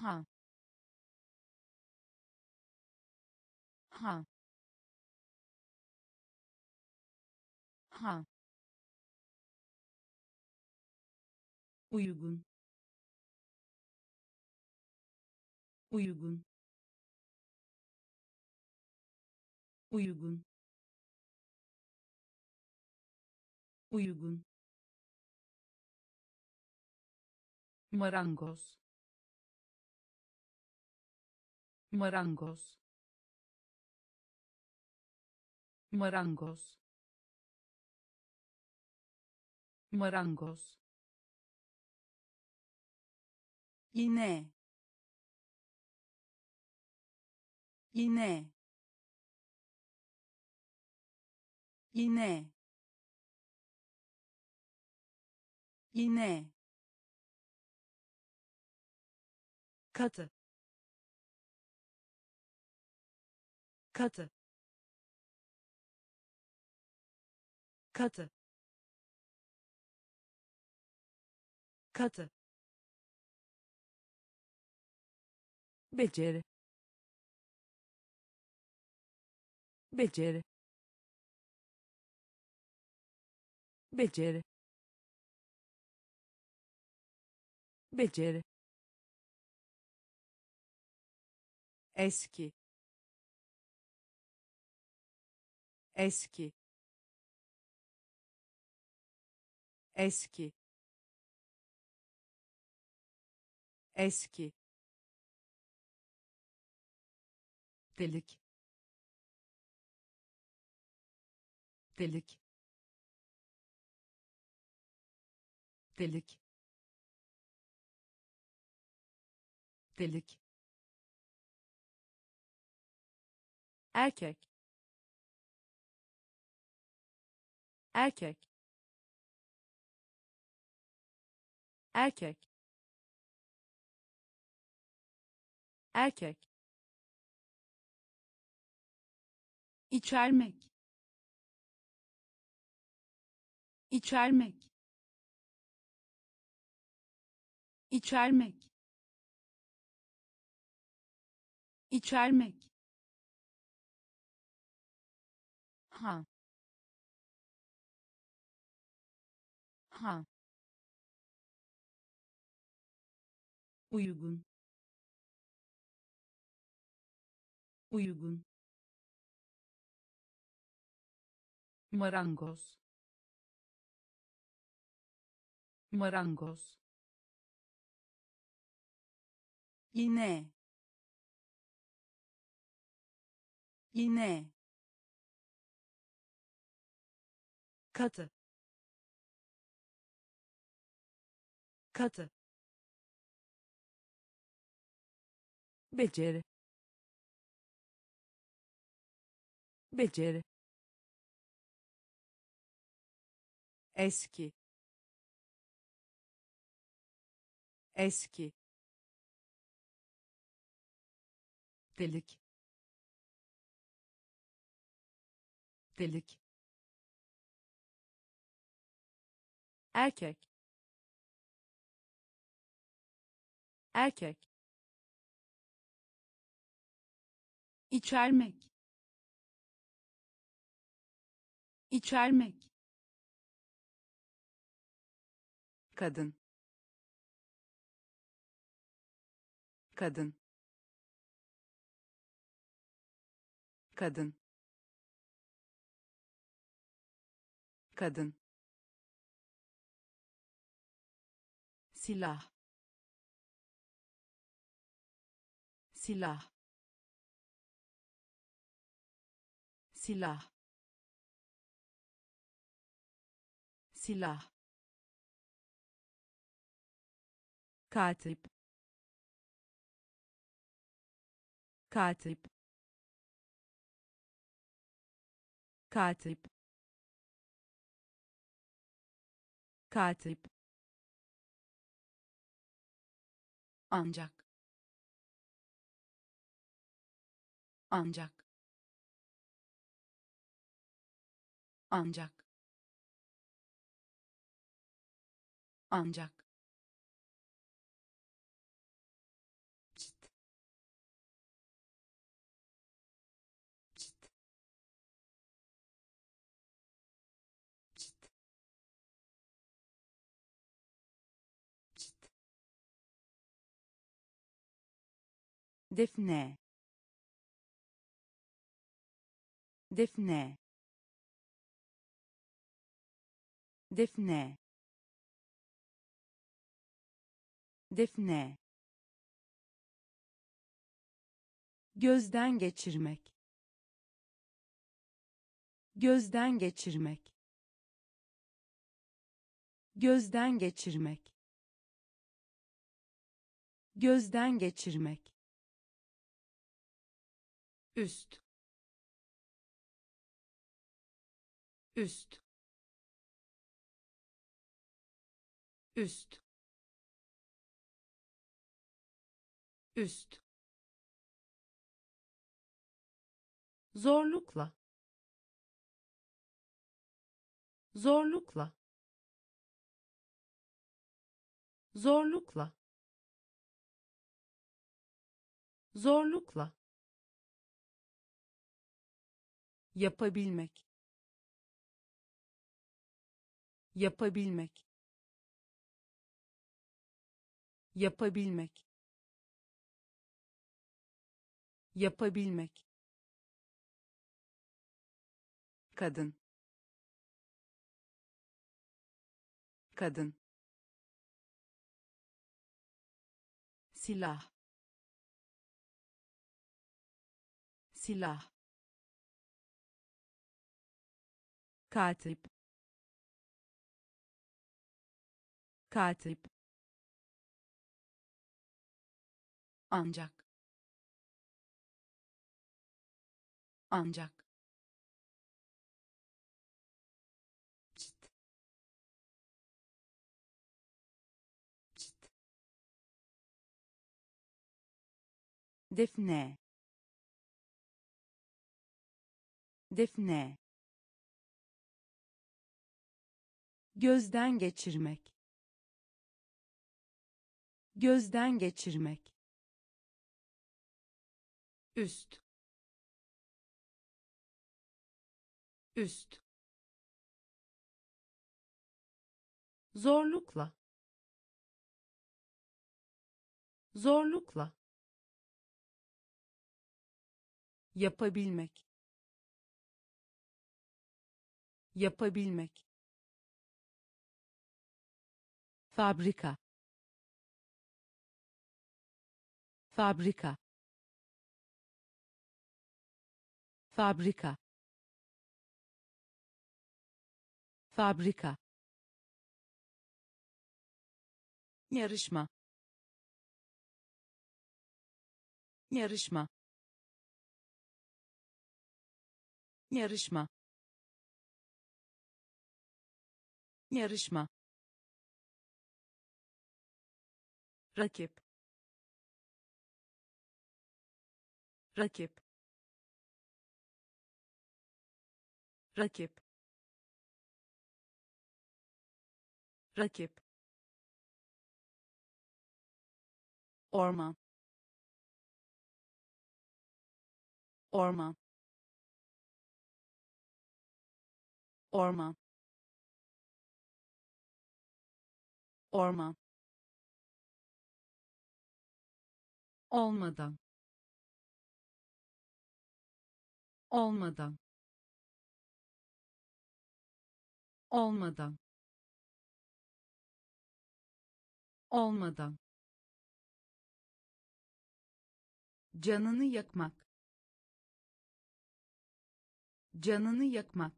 ha. Ha. Ha. Uygun. Uygun. Uygun. Uygun. Marangoz marangoz marangoz marangoz iğne iğne iğne iğne katı katı. Katı. Katı. Beceri. Beceri. Beceri. Beceri. Eski eski. Eski. Eski. Delik. Delik. Delik. Delik. Erkek erkek. Erkek. Erkek. İçermek. İçermek. İçermek. İçermek. Ha ha. Uygun. Uygun. Marangoz. Marangoz. İğne iğne katı katı. Beceri. Beceri. Eski. Eski. Delik. Delik. Erkek erkek. İçermek. İçermek. Kadın. Kadın. Kadın. Kadın. Silah silah. Silah. Silah. Katip. Katip. Katip. Katip. Ancak ancak. Ancak. Ancak. Defne. Defne. Defne. Defne. Gözden geçirmek. Gözden geçirmek. Gözden geçirmek. Gözden geçirmek. Üst üst. Üst. Üst. Zorlukla. Zorlukla. Zorlukla. Zorlukla. Yapabilmek yapabilmek. Yapabilmek. Yapabilmek. Kadın. Kadın. Silah. Silah. Katip katip ancak. Ancak. Defne. Defne. Gözden geçirmek gözden geçirmek. Üst. Üst. Zorlukla. Zorlukla. Yapabilmek. Yapabilmek. Fabrika fabrika. Fabrika. Fabrika. Yarışma. Yarışma. Yarışma. Yarışma. Rakip rakip. Rakip. Rakip. Orman orman orman orman olmadan olmadan olmadan olmadan canını yakmak. Canını yakmak.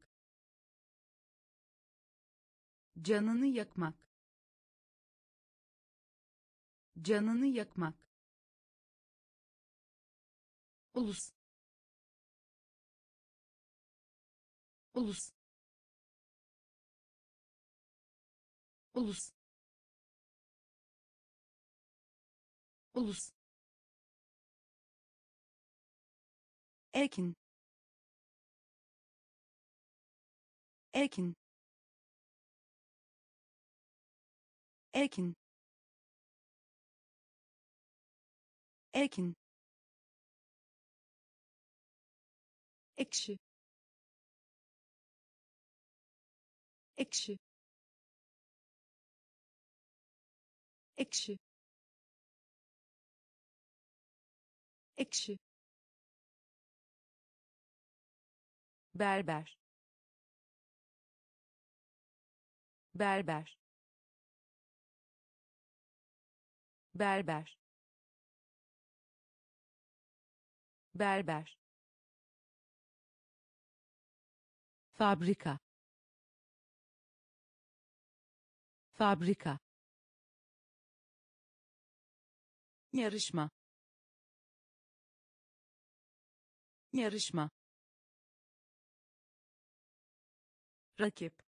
Canını yakmak. Canını yakmak. Ulus ulus. Ulus. Ulus. Ekin ekin ekin ekin ekşi ekşi. Ekşi. Ekşi. Berber. Berber. Berber. Berber. Fabrika fabrika. Yarışma. Yarışma. Rakip.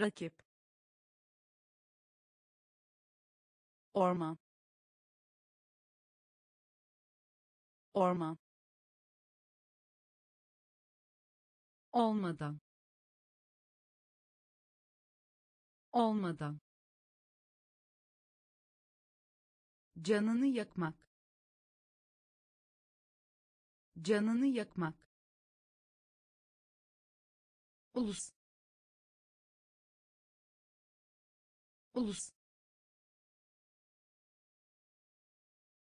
Rakip. Orman orman olmadan olmadan. Canını yakmak. Canını yakmak. Ulus. Ulus.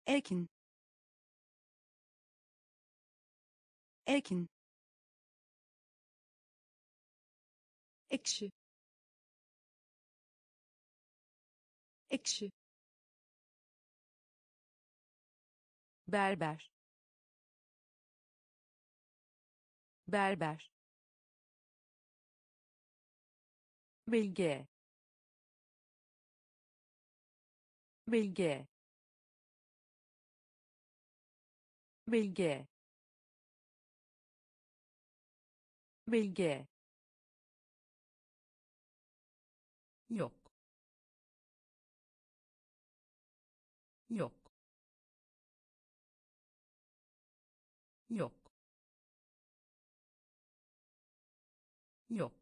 Ekin ekin ekşi ekşi. Berber. Berber. Bilge. Bilge. Bilge. Bilge. Yok yok. Yok. Yok.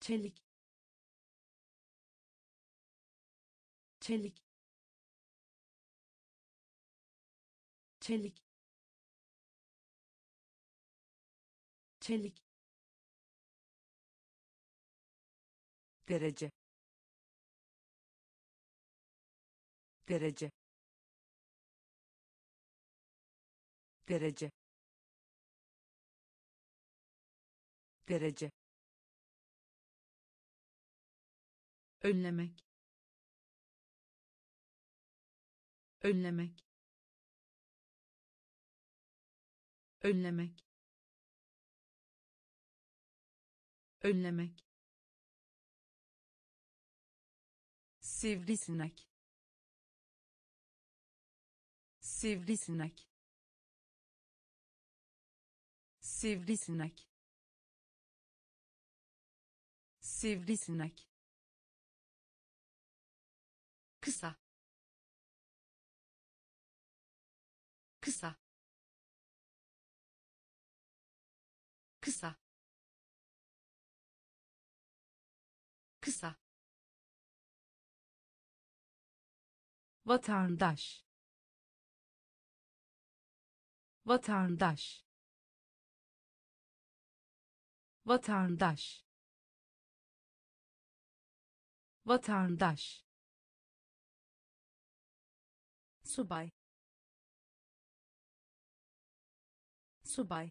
Çelik. Çelik. Çelik. Çelik. Derece derece. Derece. Derece. Önlemek. Önlemek. Önlemek. Önlemek. Sivrisinek sivrisinek. Sivrisinek. Sivrisinek. Kısa. Kısa. Kısa. Kısa. Vatandaş vatandaş. Vatandaş. Vatandaş. Subay. Subay.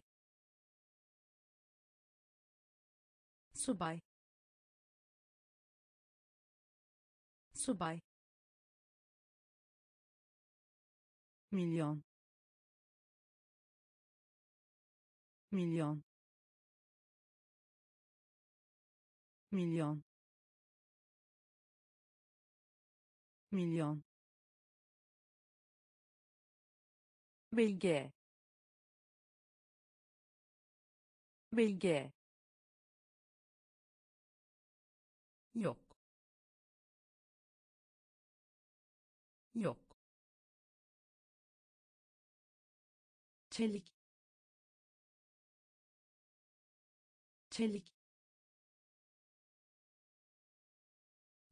Subay. Subay. Milyon milyon. Milyon. Milyon. Bilge. Bilge. Yok. Yok. Çelik çelik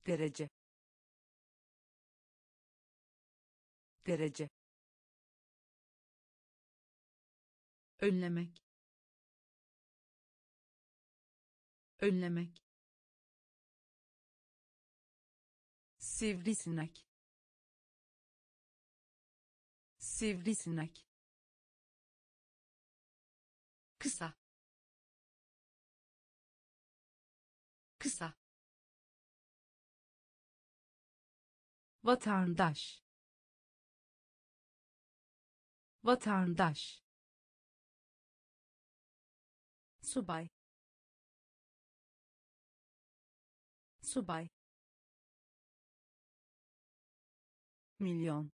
derece. Derece. Önlemek. Önlemek. Sivrisinek. Sivrisinek. Kısa kısa. Vatandaş. Vatandaş. Subay. Subay. Milyon.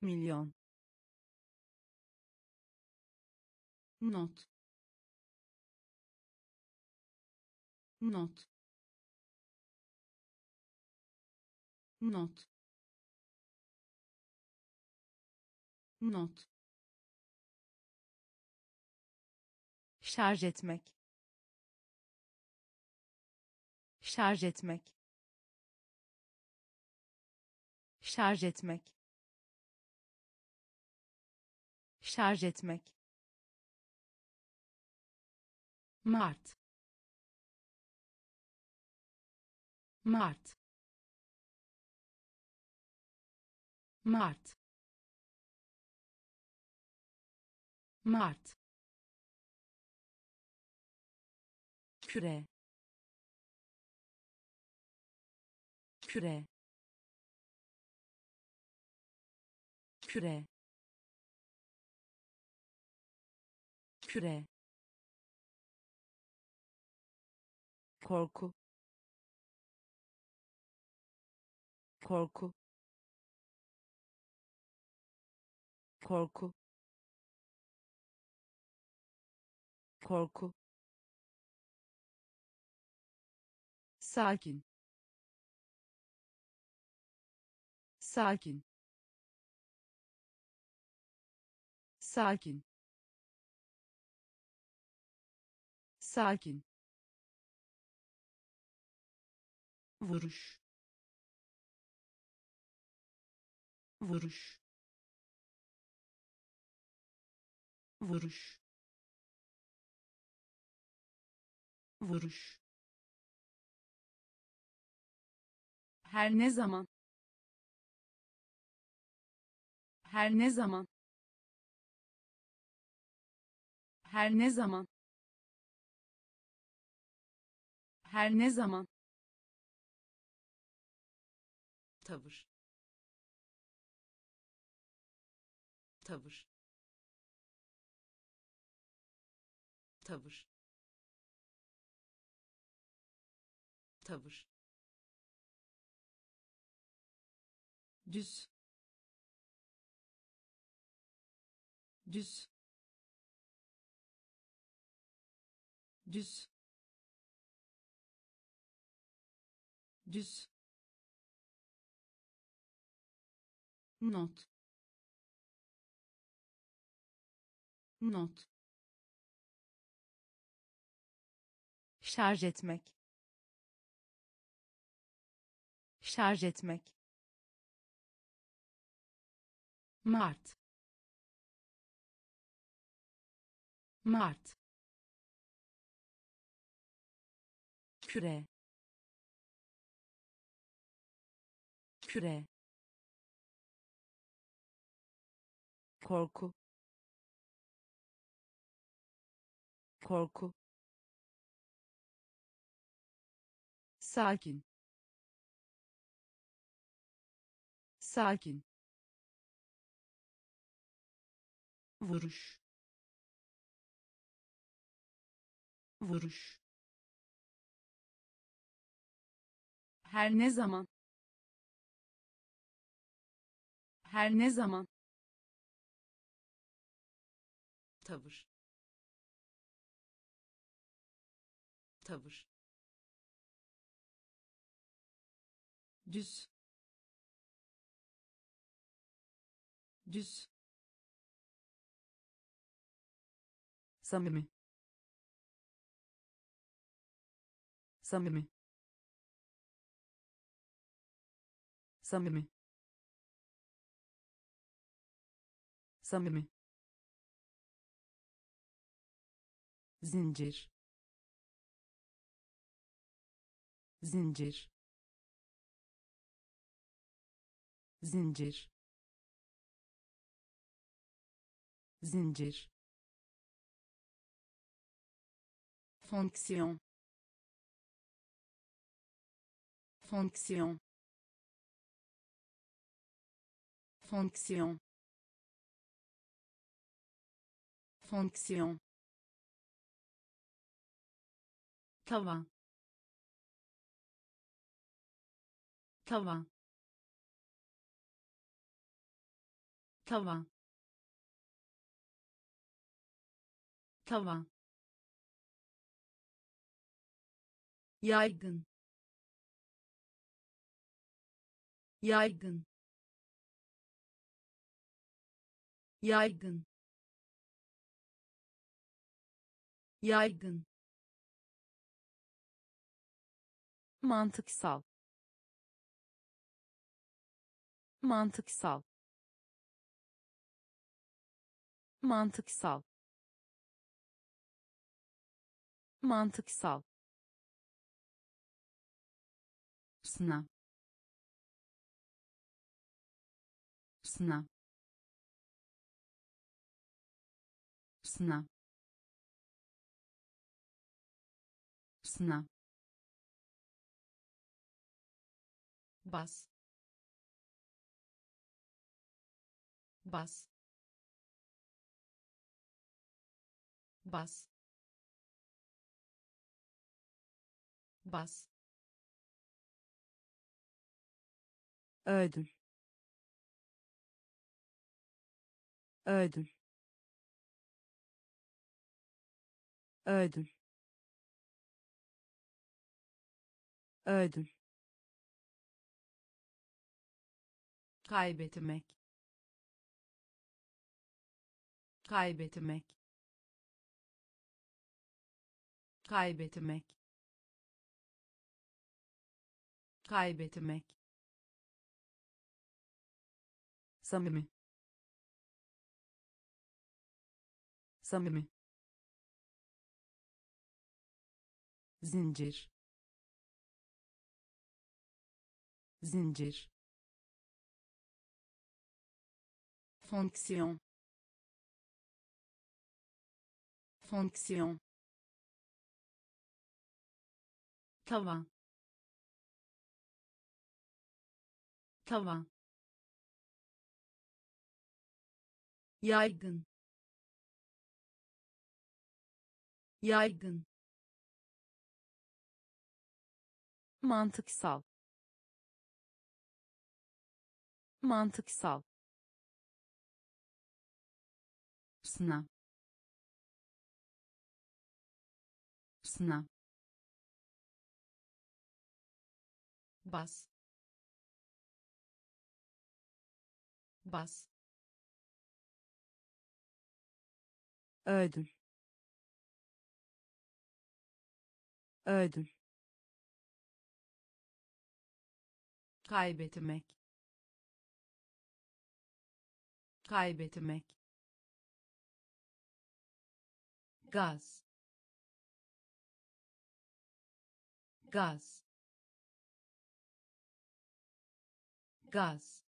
Milyon. Not not. Not. Not. Şarj etmek. Şarj etmek. Şarj etmek. Şarj etmek. Mart Mart. Mart. Mart. Küre. Küre. Küre. Küre. Korku korku. Korku. Korku. Sakin. Sakin. Sakin. Sakin. Vuruş vuruş. Vuruş. Vuruş. Her ne zaman. Her ne zaman. Her ne zaman. Her ne zaman. Tavır tavır. Tavır. Tavır. Düz. Düz. Düz. Düz. Not not. Şarj etmek. Şarj etmek. Mart. Mart. Küre. Küre. Korku korku. Sakin. Sakin. Vuruş. Vuruş. Her ne zaman. Her ne zaman. Tavır tavır. Düz. Düz. Samimi. Samimi. Samimi. Samimi. Zincir zincir. Zincir. Zincir. Fonksiyon. Fonksiyon. Fonksiyon. Fonksiyon. Tavan tavan tavan tavan yaygın. Yaygın. Yaygın. Yaygın. Mantıksal mantıksal. Mantıksal. Mantıksal. Sınav sınav sınav sınav bas bas. Bas. Bas. Ödül. Ödül. Ödül. Ödül. Kaybetmek kaybetmek. Kaybetmek. Kaybetmek. Samimi. Samimi. Zincir. Zincir. Fonksiyon fonksiyon tavan tavan yaygın. Yaygın. Mantıksal. Mantıksal. Sınav sınav bas. Bas. Ödül. Ödül. Kaybetmek. Kaybetmek. Gaz gaz. Gaz.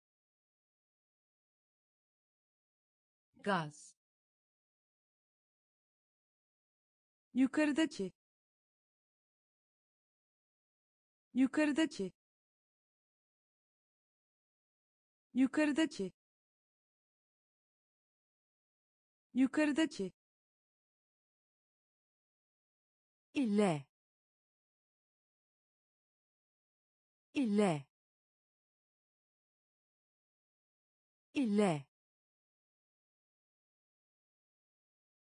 Gaz. Yukarıdaki. Yukarıdaki. Yukarıdaki. Yukarıdaki. İle ile ile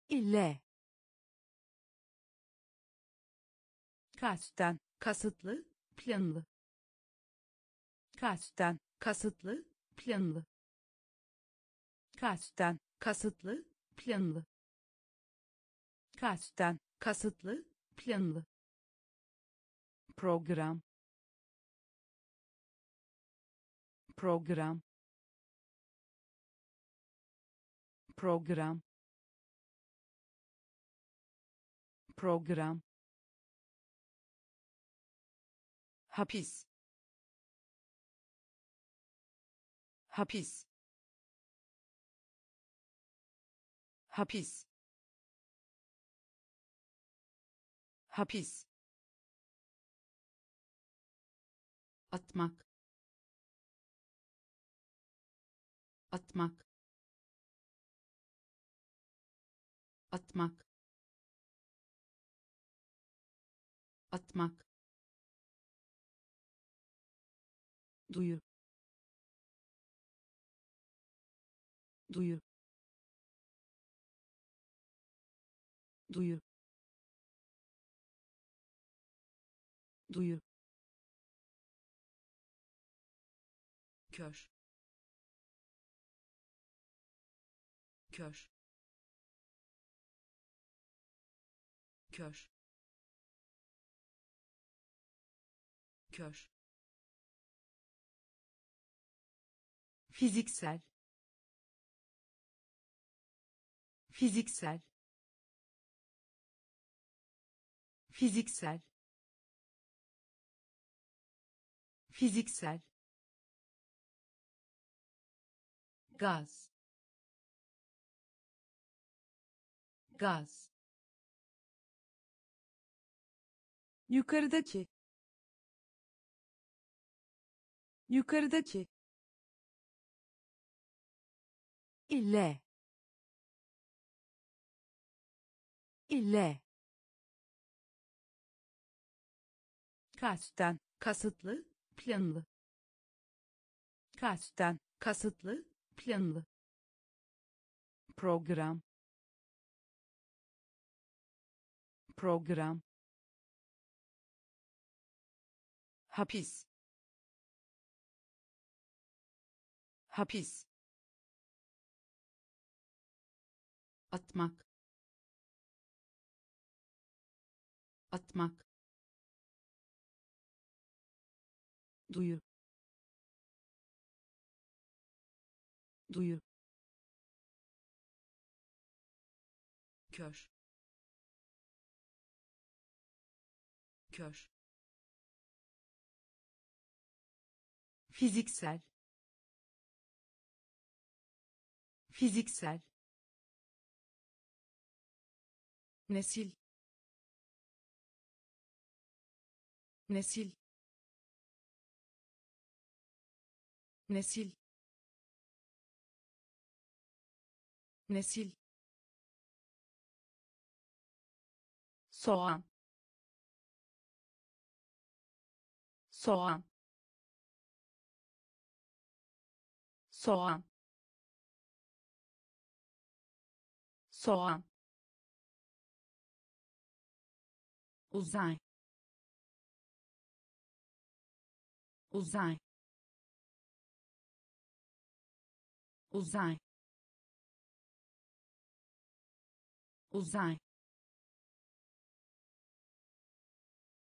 ile kasten kasıtlı planlı. Kasten kasıtlı planlı. Kasten kasıtlı planlı. Kasten kasıtlı planlı. Program program. Program. Program. Hapis. Hapis. Hapis. Hapis. Atmak atmak. Atmak. Atmak. Duyu. Duyu. Duyu. Duyu. Kör kör. Kör. Kör. Fiziksel. Fiziksel. Fiziksel. Fiziksel. Gaz gaz. Yukarıdaki. Yukarıdaki. İle ile kasten. Kasıtlı planlı. Kasten. Kasıtlı planlı. Program program hapis hapis atmak atmak duyu duyu kör kör fiziksel. Fiziksel. Nesil. Nesil. Nesil. Nesil. Soğan soğan. Soğan. Soğan. Uzay. Uzay. Uzay. Uzay.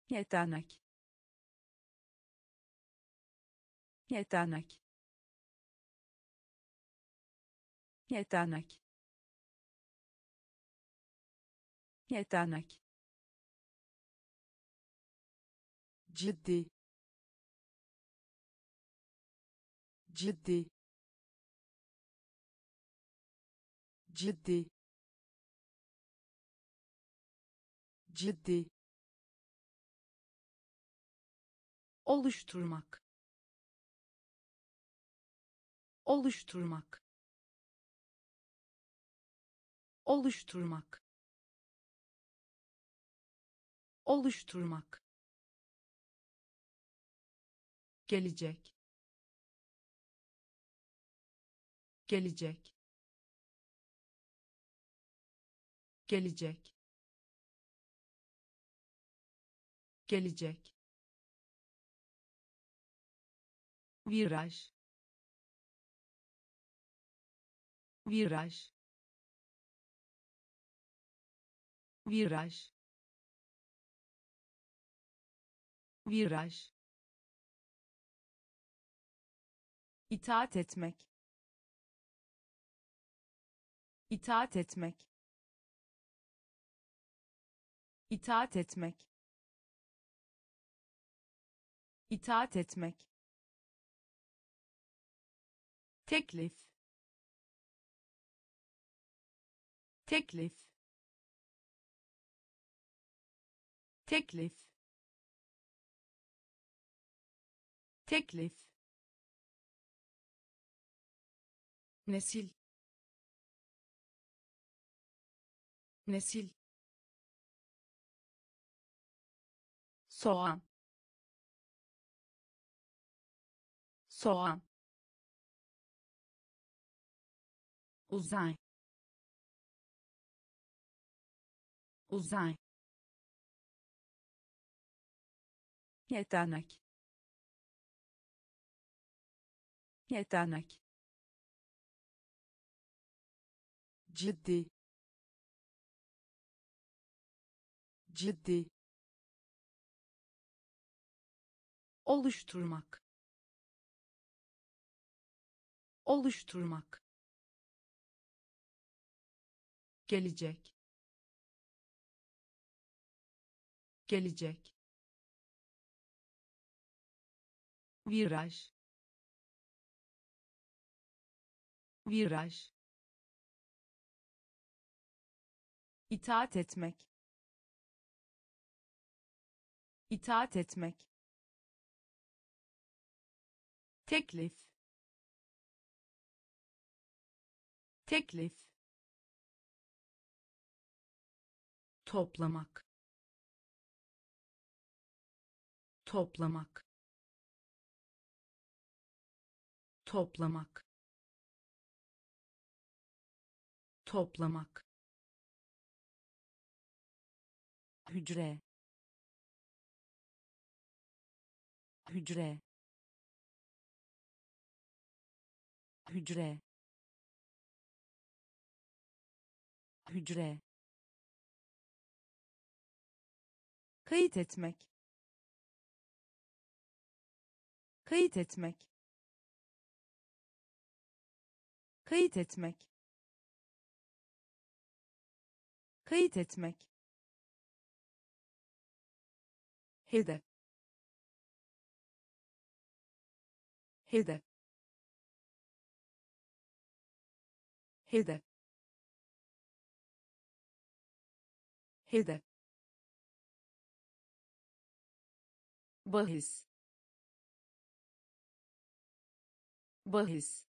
Yetenek yetenek. Yetenek. Yetenek. Ciddi. Ciddi. Ciddi. Ciddi. Oluşturmak oluşturmak. Oluşturmak. Oluşturmak. Gelecek. Gelecek. Gelecek. Gelecek. Viraj viraj. Viraj. Viraj. İtaat etmek. İtaat etmek. İtaat etmek. İtaat etmek. Teklif teklif. Teklif. Teklif. Nesil. Nesil. Soğan. Soğan. Uzay uzay. Yetenek. Yetenek. Ciddi. Ciddi. Oluşturmak. Oluşturmak. Gelecek gelecek. Viraj. Viraj. İtaat etmek. İtaat etmek. Teklif. Teklif. Toplamak toplamak. Toplamak. Toplamak. Hücre. Hücre. Hücre. Hücre. Kayıt etmek kayıt etmek. Kayıt etmek. Kayıt etmek. Hedef hedef hedef hedef bahis bahis.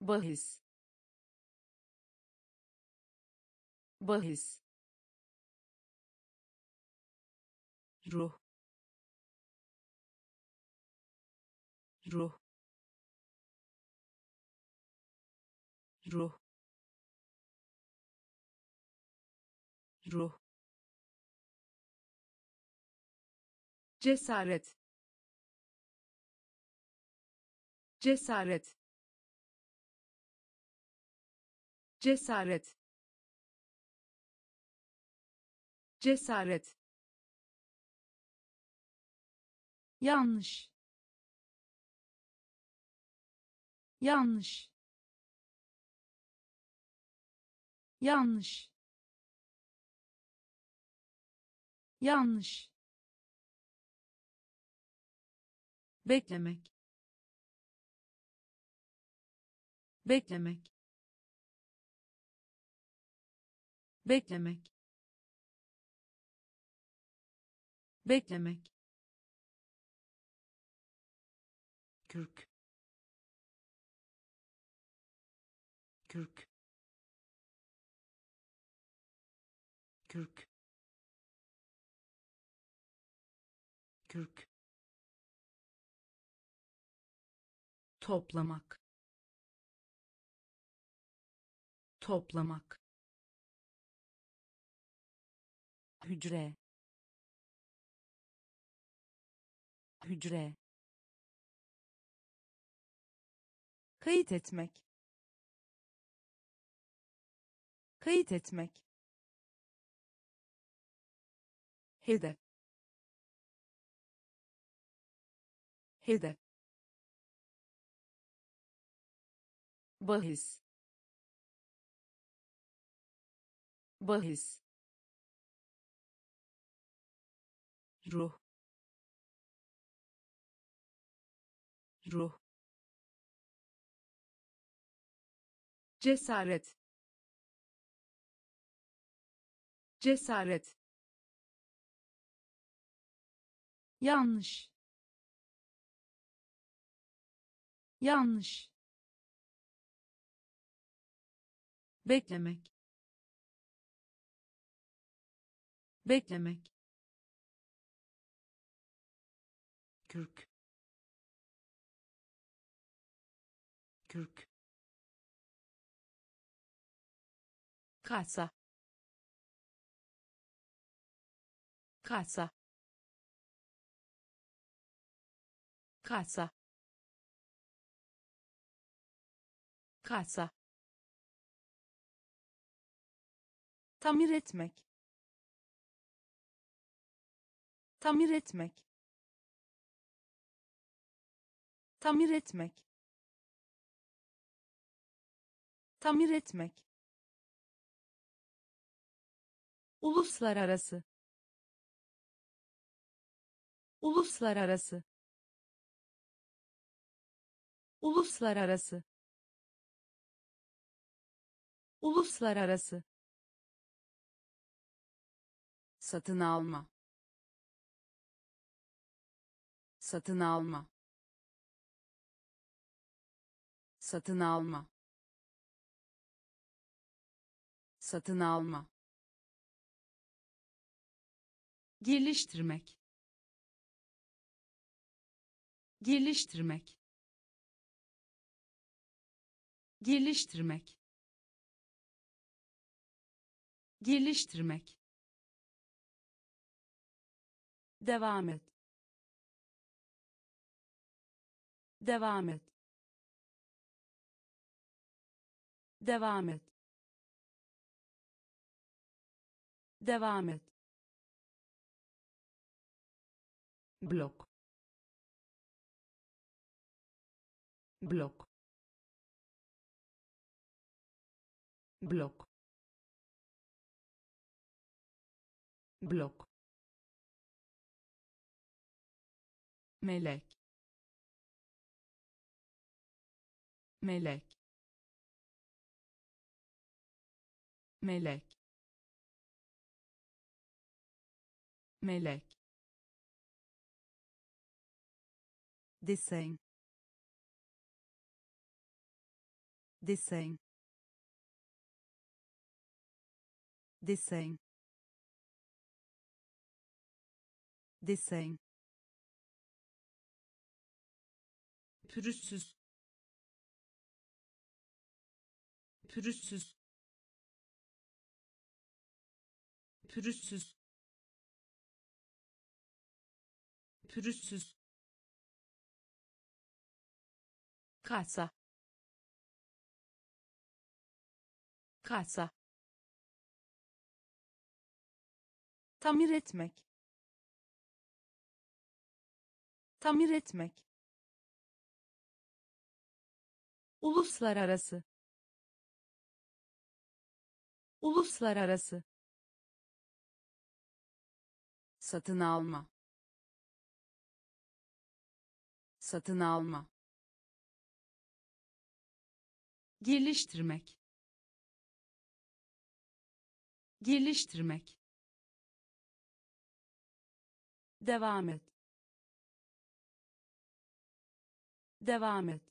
Bahis. Bahis. Ruh. Ruh. Ruh. Ruh. Cesaret cesaret. Cesaret. Cesaret. Yanlış. Yanlış. Yanlış. Yanlış. Beklemek beklemek. Beklemek. Beklemek. Kürk. Kürk. Kürk. Kürk. Toplamak toplamak. Hücre. Hücre. Kayıt etmek. Kayıt etmek. Hedef. Hedef. Bahis bahis. Ruh. Ruh. Cesaret. Cesaret. Yanlış. Yanlış. Beklemek beklemek. Kürk. Kürk. Kasa. Kasa. Kasa. Kasa. Tamir etmek tamir etmek. Tamir etmek. Tamir etmek. Uluslararası. Uluslararası. Uluslararası. Uluslararası. Satın alma satın alma. Satın alma. Satın alma. Geliştirmek. Geliştirmek. Geliştirmek. Geliştirmek. Devam et devam et. Devam et. Devam et. Blok. Blok. Blok. Blok. Melek melek. Melek. Melek. Desen desen desen desen pürüzsüz pürüzsüz. Pürüzsüz. Pürüzsüz. Kasa. Kasa. Tamir etmek. Tamir etmek. Uluslararası uluslararası. Satın alma. Satın alma. Geliştirmek. Geliştirmek. Devam et. Devam et.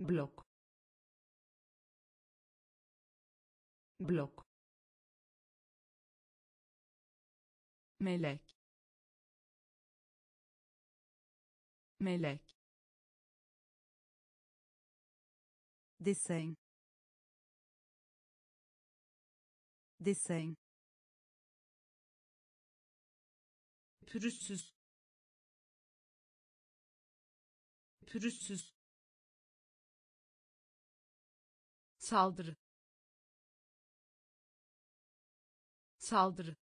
Blok blok. Melek. Melek. Desen desen pürüzsüz. Pürüzsüz. Saldırı saldırı.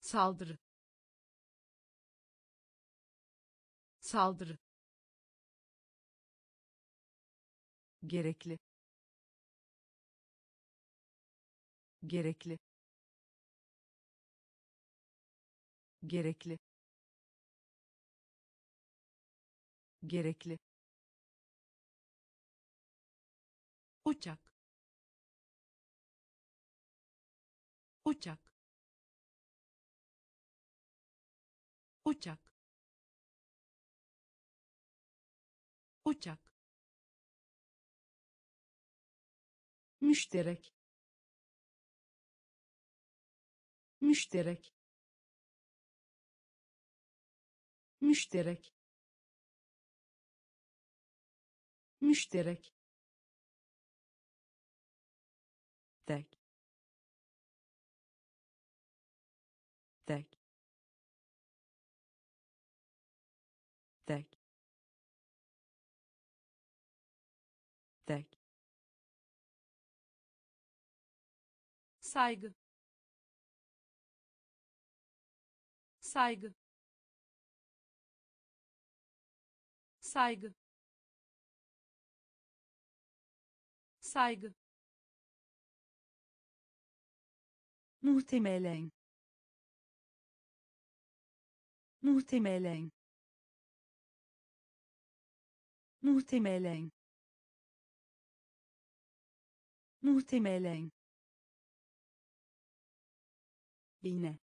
Saldırı. Saldırı. Gerekli. Gerekli. Gerekli. Gerekli. Uçak uçak uçak uçak müşterek. Müşterek. Müşterek. Müşterek. Tek tek. Tek. Tek. Saygı. Saygı. Saygı. Saygı. Muhtemelen muhtemelen. Muhtemelen. Muhtemelen. Bine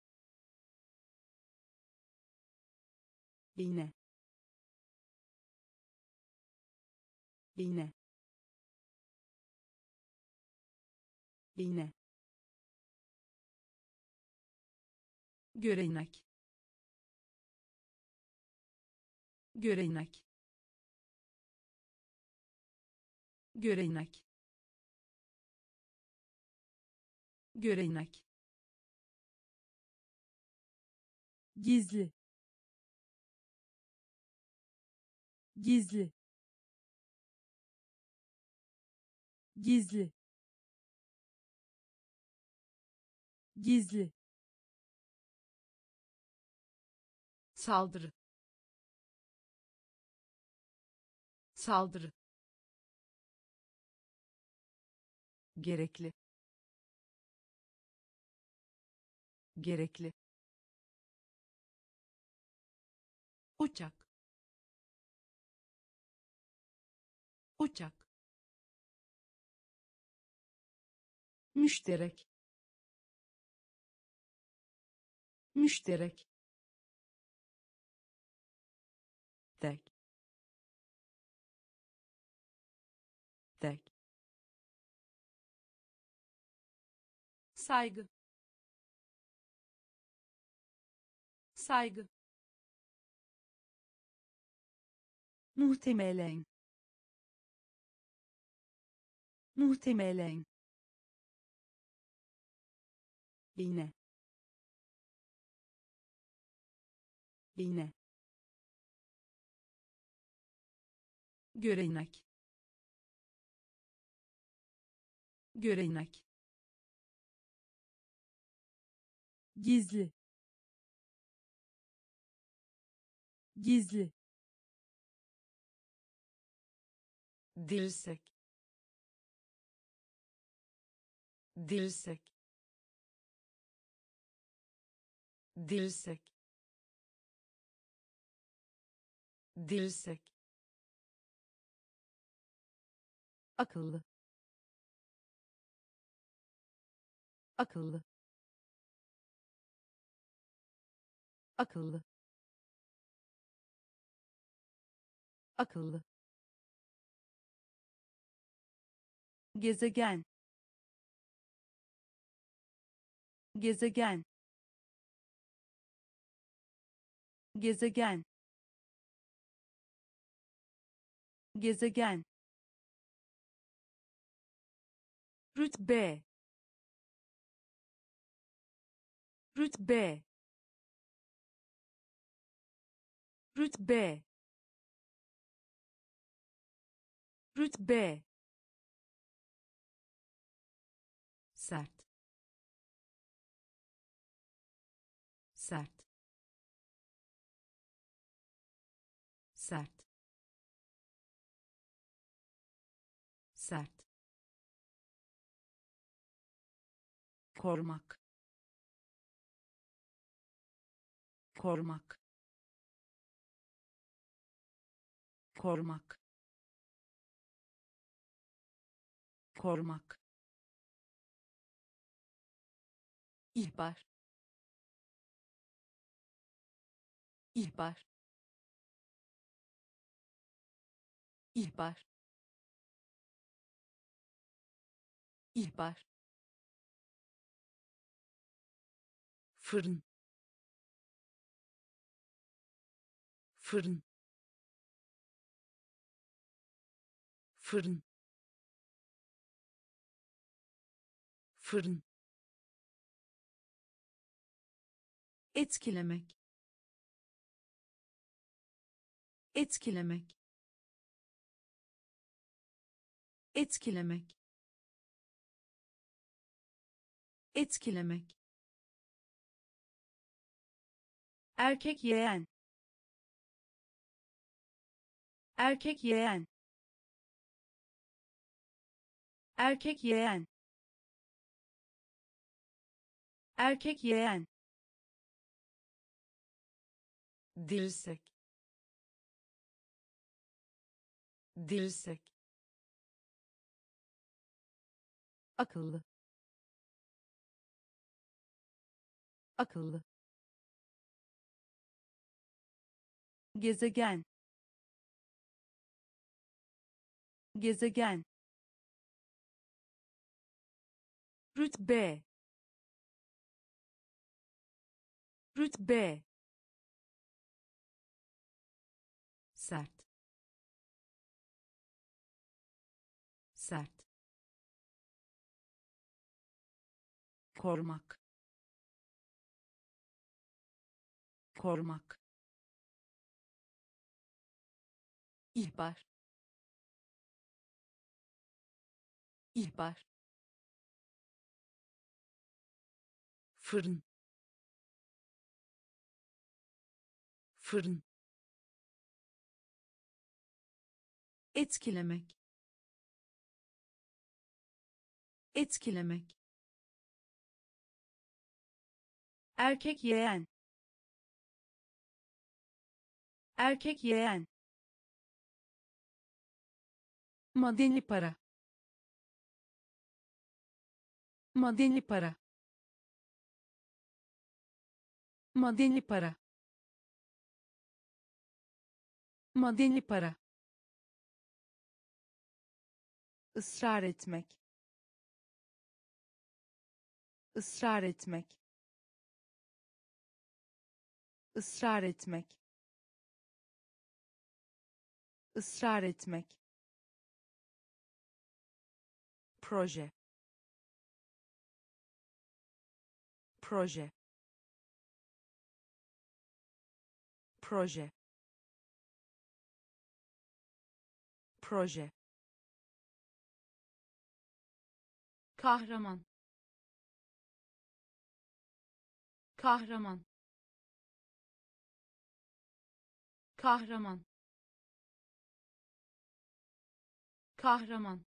bine bine bine görenek görenek. Görenek. Görenek. Gizli. Gizli. Gizli. Gizli. Saldırı saldırı. Gerekli. Gerekli. Uçak. Uçak. Müşterek. Müşterek. Tek tek saygı. Saygı. Muhtemelen. Muhtemelen. Bine bine görenek görenek. Gizli. Gizli. Dirsek dirsek dirsek dirsek akıllı akıllı. Akıllı. Akıllı. Gezegen. Gezegen. Gezegen. Gezegen. Rütbe rütbe rütbe rütbe sert. Sert. Sert. Sert. Korumak korumak korumak korumak ihbar. İhbar. İhbar. İhbar. Fırın fırın. Fırın. Fırın. Etkilemek. Etkilemek. Etkilemek. Etkilemek. Erkek yeğen erkek yeğen. Erkek yeğen. Erkek yeğen. Dirsek dirsek akıllı. Akıllı. Gezegen gezegen. Rütbe. Rütbe. Sert. Sert. Korumak korumak ihbar ihbar. Fırın. Fırın. Etkilemek. Etkilemek. Erkek yeğen. Erkek yeğen. Madeni para madeni para. Madeni para. Madeni para. Israr etmek. Israr etmek. Israr etmek. Israr etmek. Proje proje. Proje. Proje. Kahraman. Kahraman. Kahraman. Kahraman.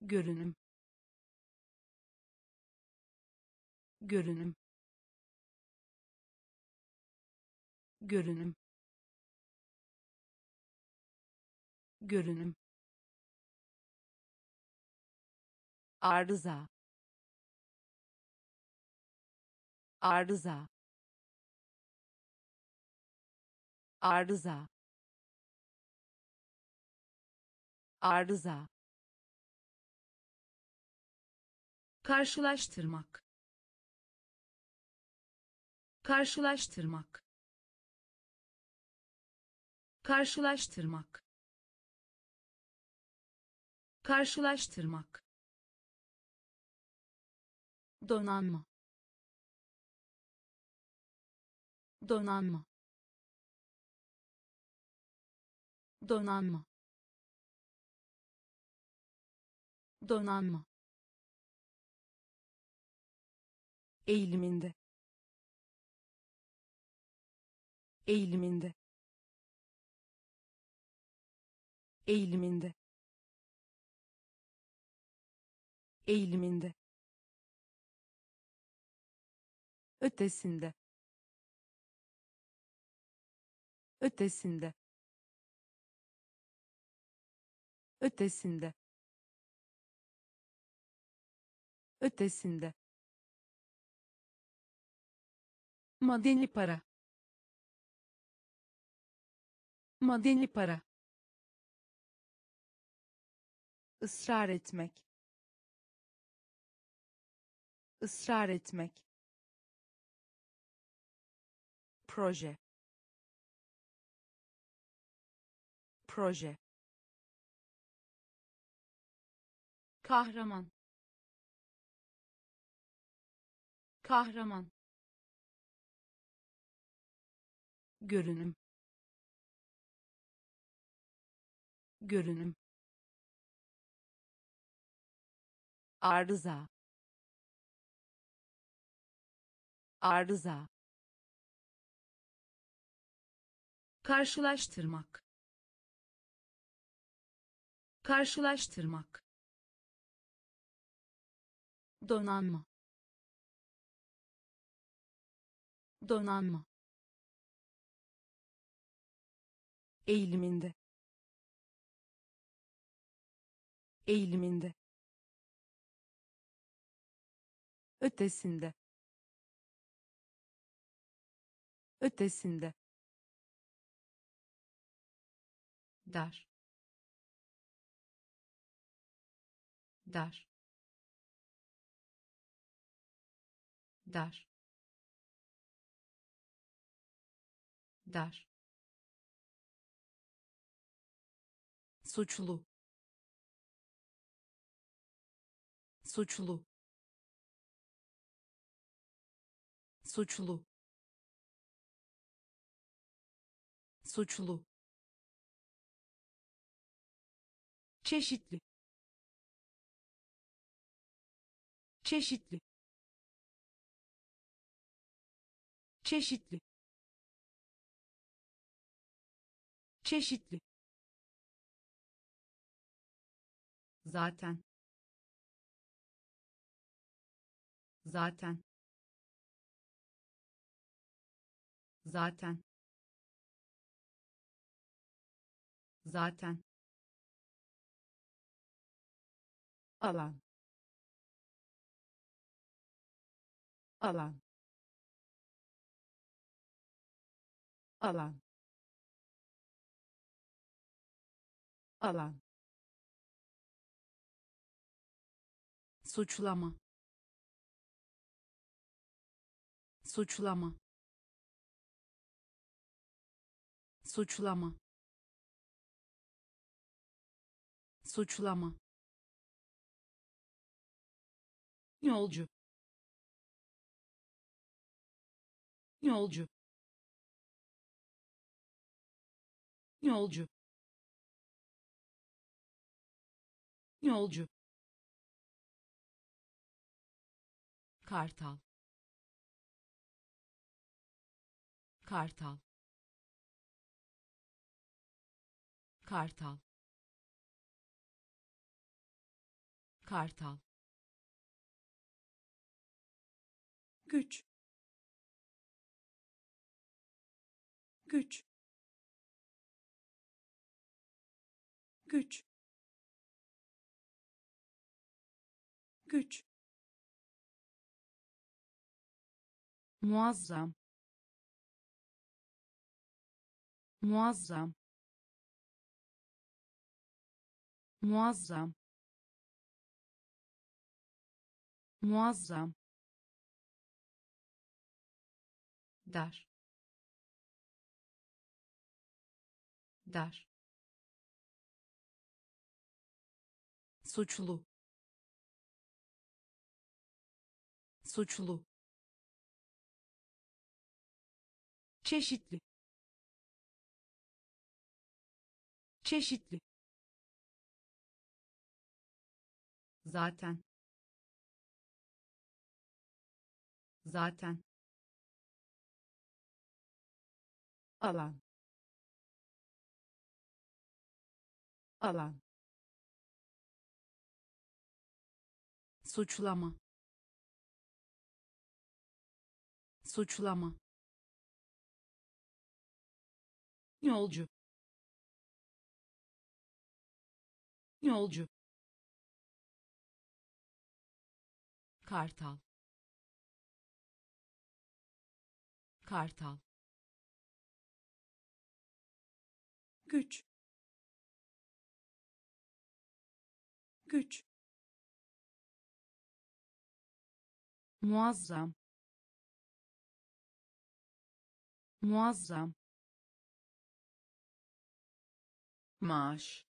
Görünüm görünüm. Görünüm. Görünüm. Arıza. Arıza. Arıza. Arıza. Karşılaştırmak karşılaştırmak. Karşılaştırmak. Karşılaştırmak. Donanma. Donanma. Donanma. Donanma. Eğiliminde eğiliminde. Eğiliminde. Eğiliminde. Ötesinde. Ötesinde. Ötesinde. Ötesinde. Madeni para madeni para. Israr etmek. Israr etmek. Proje. Proje. Kahraman. Kahraman. Görünüm görünüm. Arıza. Arıza. Karşılaştırmak. Karşılaştırmak. Donanma. Donanma. Eğiliminde eğiliminde. Ötesinde. Ötesinde. Dar. Dar. Dar. Dar. Suçlu suçlu. Suçlu. Suçlu. Çeşitli. Çeşitli. Çeşitli. Çeşitli. Zaten zaten. Zaten. Zaten. Alan. Alan. Alan. Alan. Suçlama suçlama. Suçlama. Suçlama. Yolcu. Yolcu. Yolcu. Yolcu. Kartal kartal. Kartal. Kartal. Güç. Güç. Güç. Güç. Muazzam muazzam. Muazzam. Muazzam. Dar. Dar. Suçlu. Suçlu. Çeşitli çeşitli. Zaten. Zaten. Alan. Alan. Suçlama. Suçlama. Yolcu yolcu. Kartal. Kartal. Güç. Güç. Muazzam. Muazzam. Maaş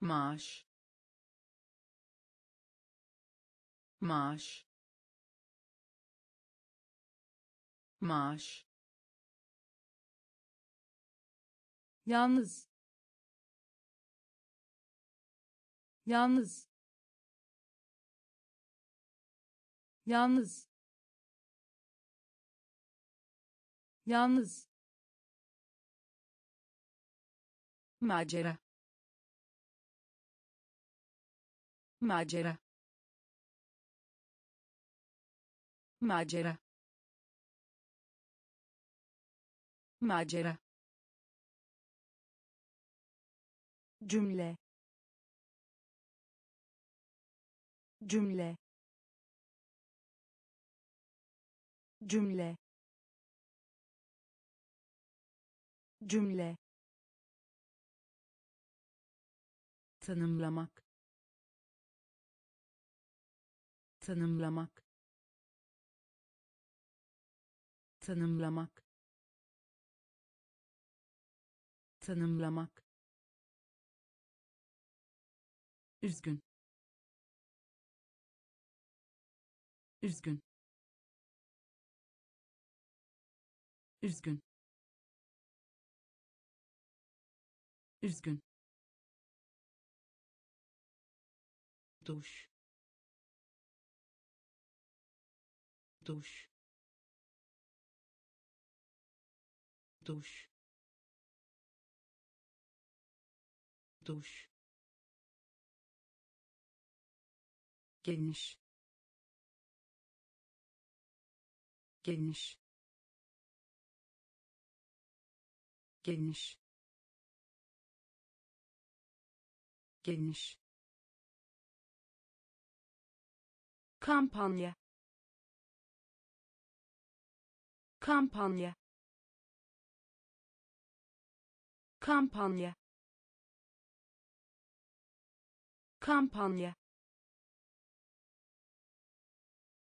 maaş. Maaş. Maaş. Yalnız. Yalnız. Yalnız. Yalnız. Macera macera. Macera. Macera. Cümle. Cümle. Cümle. Cümle. Tanımlamak tanımlamak. Tanımlamak. Tanımlamak. Üzgün. Üzgün. Üzgün. Üzgün. Duş duş. Duş. Duş. Geniş. Geniş. Geniş. Geniş. Kampanya kampanya. Kampanya. Kampanya.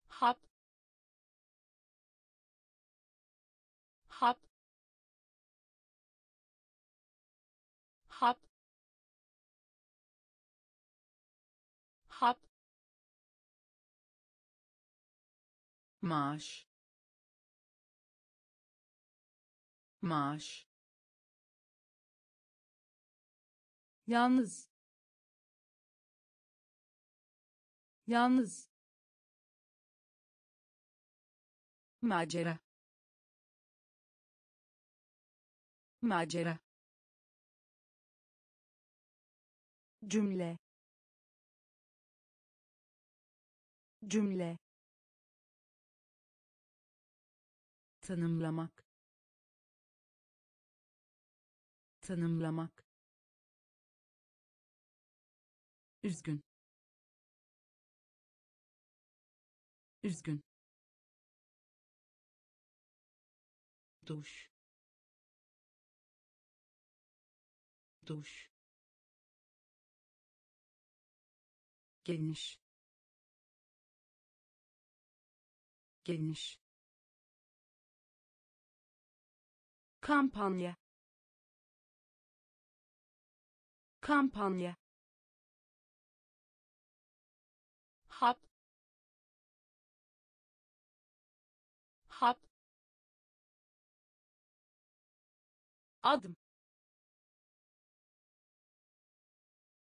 Hap. Hap. Hap. Hap. Maaş maaş. Yalnız. Yalnız. Macera. Macera. Cümle. Cümle. Tanımlamak tanımlamak. Üzgün. Üzgün. Duş. Duş. Geniş. Geniş. Kampanya kampanya. Hap. Hap. Adım.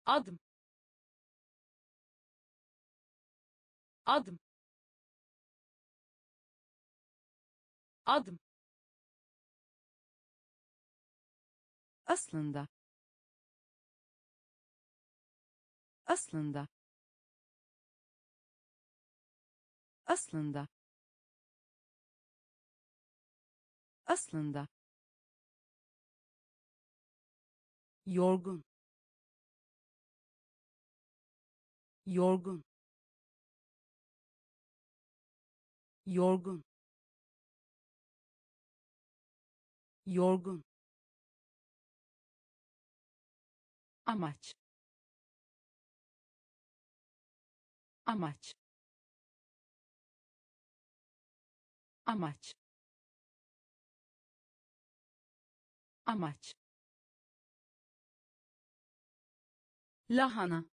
Adım. Adım. Adım. Aslında aslında. Aslında. Aslında. Yorgun. Yorgun. Yorgun. Yorgun. Amaç amaç. Amaç. Amaç. Lahana.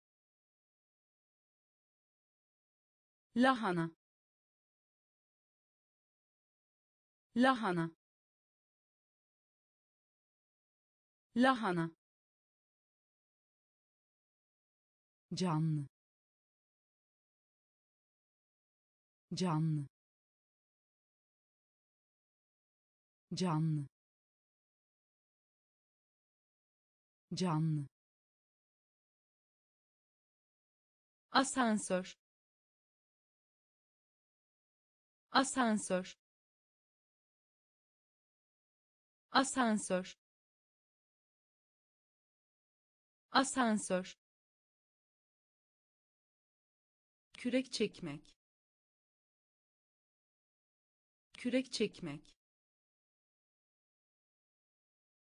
Lahana. Lahana. Lahana. Canlı canlı. Canlı. Canlı. Asansör. Asansör. Asansör. Asansör. Kürek çekmek kürek çekmek.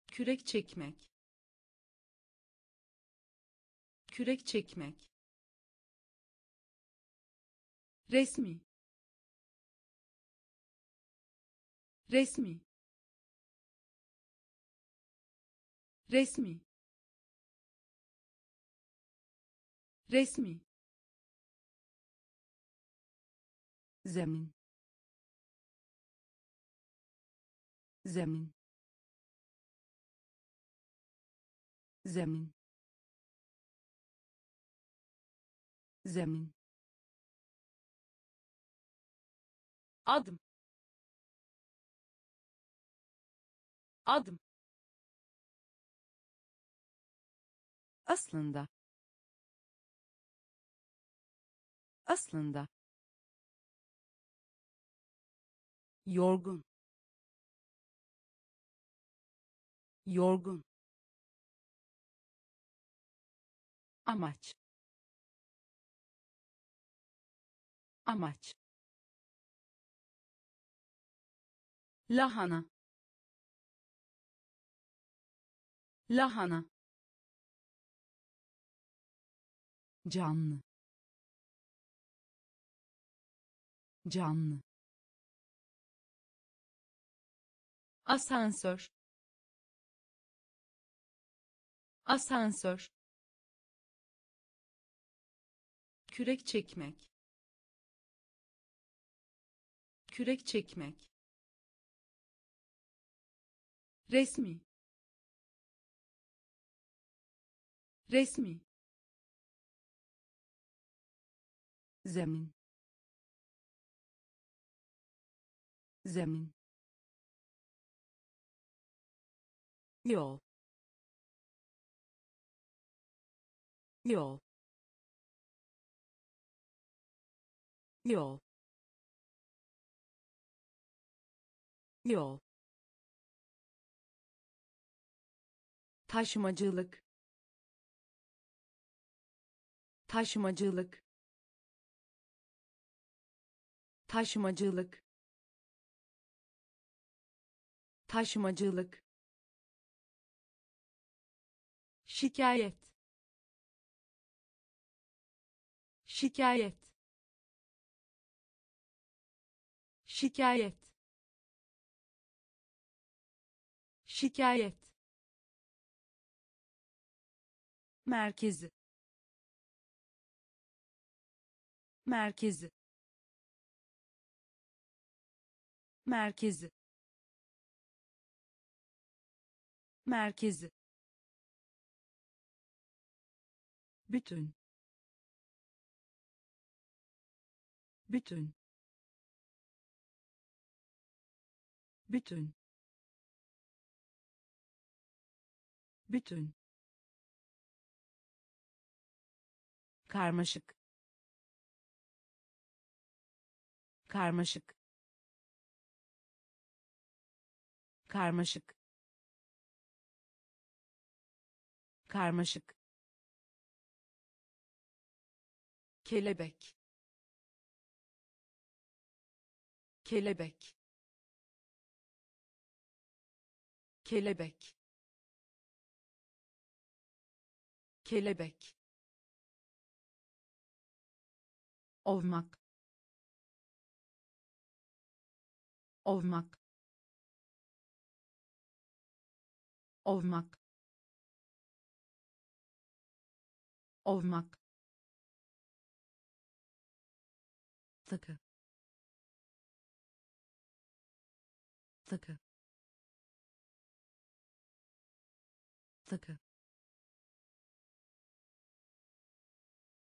Kürek çekmek. Kürek çekmek. Resmi. Resmi. Resmi. Resmi. Zemin zemin. Zemin. Zemin. Adım. Adım. Aslında. Aslında. Yorgun yorgun. Amaç. Amaç. Lahana. Lahana. Canlı. Canlı. Asansör asansör. Kürek çekmek. Kürek çekmek. Resmi. Resmi. Zemin. Zemin. Yol yol. Yol. Yol. Taşımacılık. Taşımacılık. Taşımacılık. Taşımacılık. Şikayet şikayet. Şikayet. Şikayet. Merkezi. Merkezi. Merkezi. Merkezi. Bütün bütün. Bütün. Bütün. Karmaşık. Karmaşık. Karmaşık. Karmaşık. Kelebek kelebek. Kelebek. Kelebek. Ovmak. Ovmak. Ovmak. Ovmak. Takı takı takı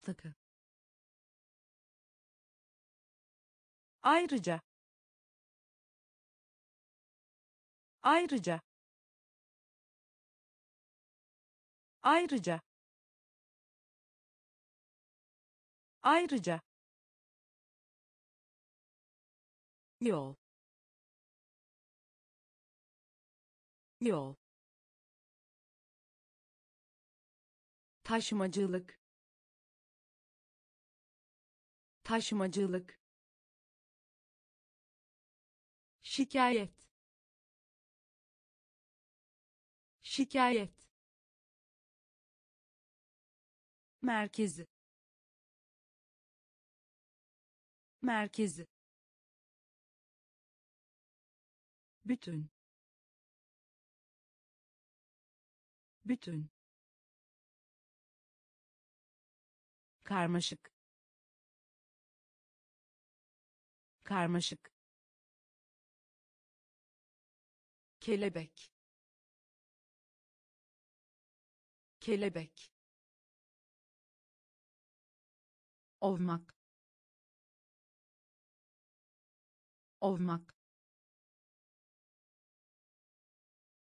takı ayrıca. Ayrıca. Ayrıca. Ayrıca. Yol yol. Taşımacılık. Taşımacılık. Şikayet. Şikayet. Merkezi. Merkezi. Bütün bütün. Karmaşık. Karmaşık. Kelebek. Kelebek. Ovmak. Ovmak.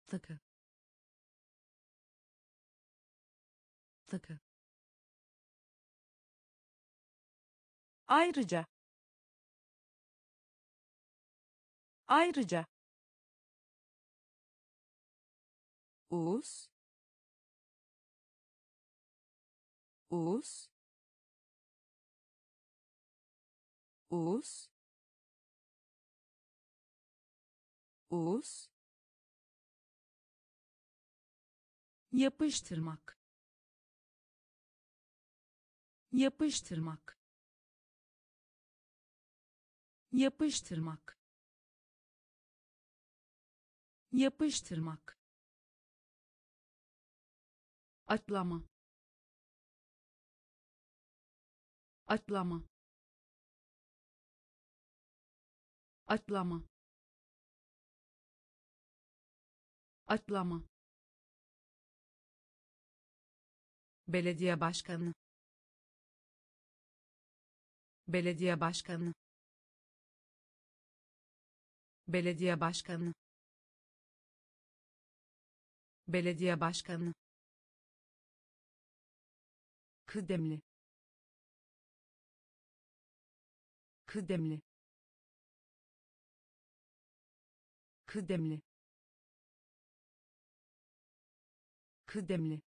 Takı takı ayrıca. Ayrıca. Us. Us. Us. Us. Yapıştırmak yapıştırmak. Yapıştırmak. Yapıştırmak. Atlama. Atlama. Atlama. Atlama. Belediye başkanı belediye başkanı. Belediye başkanı. Belediye başkanı. Kıdemli. Kıdemli. Kıdemli. Kıdemli.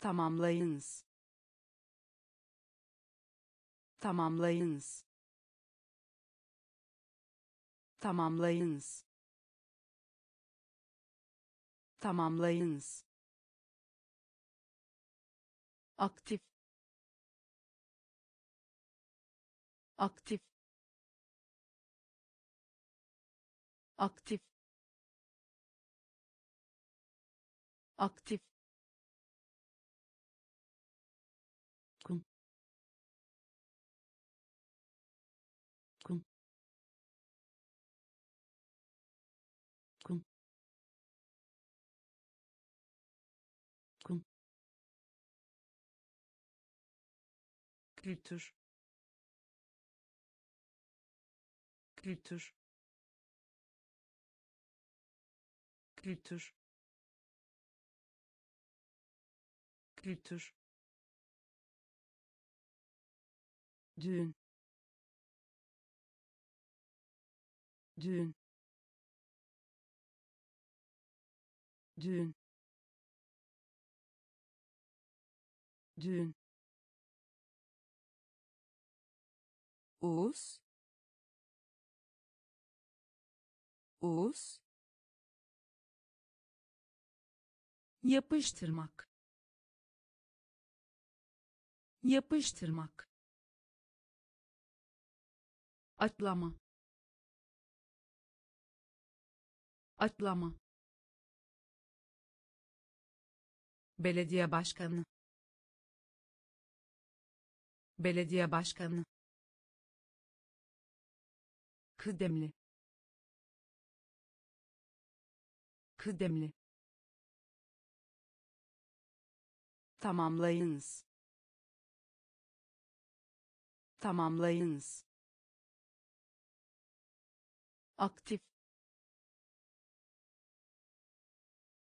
Tamamlayınız tamamlayınız. Tamamlayınız. Tamamlayınız. Aktif. Aktif. Aktif. Aktif kültür. Kültür. Kültür. Kültür. Düğün. Düğün. Düğün. Düğün Oğuz Oğuz yapıştırmak. Yapıştırmak. Atlama. Atlama. Belediye başkanı. Belediye başkanı kıdemli. Kıdemli. Tamamlayınız. Tamamlayınız. Aktif.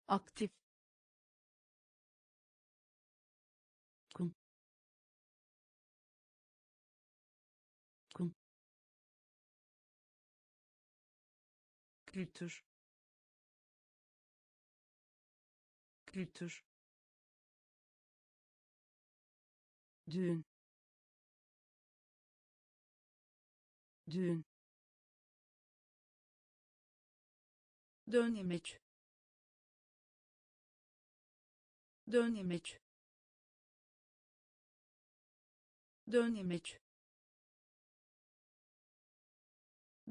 Aktif kültür. Kültür. Düğün. Düğün. Dönemeç dönemeç dönemeç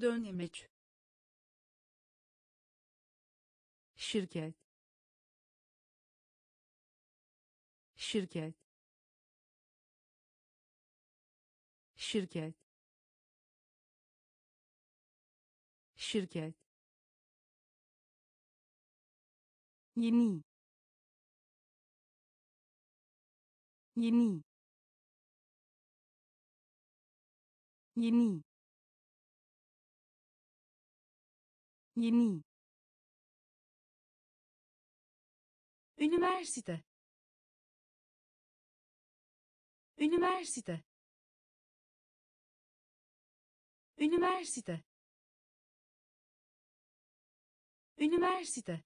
dönemeç şirket. Şirket. Şirket. Şirket. Yeni. Yeni. Yeni. Yeni üniversite. Üniversite. Üniversite. Üniversite.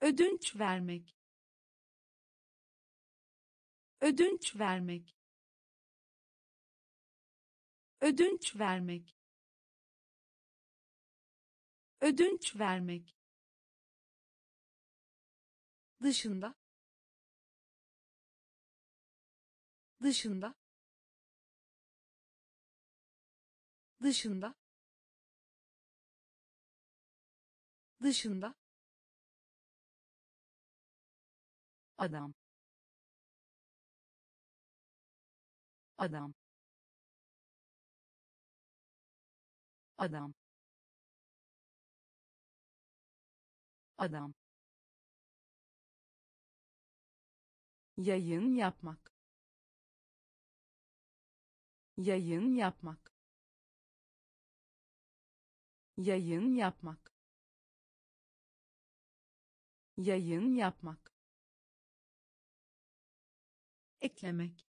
Ödünç vermek. Ödünç vermek. Ödünç vermek. Ödünç vermek dışında dışında dışında dışında. Adam. Adam. Adam. Adam yayın yapmak. Yayın yapmak. Yayın yapmak. Yayın yapmak. Eklemek.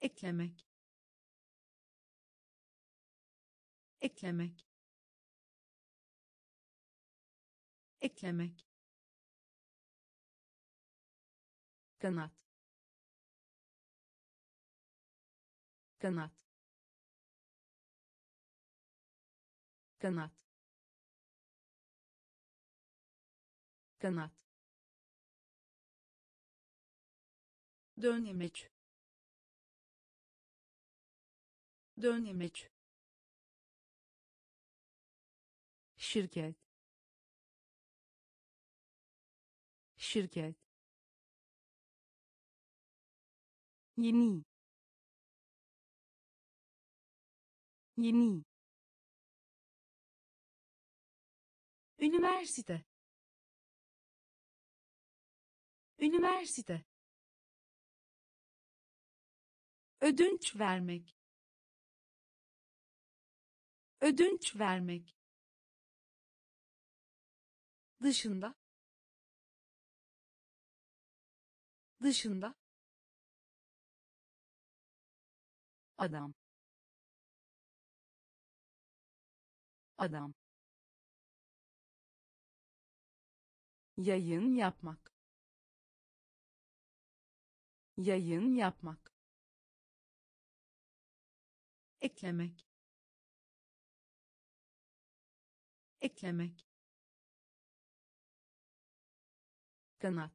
Eklemek. Eklemek. Eklemek kanat. Kanat. Kanat. Kanat. Dönemeç dönemeç şirket. Şirket yeni. Yeni. Üniversite. Üniversite. Ödünç vermek. Ödünç vermek. Dışında. Dışında adam. Adam. Yayın yapmak. Yayın yapmak. Eklemek. Eklemek. Kanat.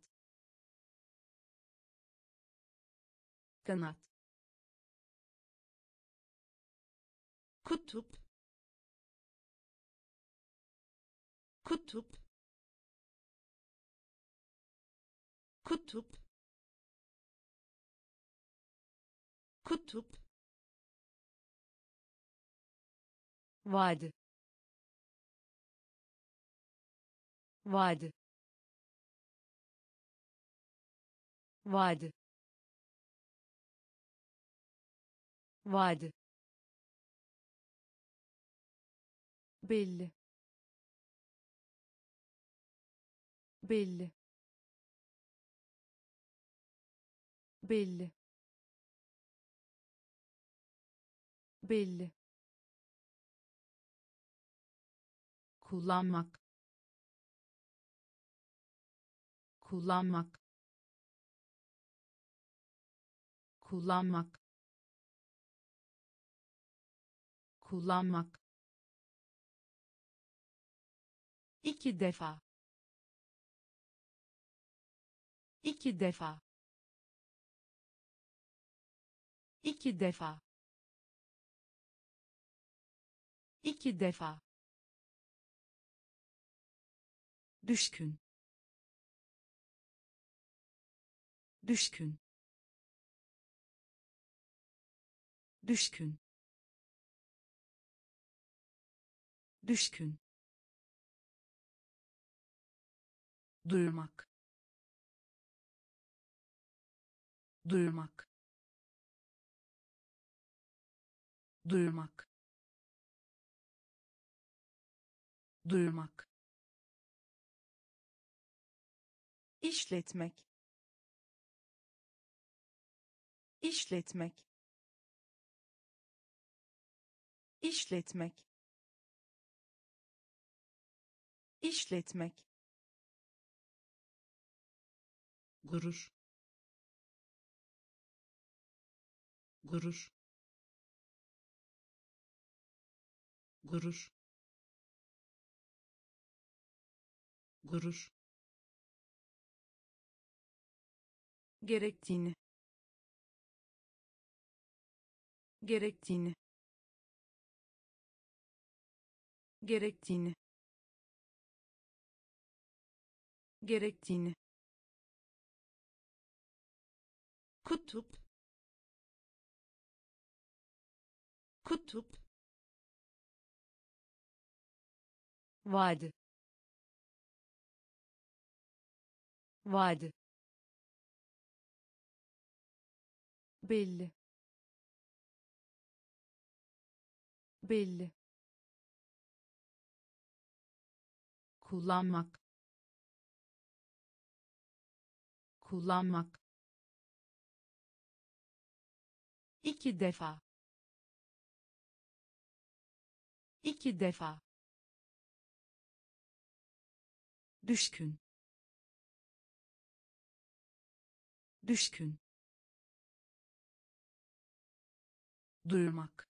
Kanat kutup kutup kutup kutup. Vadi vadi vadi vadi belli. Belli. Belli. Belli. Kullanmak. Kullanmak. Kullanmak. Kullanmak iki defa. İki defa. İki defa. İki defa. Düşkün. Düşkün. Düşkün. Düşkün duyurmak. Duyurmak. Duyurmak. Duyurmak. İşletmek. İşletmek. İşletmek. İşletmek gurur. Gurur. Gurur. Gurur. Gerektiğini. Gerektiğini. Gerektiğini. Gerektiğini kutup kutup vadi vadi belli belli kullanmak kullanmak iki defa. İki defa. Düşkün. Düşkün. Duyurmak.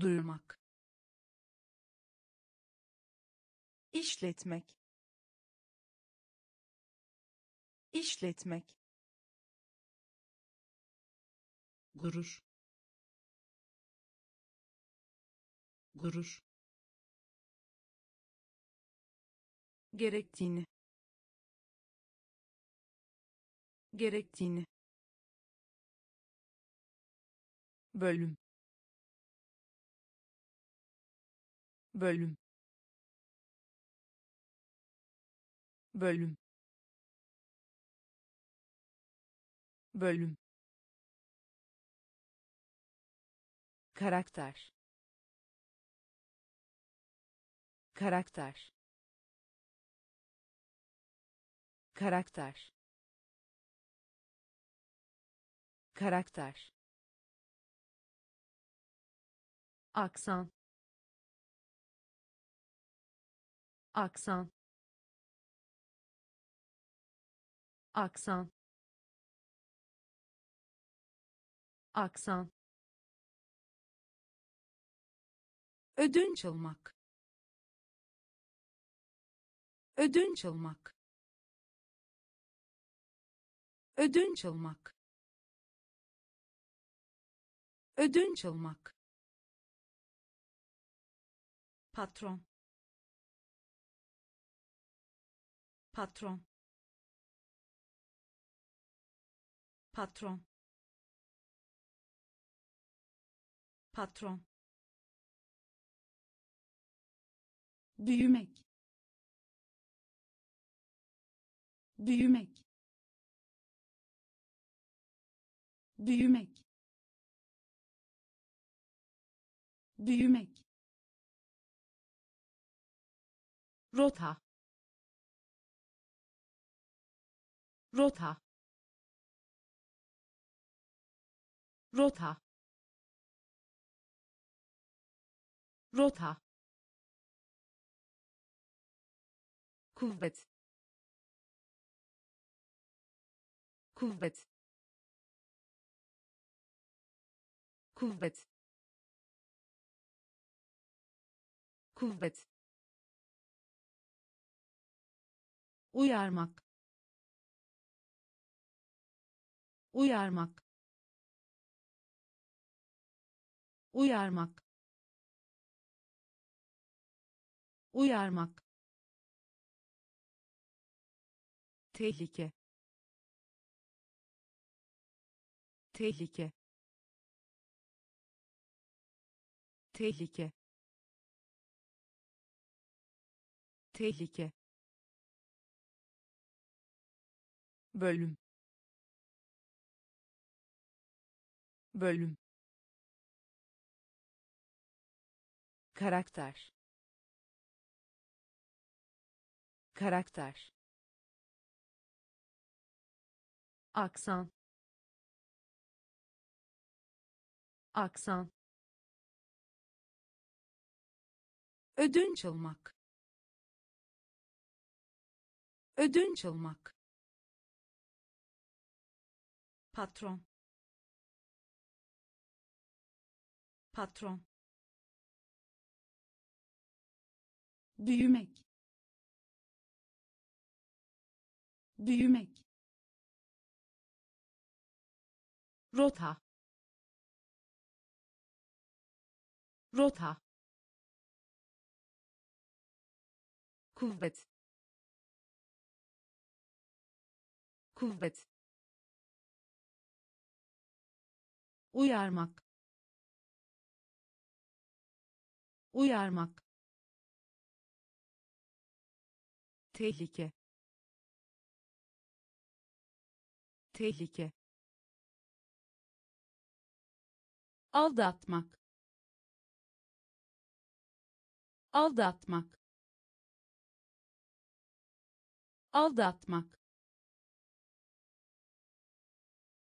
Duyurmak. İşletmek. İşletmek gurur. Gurur. Gerektiğini. Gerektiğini. Bölüm. Bölüm. Bölüm. Bölüm karakter. Karakter. Karakter. Karakter. Aksan. Aksan. Aksan. Aksan ödünç almak. Ödünç almak. Ödünç almak. Ödünç almak. Patron. Patron. Patron. Patron büyümek. Büyümek. Büyümek. Büyümek. Rota. Rota. Rota. Rota kuvvet. Kuvvet. Kuvvet. Kuvvet. Uyarmak. Uyarmak. Uyarmak. Uyarmak tehlike. Tehlike. Tehlike. Tehlike. Bölüm. Bölüm. Karakter. Karakter aksan. Aksan. Ödünç almak. Ödünç almak. Patron. Patron. Büyümek. Büyümek rota. Rota. Kuvvet. Kuvvet. Uyarmak. Uyarmak. Tehlike. Tehlike aldatmak. Aldatmak. Aldatmak.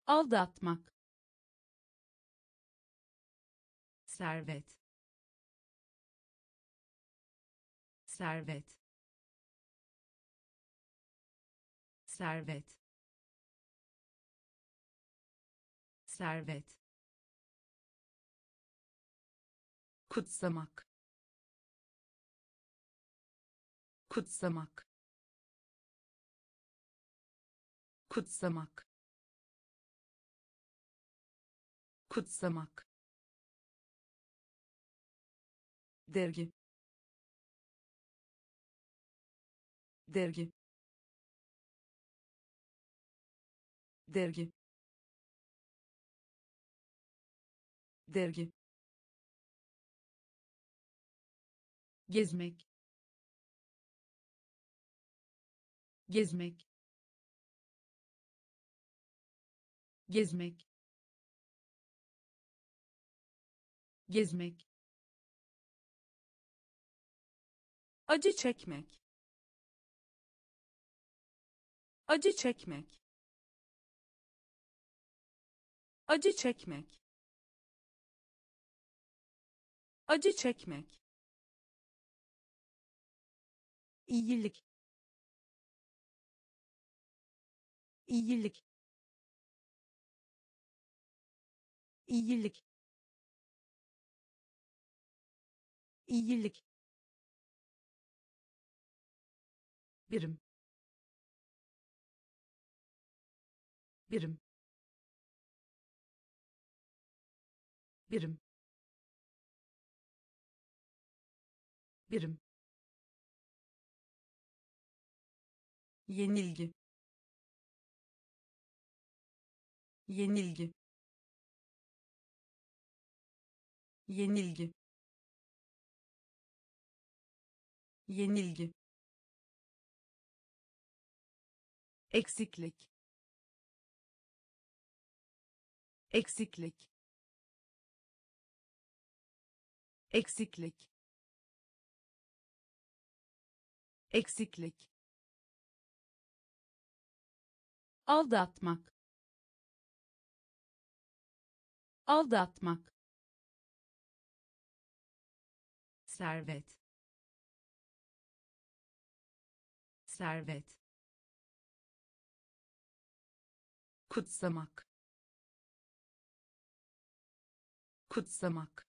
Aldatmak. Servet. Servet. Servet. Servet kutsamak. Kutsamak. Kutsamak. Kutsamak. Dergi. Dergi. Dergi. Dergi gezmek. Gezmek. Gezmek. Gezmek. Acı çekmek. Acı çekmek. Acı çekmek. Acı çekmek iyilik iyilik iyilik iyilik birim. Birim. Birim. Birim yenilgi. Yenilgi. Yenilgi. Yenilgi. Eksiklik. Eksiklik. Eksiklik. Eksiklik aldatmak. Aldatmak. Servet. Servet. Kutsamak. Kutsamak.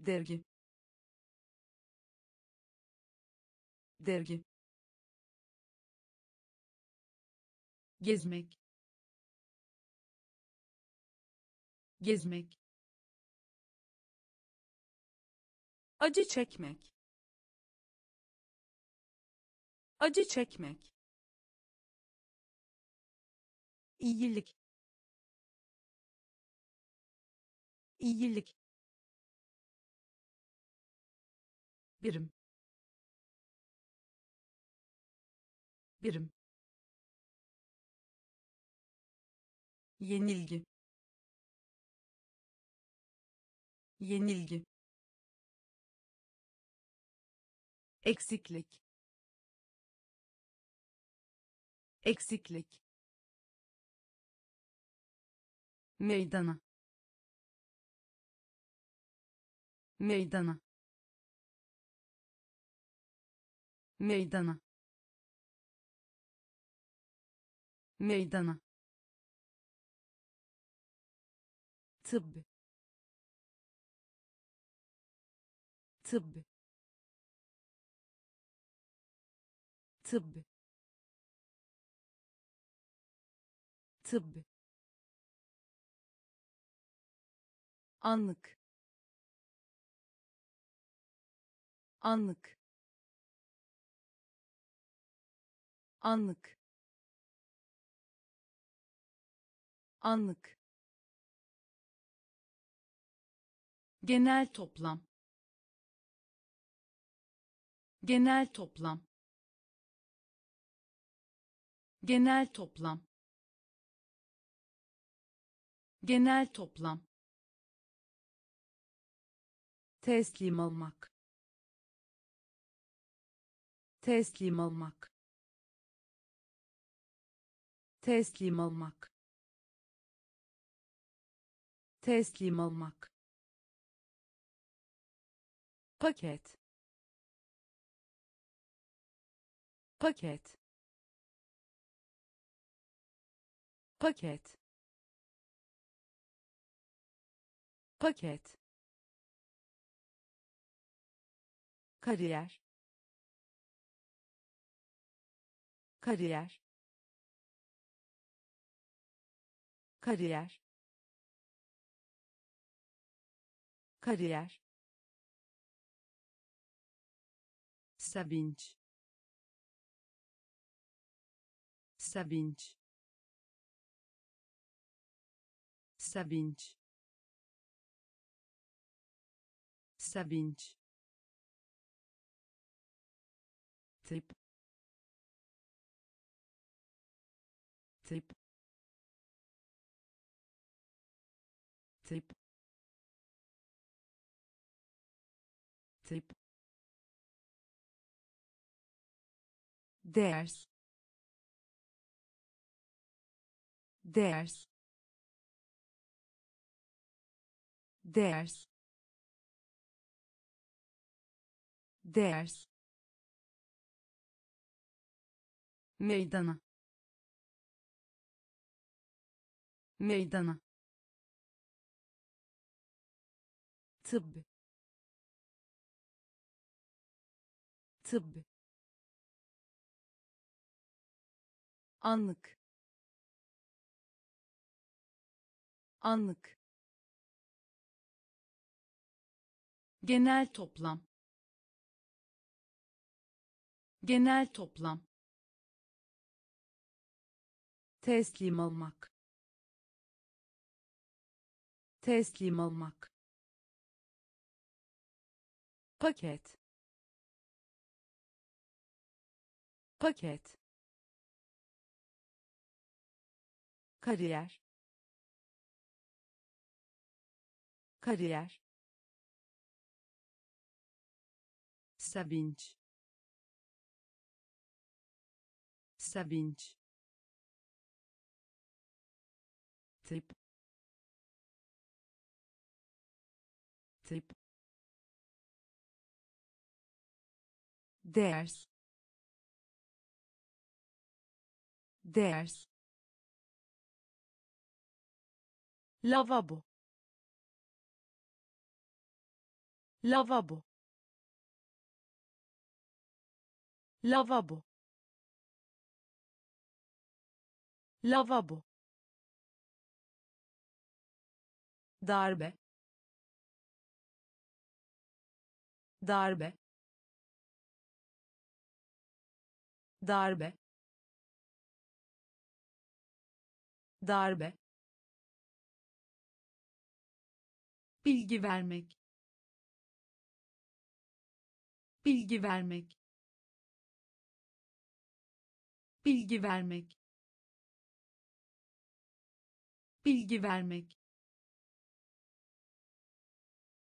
Dergi. Dergi gezmek. Gezmek. Acı çekmek. Acı çekmek. İyilik iyilik birim. Birim yenilgi. Yenilgi. Eksiklik. Eksiklik. Meydana. Meydana. Meydana. Meydana tıbb. Tıbb. Tıbb. Tıbb. Anlık. Anlık. Anlık. Anlık genel toplam. Genel toplam. Genel toplam. Genel toplam. Teslim olmak. Teslim olmak. Teslim olmak. Teslim olmak paket. Paket. Paket. Paket. Kariyer. Kariyer. Kariyer. Kariyer sevinç sevinç sevinç sevinç tip tip tip tip ders ders ders ders. Meydana. Meydana. Tıbb tıbb anlık. Anlık. Genel toplam. Genel toplam. Teslim almak teslim almak paket. Paket kariyer. Kariyer. Sevinç. Sevinç. Tip tip ders. Ders lavabo. Lavabo. Lavabo. Lavabo. Darbe. Darbe. Darbe. Darbe bilgi vermek. Bilgi vermek. Bilgi vermek. Bilgi vermek.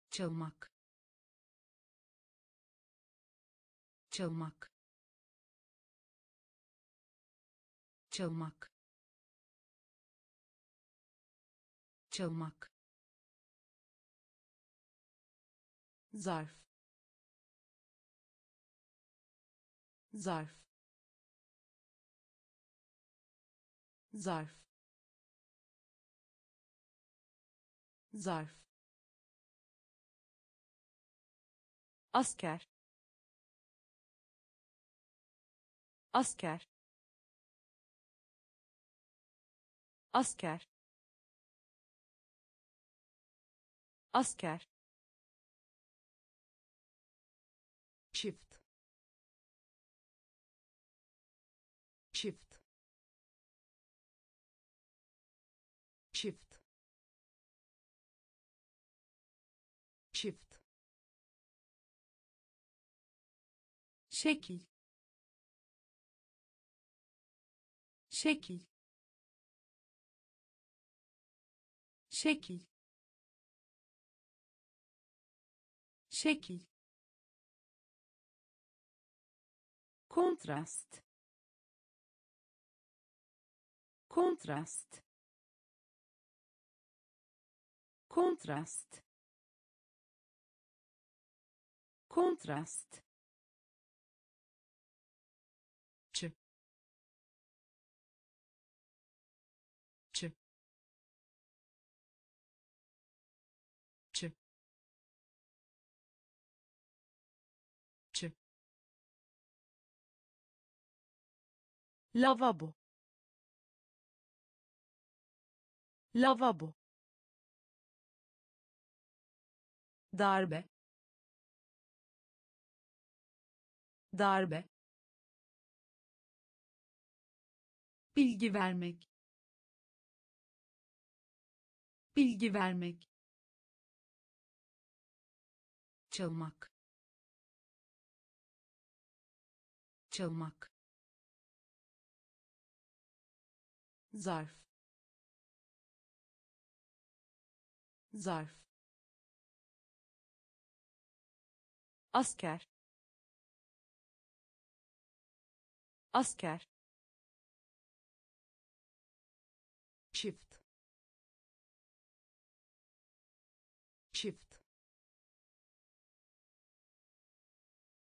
Çalmak. Çalmak. Çalmak. Çalmak zarf. Zarf. Zarf. Zarf. Asker. Asker. Asker. Asker şekil. Şekil. Şekil. Şekil. Kontrast. Kontrast. Kontrast. Kontrast lavabo. Lavabo. Darbe. Darbe. Bilgi vermek. Bilgi vermek. Çalmak. Çalmak zarf. Zarf. Asker. Asker. Çift. Çift.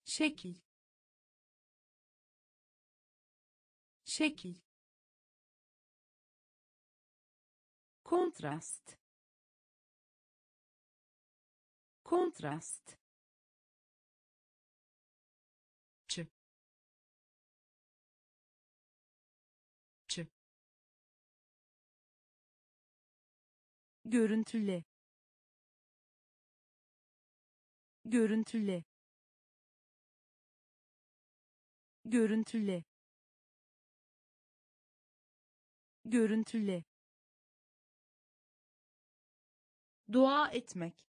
Şekil. Şekil kontrast. Kontrast. Görüntüle. Görüntüle. Görüntüle. Görüntüle dua etmek.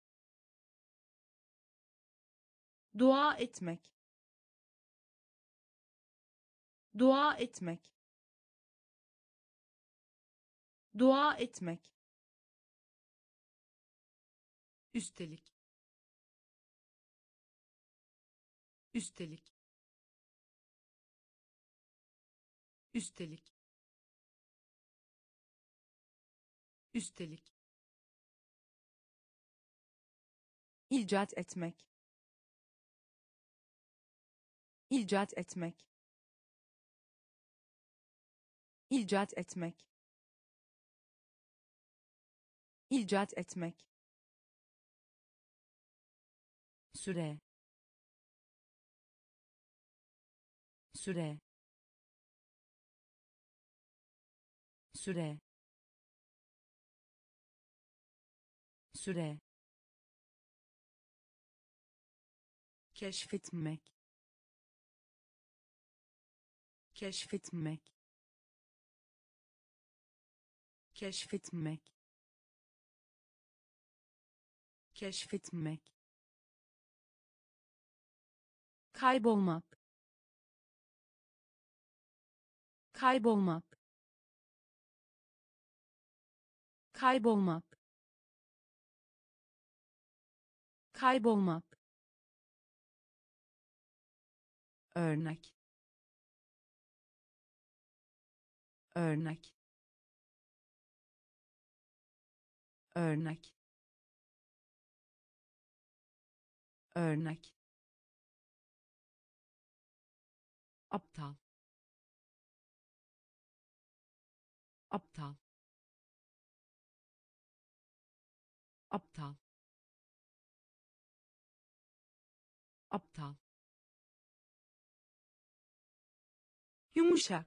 Dua etmek. Dua etmek. Dua etmek. Üstelik. Üstelik. Üstelik. Üstelik icat etmek. İcat etmek. İcat etmek. İcat etmek. Süre. Süre. Süre. Süre keşfetmek keşfetmek keşfetmek keşfetmek. Kaybolmak kaybolmak. Kaybolmak kaybolmak örnek. Örnek. Örnek. Örnek. Aptal. Aptal. Aptal. Aptal yumuşak.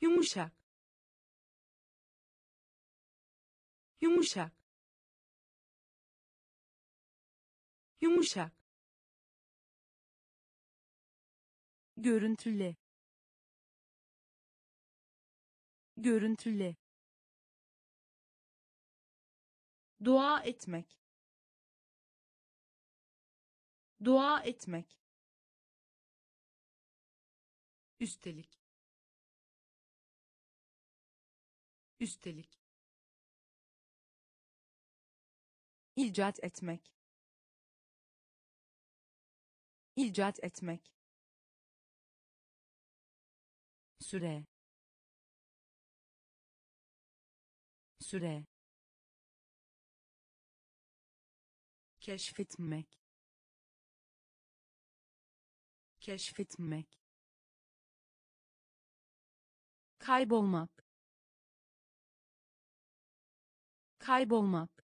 Yumuşak. Yumuşak. Yumuşak. Görüntüle görüntüle dua etmek. Dua etmek üstelik. Üstelik. İcat etmek. İcat etmek. Süre. Süre. Keşfetmek. Keşfetmek kaybolmak. Kaybolmak.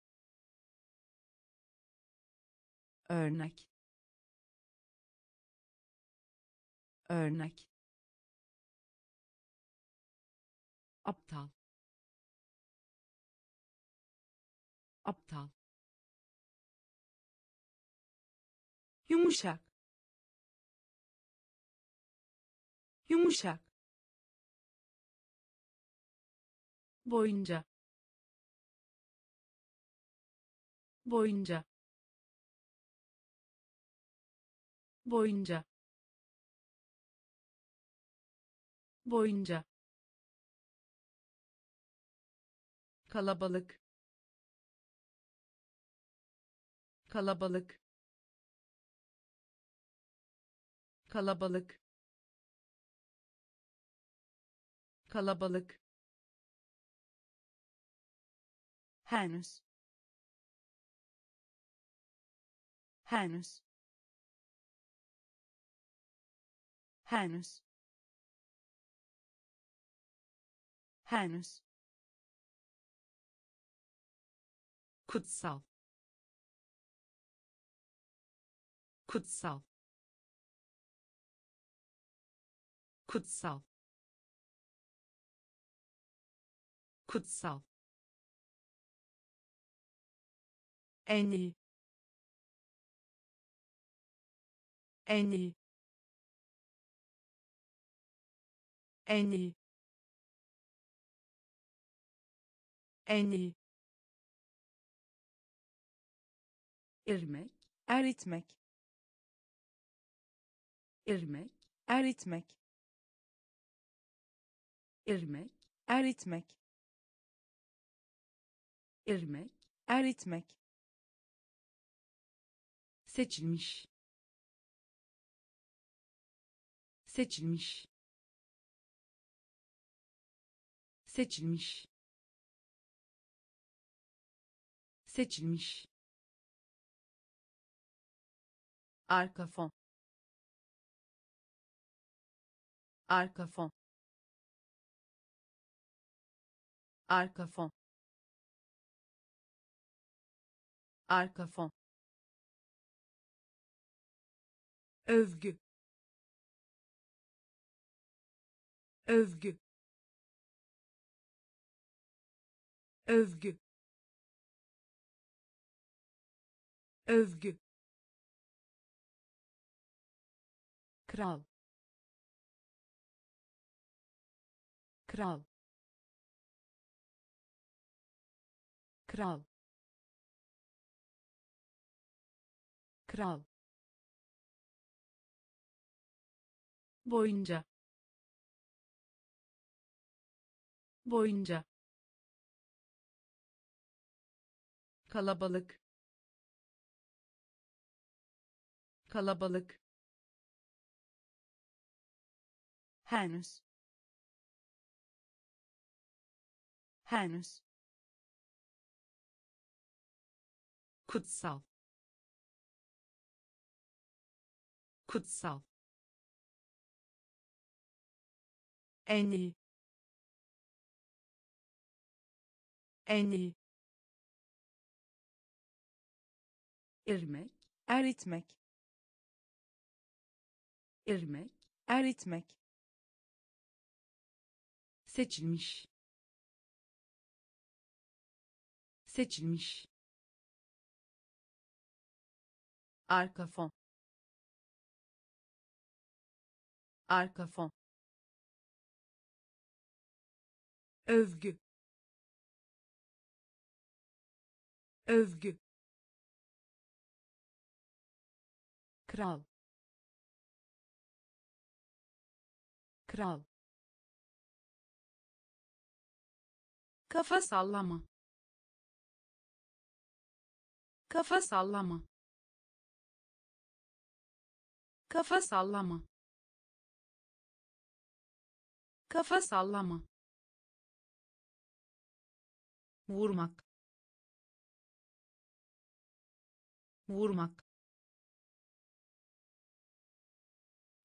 Örnek. Örnek. Aptal. Aptal. Yumuşak. Yumuşak boyunca boyunca boyunca boyunca. Kalabalık kalabalık. Kalabalık kalabalık henüz henüz henüz henüz kutsal. Kutsal. Kutsal. Kutsal en iyi. En iyi. En iyi. En iyi. İrmek eritmek. İrmek eritmek. İrmek eritmek. İrmek eritmek seçilmiş. Seçilmiş. Seçilmiş. Seçilmiş. Arka fon. Arka fon. Arka fon. Arka fon övgü. Övgü. Övgü. Övgü. Kral. Kral. Kral. Kral boyunca boyunca kalabalık kalabalık henüz henüz kutsal kutsal en iyi. En iyi. İrmek eritmek. İrmek eritmek. Seçilmiş. Seçilmiş. Arka fon. Arka fon övgü. Övgü. Kral. Kral. Kafa sallama. Kafa sallama. Kafa sallama. Kafa sallama vurmak. Vurmak.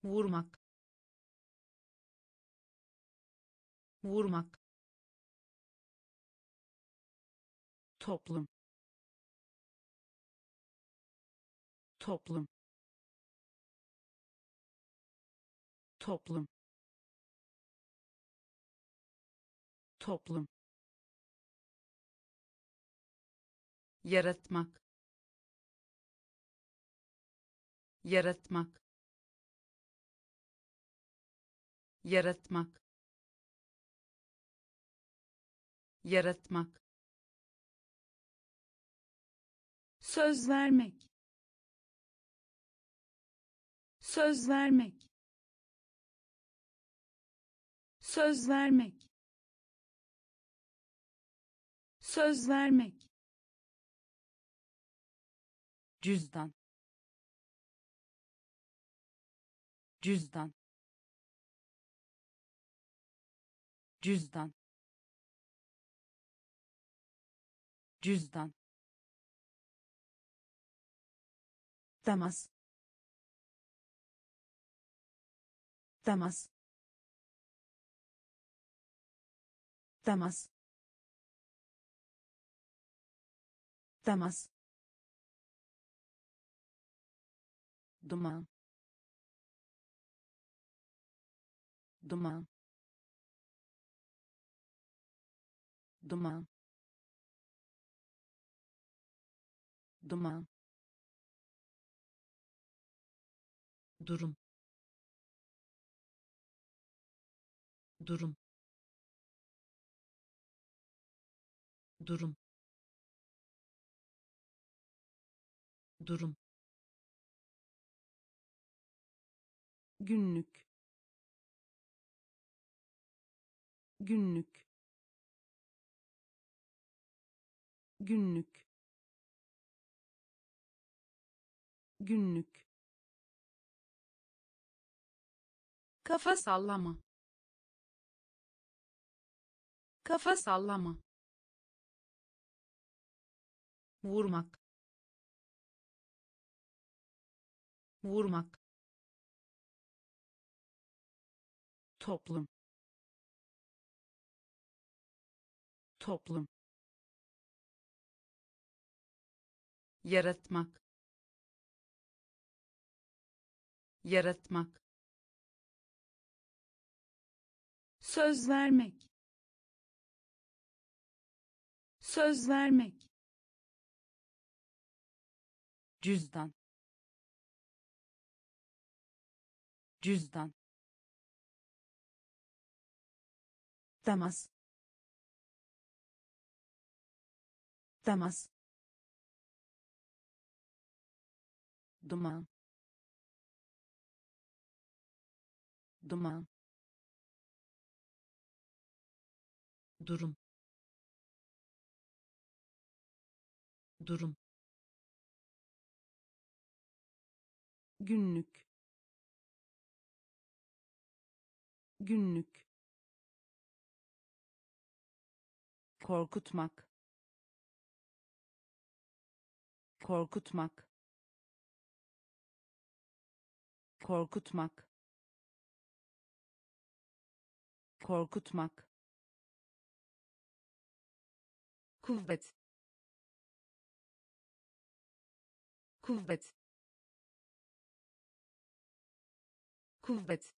Vurmak. Vurmak. Toplum. Toplum. Toplum. Toplum yaratmak. Yaratmak. Yaratmak. Yaratmak. Söz vermek. Söz vermek. Söz vermek. Söz vermek cüzdan. Cüzdan. Cüzdan. Cüzdan. Temas. Temas. Temas. Temas duman. Duman. Duman. Duman. Durum. Durum. Durum. Durum günlük. Günlük. Günlük. Günlük. Kafa sallama. Kafa sallama. Vurmak. Vurmak toplum. Toplum. Yaratmak. Yaratmak. Söz vermek. Söz vermek. Cüzdan. Cüzdan temas temas duman. Duman. Durum. Durum. Günlük. Günlük korkutmak. Korkutmak. Korkutmak. Korkutmak. Kuvvet. Kuvvet. Kuvvet.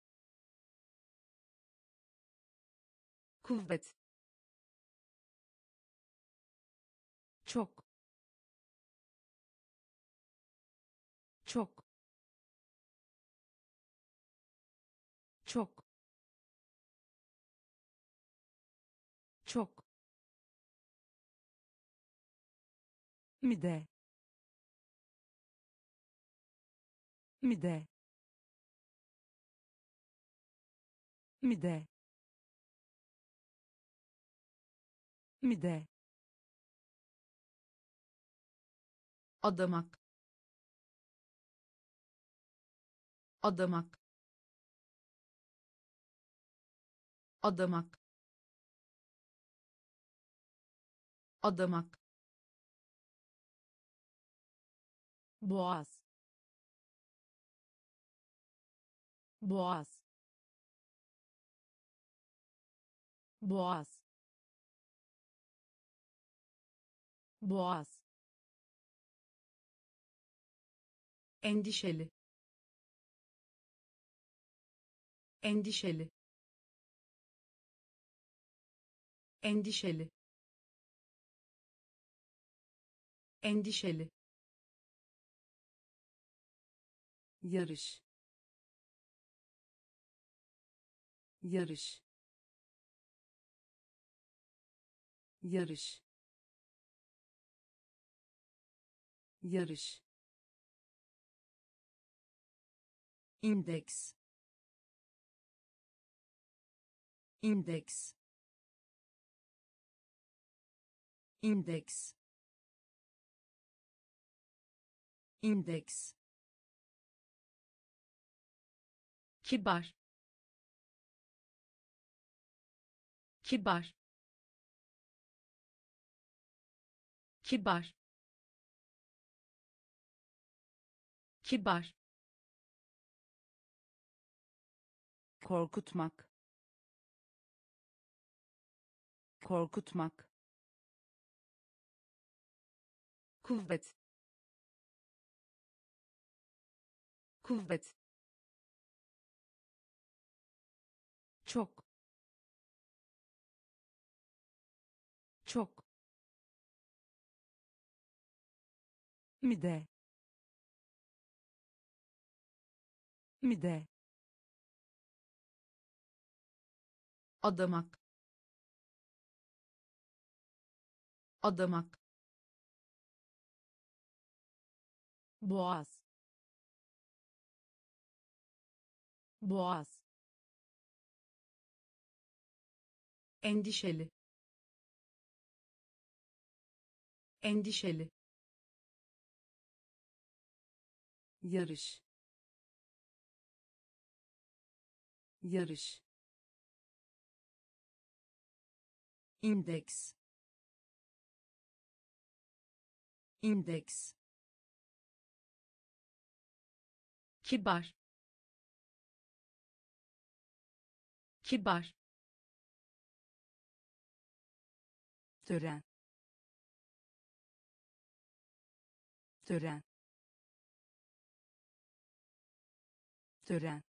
Kuvvet mide mide mide mide adamak. Adamak. Adamak. Adamak boğaz. Boğaz. Boğaz. Boğaz. Endişeli. Endişeli. Endişeli. Endişeli yarış. Yarış. Yarış. Yarış. İndeks. İndeks. İndeks. İndeks kibar. Kibar. Kibar. Kibar. Korkutmak. Korkutmak. Kuvvet. Kuvvet mide mide adamak. Adamak. Boğaz. Boğaz. Endişeli. Endişeli yarış. Yarış. İndeks. İndeks. Kibar. Kibar. Tören. Tören tören.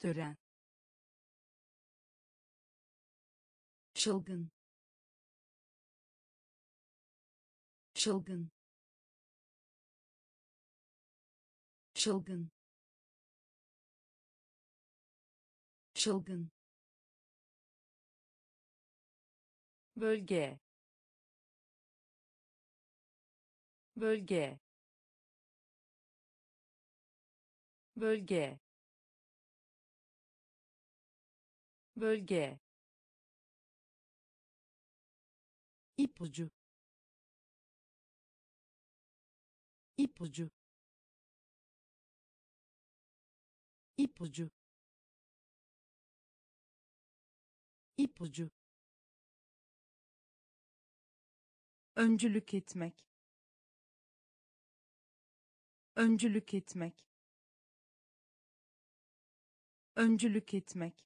Tören. Çılgın. Çılgın. Çılgın. Çılgın. Bölge. Bölge bölge bölge ipucu ipucu ipucu ipucu öncülük etmek öncülük etmek öncülük etmek.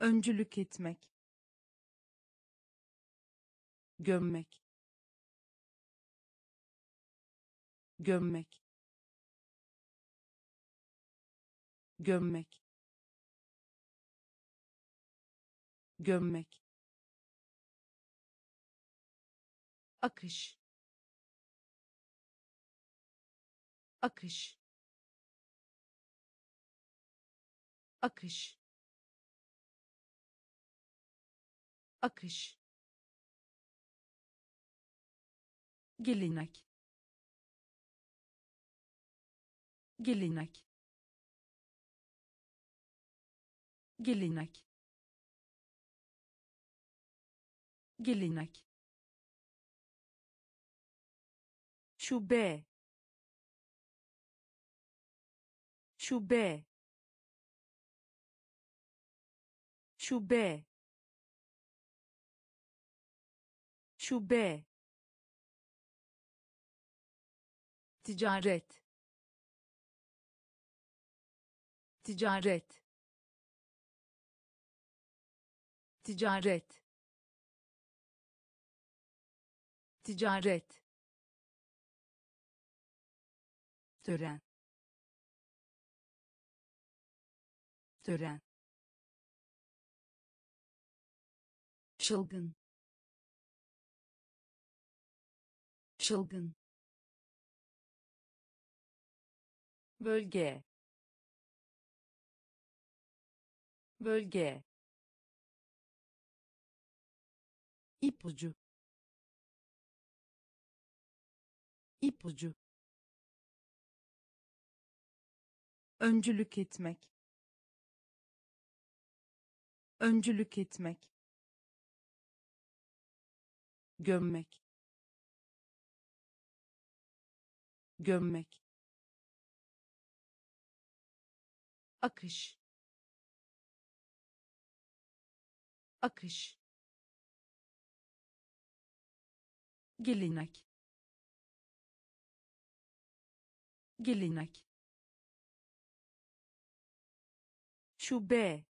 Öncülük etmek. Gömmek. Gömmek. Gömmek. Gömmek. Akış. Akış akış. Akış. Gelenek. Gelenek. Gelenek. Gelenek. Şube. Şube şube şube ticaret ticaret ticaret ticaret tören tören çılgın. Çılgın. Bölge. Bölge. İpucu. İpucu. Öncülük etmek. Öncülük etmek gömmek. Gömmek. Akış. Akış. Gelenek. Gelenek. Şube.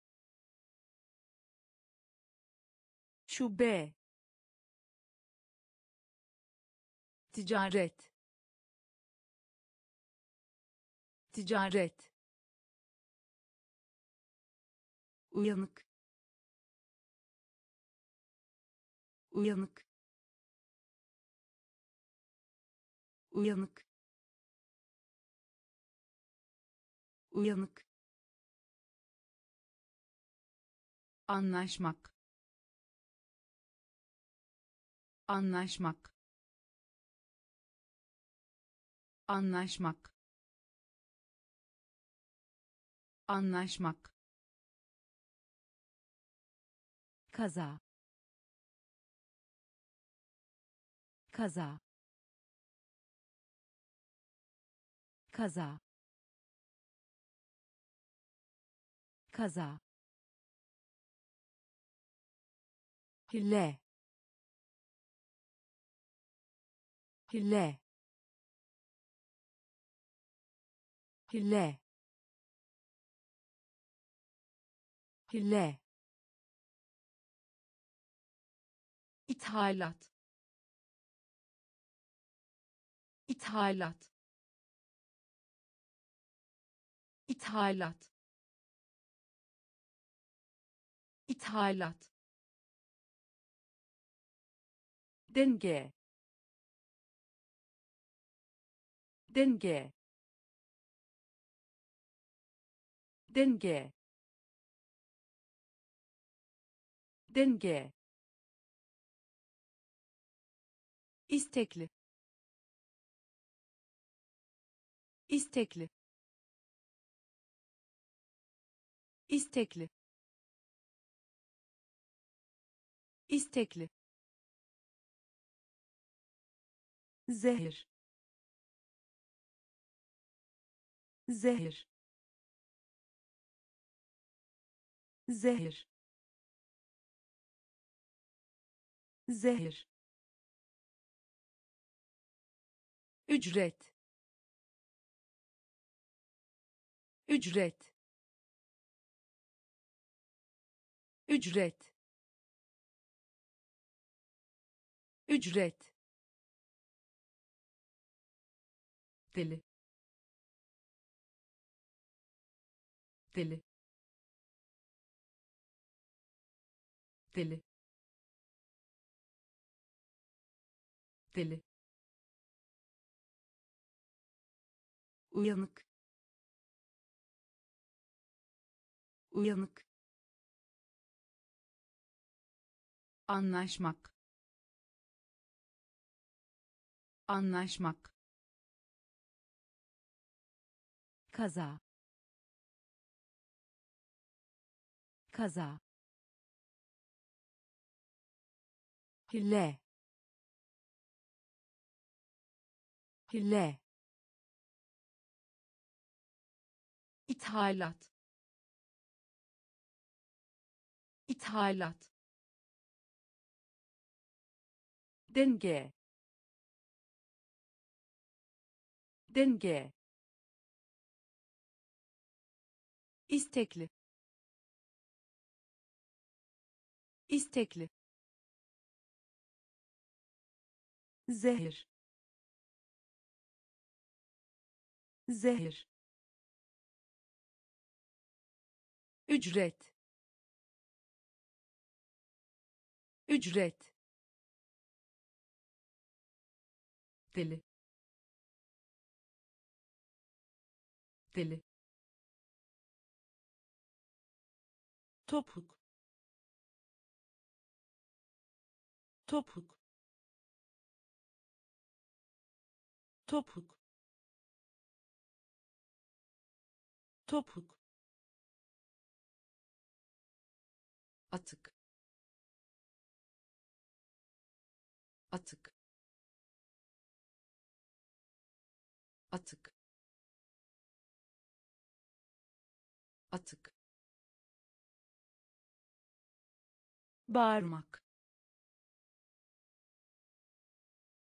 Şube ticaret. Ticaret. Uyanık. Uyanık. Uyanık. Uyanık. Anlaşmak. Anlaşmak anlaşmak. Anlaşmak. Kaza. Kaza. Kaza. Kaza. Hile. Hile hile hile ithalat. İthalat. İthalat. İthalat. Denge. Denge denge. Denge. İstekli. İstekli. İstekli. İstekli. Zehir. Zehir zehir. Zehir. Ücret. Ücret. Ücret. Ücret. Deli. Deli deli. Deli. Uyanık. Uyanık. Anlaşmak. Anlaşmak. Kaza. Kaza hile hile ithalat. İthalat. Denge. Denge. İstekli. İstekli zehir. Zehir. Ücret. Ücret. Deli. Deli. Topuk. Topuk topuk. Topuk. Atık. Atık. Atık. Atık. Bağırmak.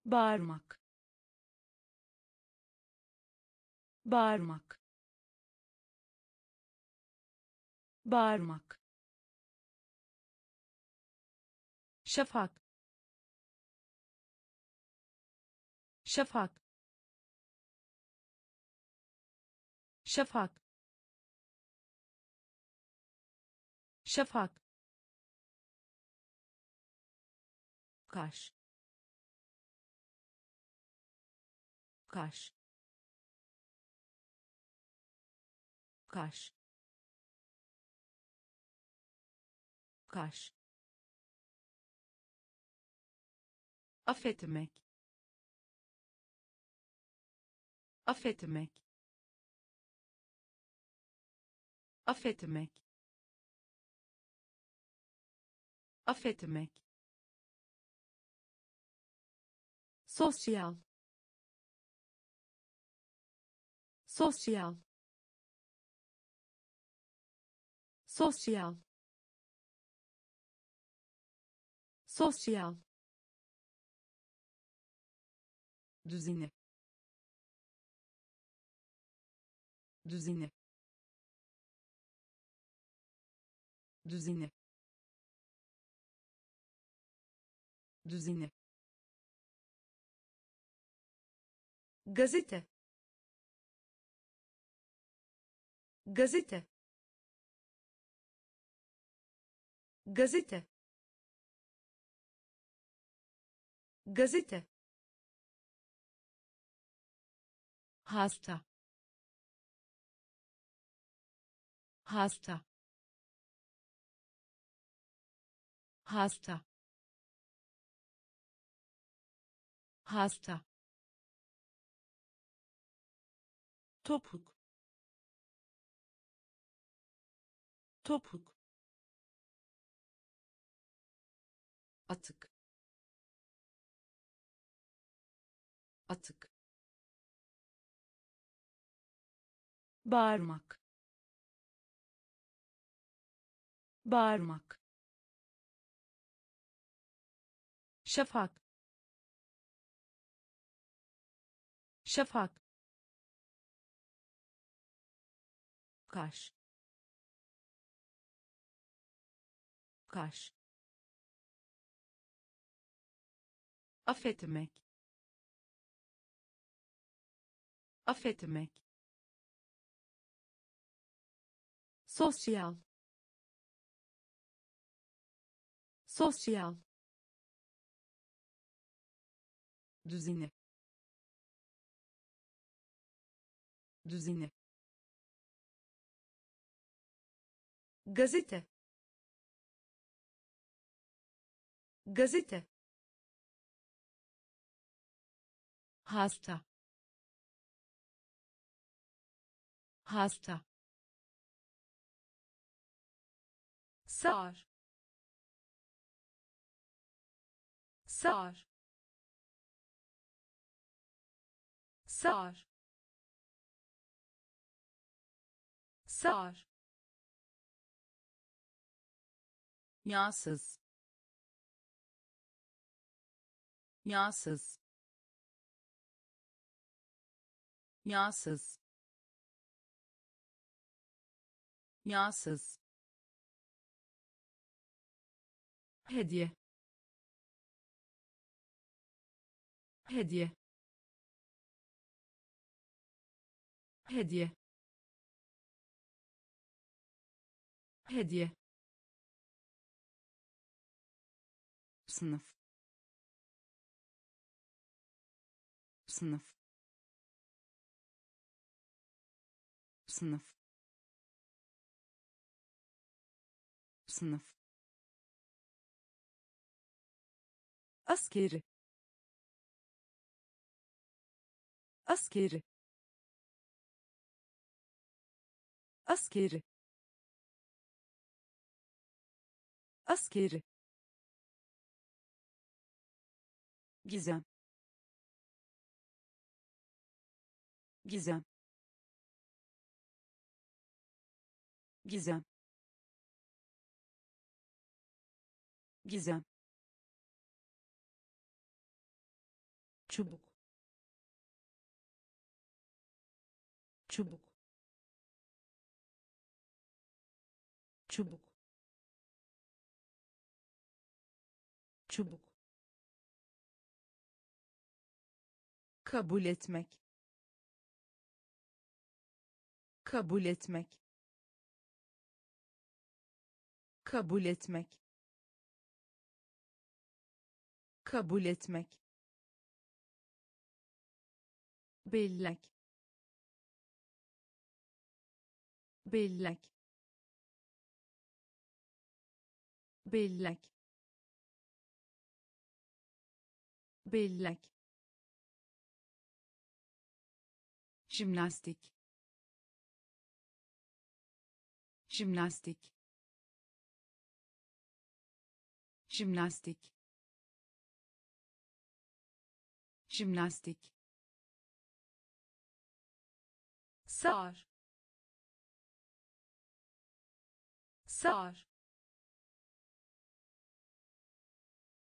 Bağırmak bağırmak. Bağırmak. Şafak. Şafak. Şafak. Şafak. Kaş. Kaş kaş kaş affetmek. Affetmek. Affetmek. Affetmek. Sosyal. Sosyal sosyal sosyal düzeni. Düzeni. Düzeni. Düzeni. Gazete. Gazete gazete. Gazete. Hasta. Hasta. Hasta. Hasta. Topuk. Topuk atık. Atık. Bağırmak. Bağırmak. Şafak. Şafak. Kaş kaş affetmek. Affetmek. Sosyal. Sosyal. Düzeni. Düzeni. Gazete. Gazete hasta. Hasta. Sar. Sar. Sar. Sar. Yağsız. Yağsız yağsız. Yağsız. Hediye. Hediye. Hediye. Hediye. Sınıf. Sınıf sınıf. Sınıf. Askeri. Askeri. Askeri. Askeri. Gizem. Gizem gizem. Gizem. Çubuk. Çubuk. Çubuk. Çubuk. Kabul etmek. Kabul etmek kabul etmek. Kabul etmek. Bellek bellek bellek bellek jimnastik. Jimnastik jimnastik. Jimnastik. Sar. Sar.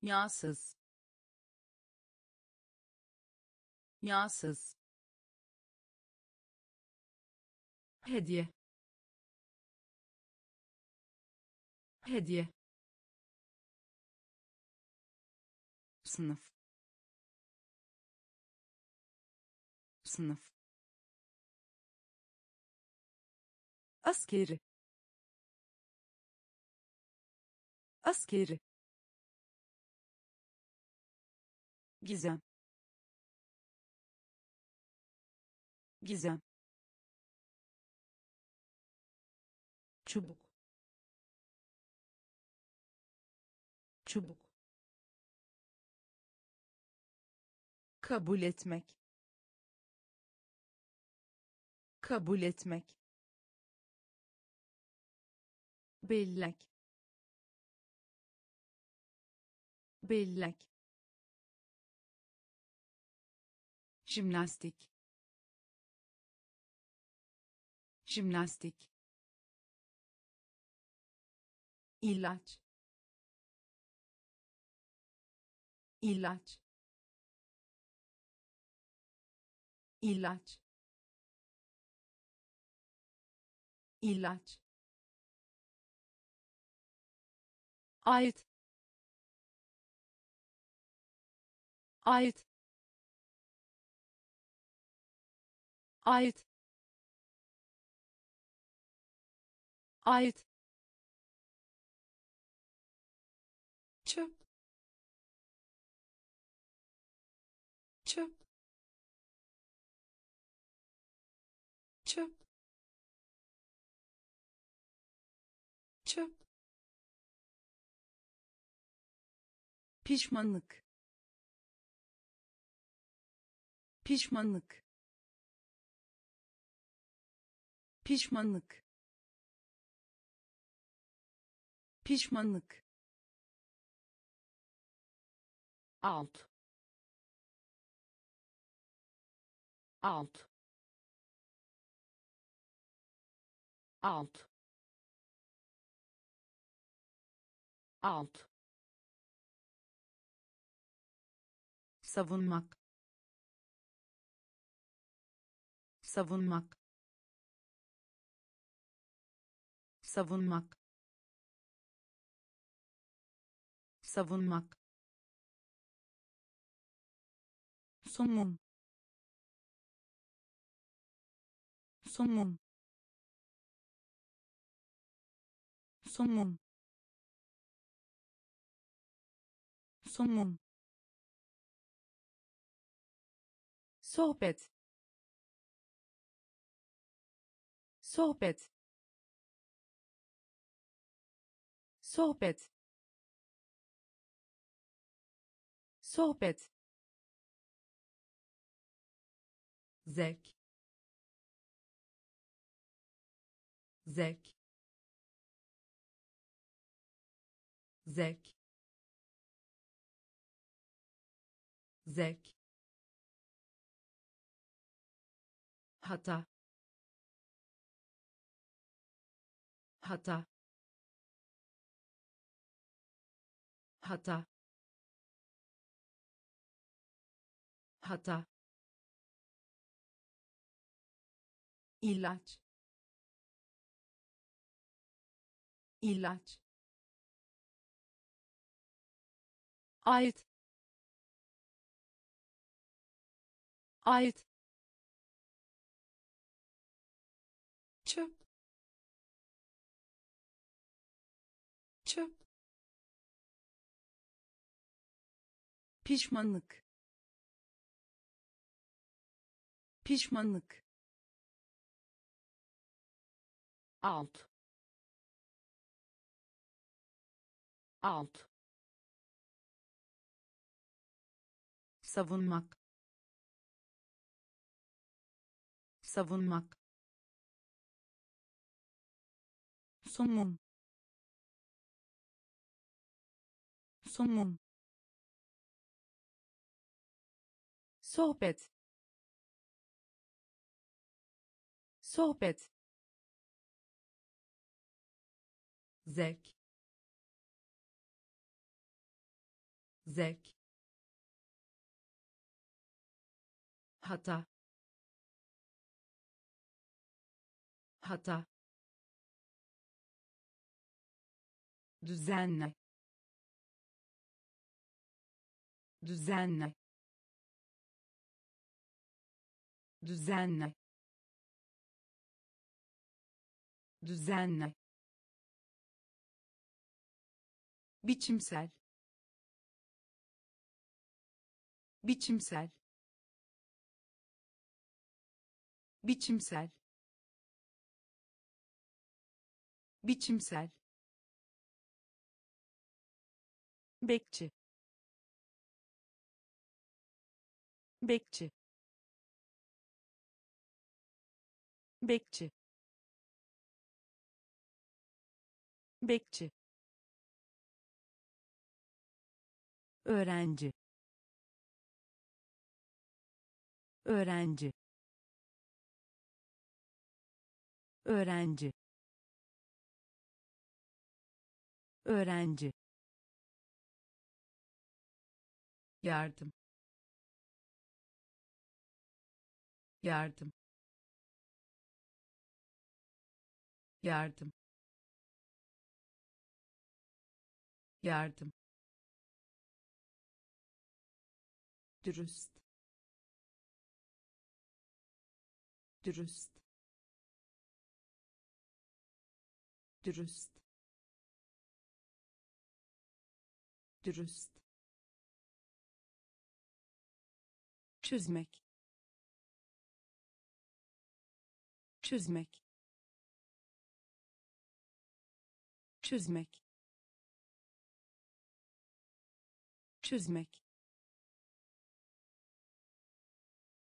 Yağsız. Yağsız. Hediye. Hediye sınıf. Sınıf. Askeri. Askeri. Gizem. Gizem. Çubuk. Çubuk kabul etmek. Kabul etmek. Bellek bellek jimnastik. Jimnastik. İlaç. İlaç ilaç. İlaç. Ait. Ait. Ait. Ait pişmanlık. Pişmanlık. Pişmanlık. Pişmanlık. Alt. Alt. Alt. Alt savunmak savunmak savunmak savunmak. Somun somun somun somun sohbet. Sohbet. Sohbet. Sohbet. Zevk. Zevk. Zevk. Zevk hata. Hata. Hata. Hata. İlaç. İlaç. Ait. Ait pişmanlık. Pişmanlık. Alt. Alt. Savunmak. Savunmak. Somun somun sohbet. Sohbet. Zevk. Zevk. Hata. Hata. Düzenle. Düzenle düzenle. Düzenle. Biçimsel. Biçimsel. Biçimsel. Biçimsel. Bekçi. Bekçi bekçi. Bekçi. Öğrenci. Öğrenci. Öğrenci. Öğrenci. Yardım. Yardım yardım. Yardım. Dürüst. Dürüst. Dürüst. Dürüst. Çözmek. Çözmek çözmek. Çözmek.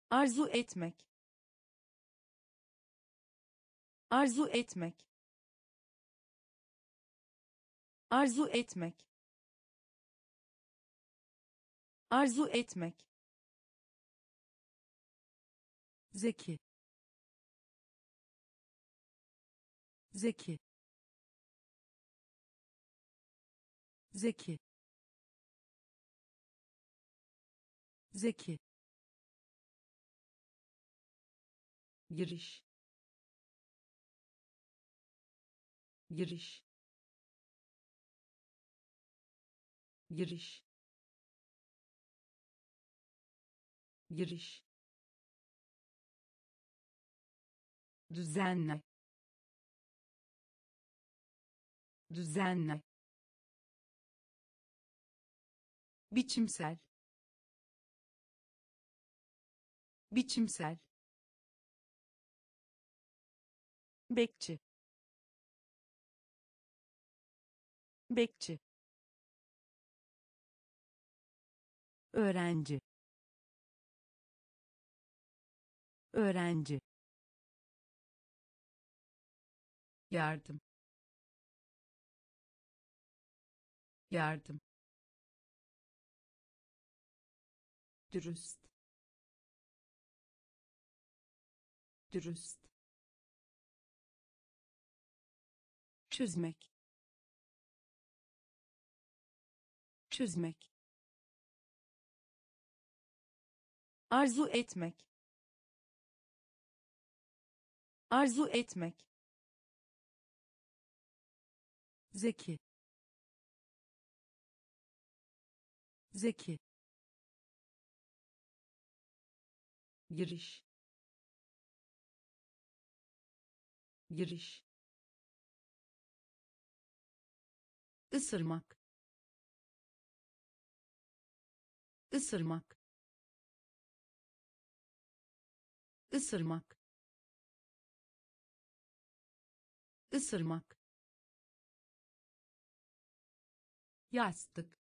Arzu etmek. Arzu etmek. Arzu etmek. Arzu etmek. Zeki. Zeki zeki. Zeki. Giriş. Giriş. Giriş. Giriş. Düzenle. Düzenle biçimsel. Biçimsel. Bekçi. Bekçi. Öğrenci. Öğrenci. Yardım. Yardım dürüst. Dürüst. Çözmek. Çözmek. Arzu etmek. Arzu etmek. Zeki. Zeki giriş. Giriş. Isırmak ısırmak ısırmak ısırmak yastık.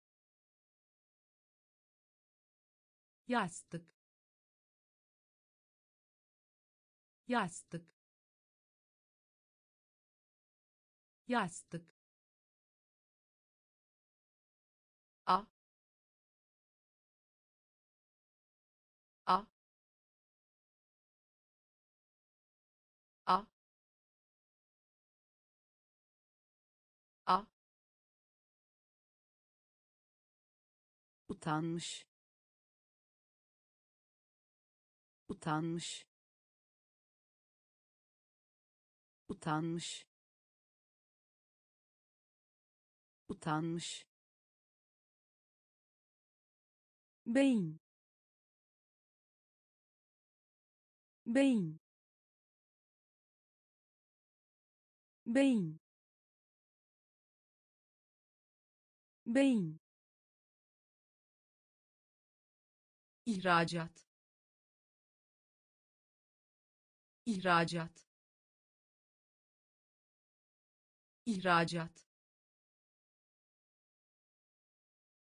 Yastık yastık. Yastık. A. A. A. A. Utanmış. Utanmış utanmış. Utanmış. Beyin beyin beyin beyin ihracat. İhracat ihracat.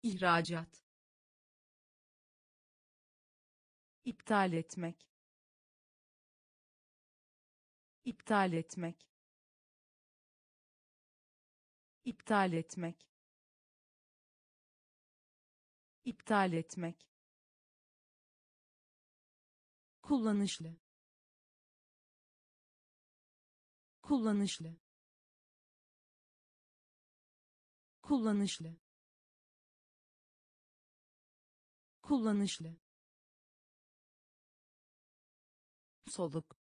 İhracat. İptal etmek. İptal etmek. İptal etmek. İptal etmek. Kullanışlı. Kullanışlı kullanışlı. Kullanışlı. Soluk.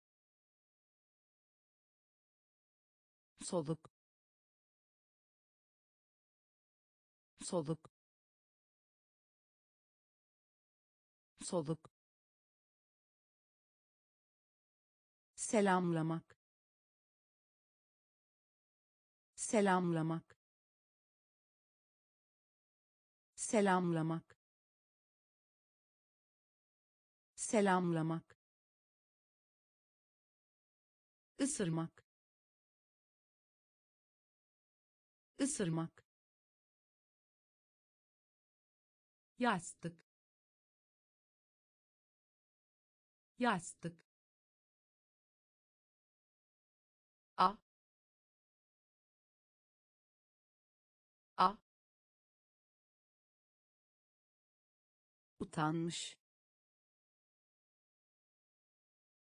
Soluk. Soluk. Soluk. Selamlamak. Selamlamak selamlamak. Selamlamak. Isırmak ısırmak yastık. Yastık. A utanmış.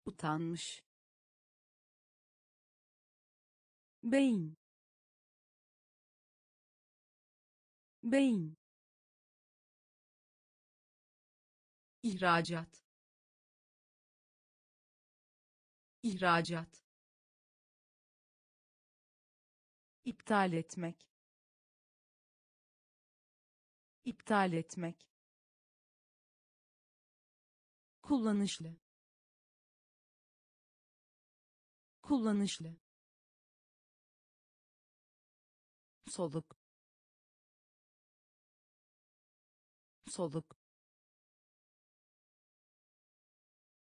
Utanmış. Beyin beyin ihracat. İhracat. İptal etmek. İptal etmek kullanışlı. Kullanışlı. Soluk. Soluk.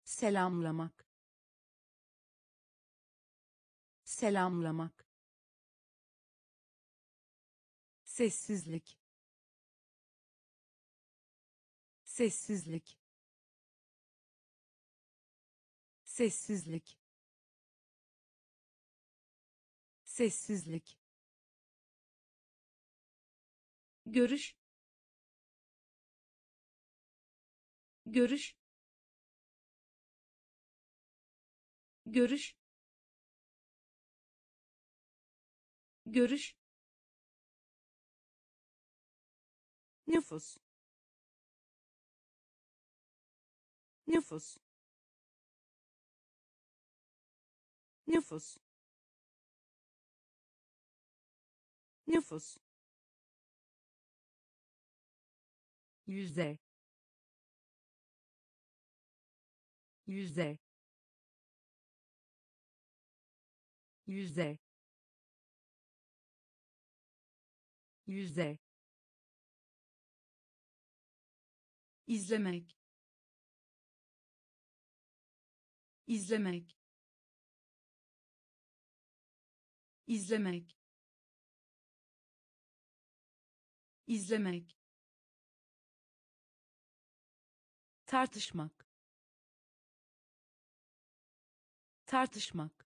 Selamlamak. Selamlamak. Sessizlik. Sessizlik sessizlik. Sessizlik. Görüş. Görüş. Görüş. Görüş. Nüfus. Nüfus nüfus. Nüfus. Yüzde. Yüzde. Yüzde. Yüzde. İzlemek. İzlemek izlemek. İzlemek. Tartışmak. Tartışmak.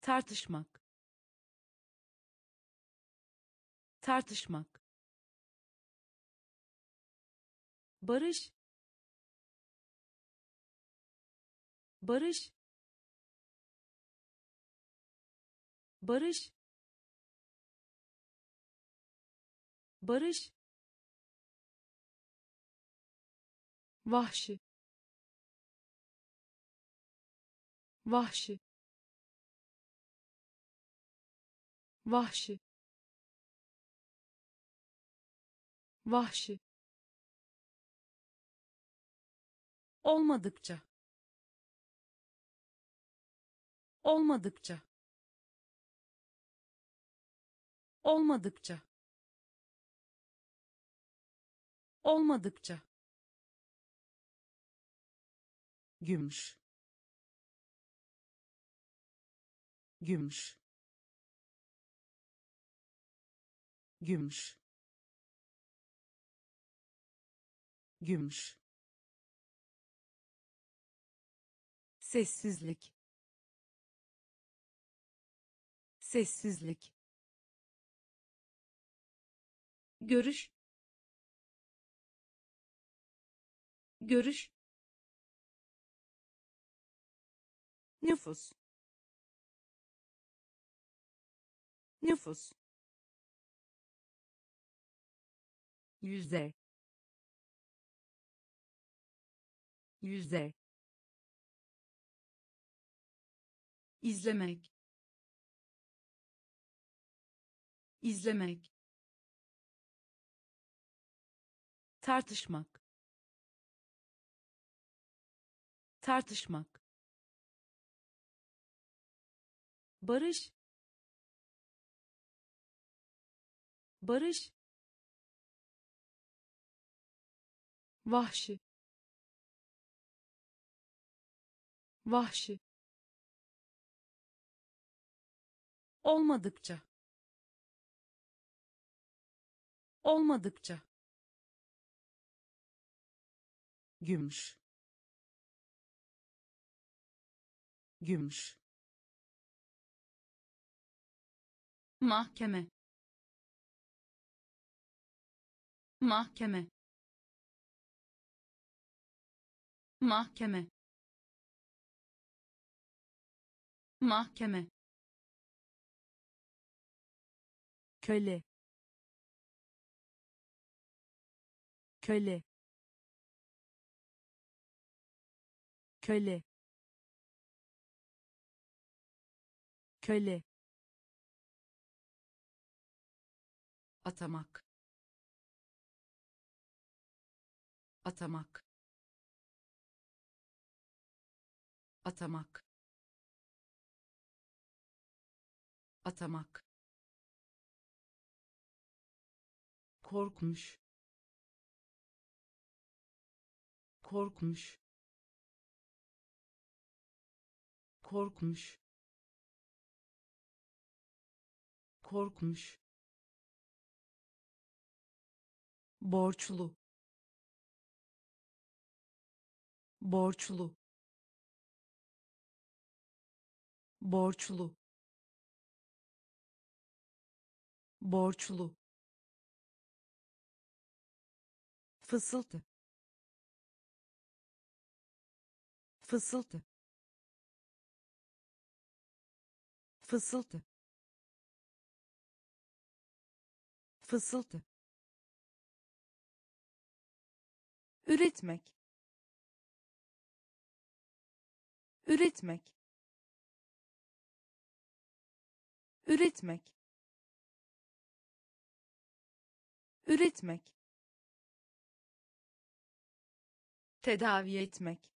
Tartışmak. Tartışmak. Barış. Barış barış. Barış. Vahşi. Vahşi. Vahşi. Vahşi. Olmadıkça. Olmadıkça olmadıkça. Olmadıkça. Gümüş. Gümüş. Gümüş. Gümüş. Sessizlik. Sessizlik görüş. Görüş. Nüfus. Nüfus. Yüzde yüzde izlemek. İzlemek tartışmak. Tartışmak. Barış. Barış. Vahşi. Vahşi. Olmadıkça. Olmadıkça gümüş. Gümüş. Mahkeme. Mahkeme. Mahkeme. Mahkeme. Köle. Köle köle köle atamak atamak atamak atamak. Korkmuş korkmuş korkmuş. Korkmuş. Borçlu. Borçlu. Borçlu. Borçlu. Fısıltı. Fısıltı fısıltı. Fısıltı. Üretmek. Üretmek. Üretmek. Üretmek. Tedavi etmek.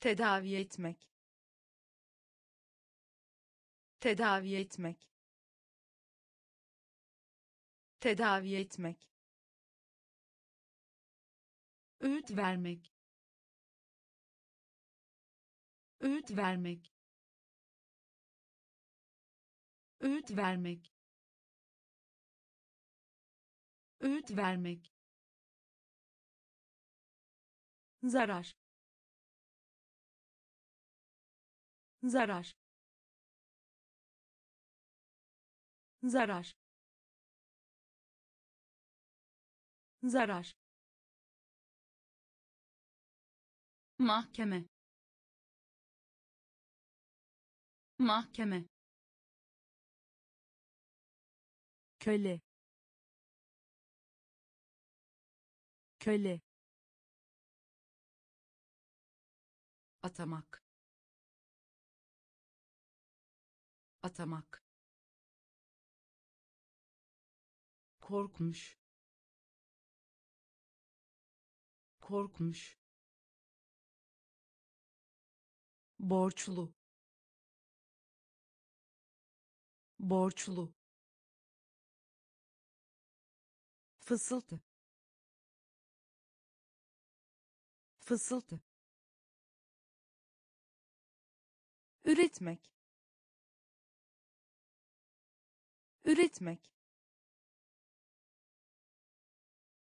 Tedavi etmek tedavi etmek. Tedavi etmek. Öğüt vermek. Öğüt vermek. Öğüt vermek. Öğüt vermek. Zarar. Zarar zarar. Zarar. Mahkeme. Mahkeme. Köle. Köle. Atamak. Atamak korkmuş. Korkmuş. Borçlu. Borçlu. Fısıltı. Fısıltı. Üretmek. Üretmek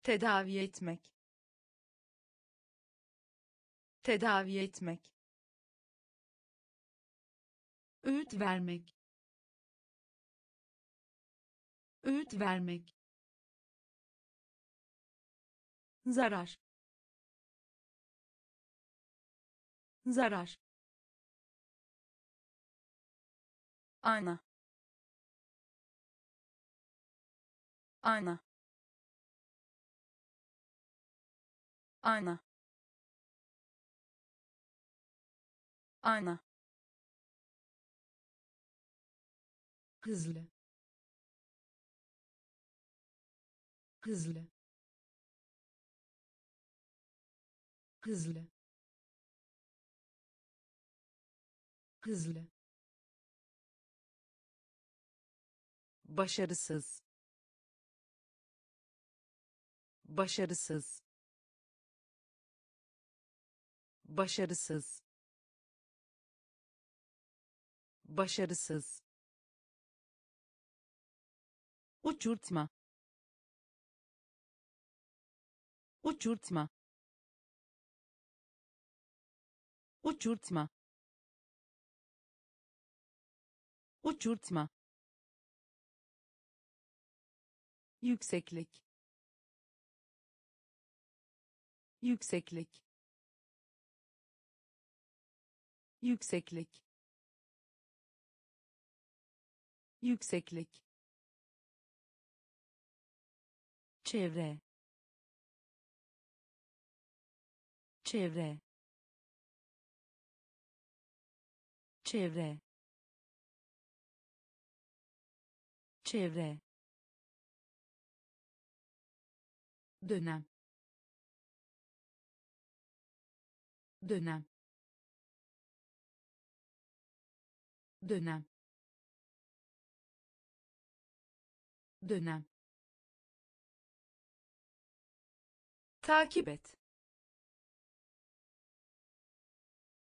tedavi etmek. Tedavi etmek. Öğüt vermek. Öğüt vermek. Zarar. Zarar. Ayna. Ayna ayna ayna hızlı. Hızlı. Hızlı. Hızlı. Başarısız. Başarısız başarısız başarısız uçurtma uçurtma uçurtma uçurtma yükseklik yükseklik yükseklik. Yükseklik. Çevre. Çevre. Çevre. Çevre. Dönem. Dönem dönem. Dönem. Takip et.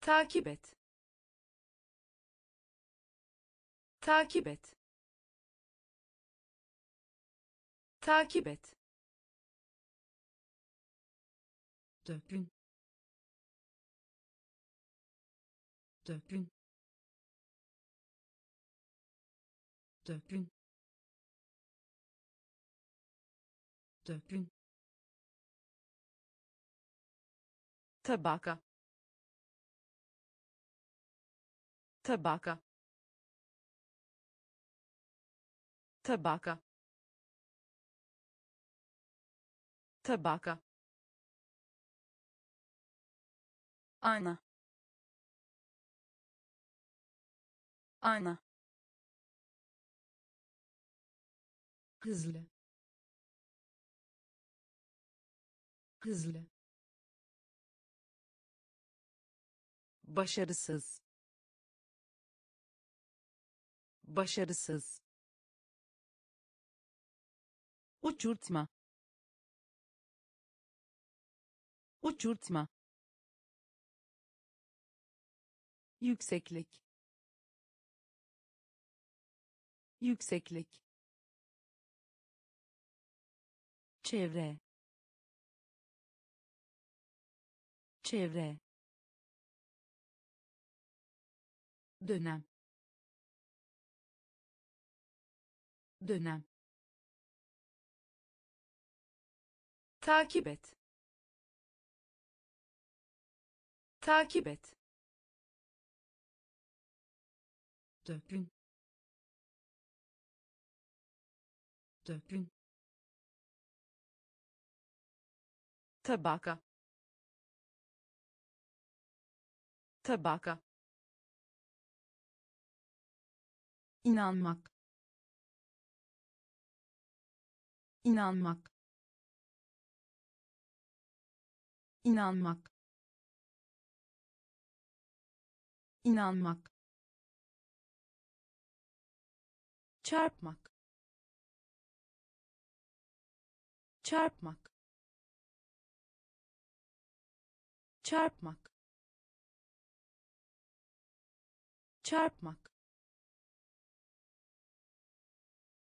Takip et. Takip et. Takip et. Dökün. Dökün dökün. Dökün. Tabaka. Tabaka. Tabaka. Tabaka. Ana. Ana hızlı. Hızlı. Başarısız. Başarısız. Uçurtma. Uçurtma. Yükseklik. Yükseklik çevre. Çevre. Dönem. Dönem. Takip et. Takip et. Dökün. Dökün tabaka tabaka inanmak. İnanmak. İnanmak. İnanmak. Çarpmak. Çarpmak çarpmak. Çarpmak.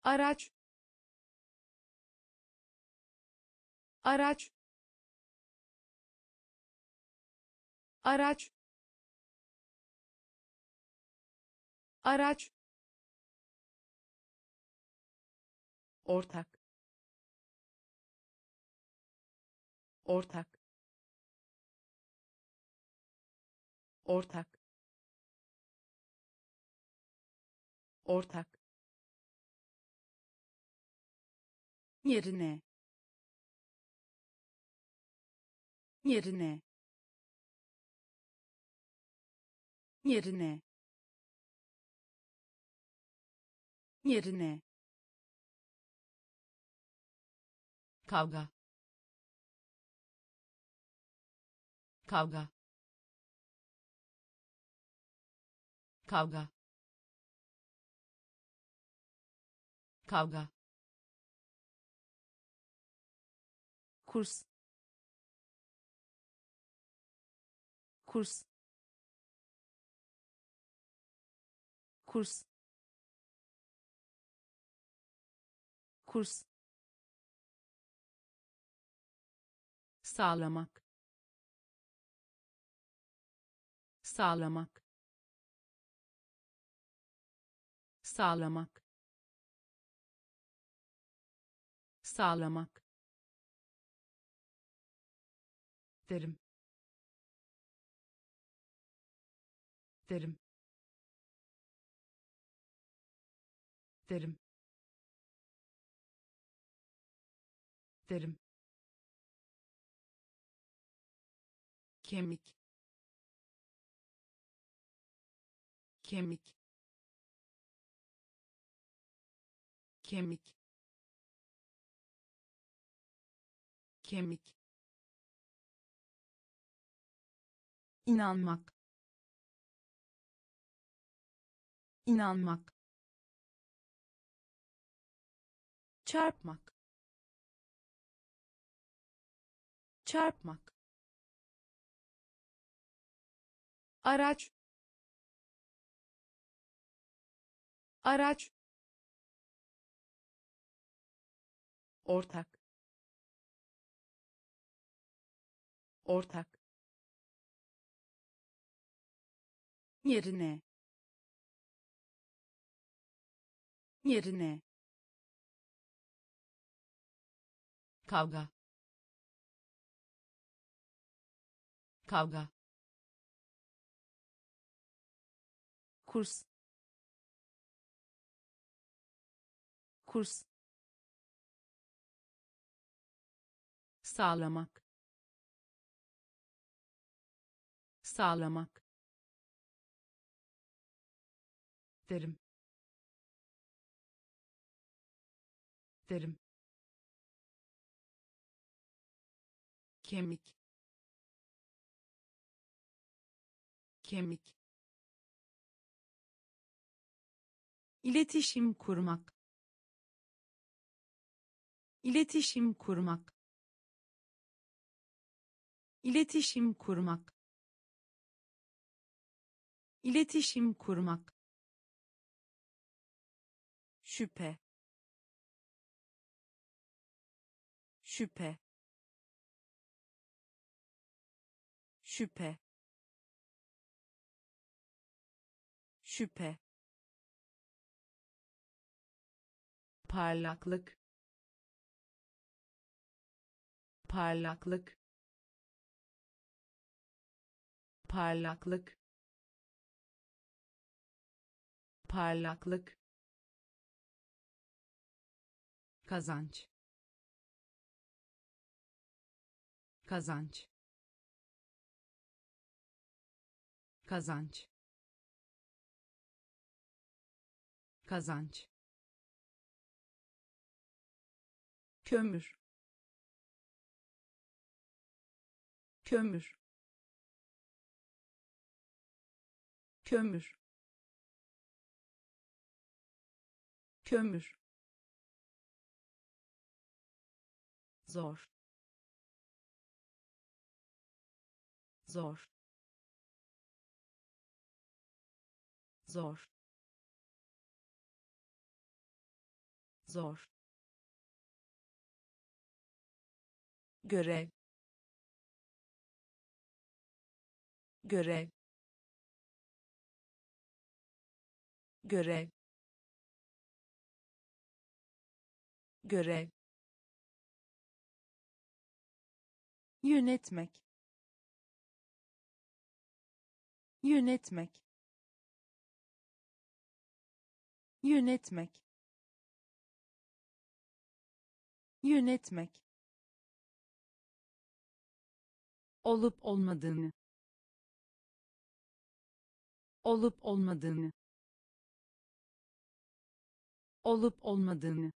Araç. Araç. Araç. Araç. Ortak. Ortak ortak. Ortak. Yerine. Yerine. Yerine. Yerine. Kavga. Kavga kavga. Kavga. Kurs. Kurs. Kurs. Kurs. Sağlamak. Sağlamak sağlamak. Sağlamak. Derim. Derim. Derim. Derim. Kemik. Kemik kemik. Kemik. İnanmak. İnanmak. Çarpmak. Çarpmak. Araç. Araç ortak. Ortak. Yerine. Yerine. Kavga. Kavga. Kurs. Kurs sağlamak. Sağlamak. Derim. Derim. Kemik. Kemik. İletişim kurmak. İletişim kurmak iletişim kurmak. İletişim kurmak. Şüphe. Şüphe. Şüphe. Şüphe. Parlaklık. Parlaklık parlaklık parlaklık kazanç kazanç kazanç kazanç kömür kömür kömür. Kömür. Zor. Zor. Zor. Zor. Görev. Görev görev görev yönetmek. Yönetmek. Yönetmek. Yönetmek. Olup olmadığını. Olup olmadığını olup olmadığını.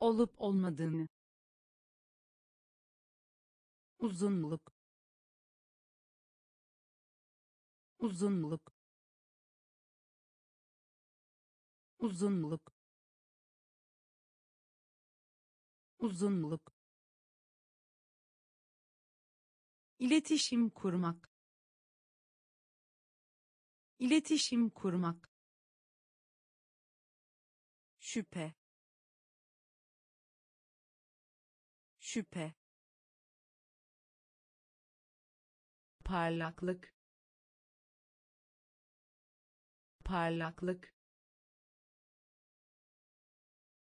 Olup olmadığını. Uzunluk. Uzunluk. Uzunluk. Uzunluk. İletişim kurmak. İletişim kurmak şüphe. Şüphe. Parlaklık. Parlaklık.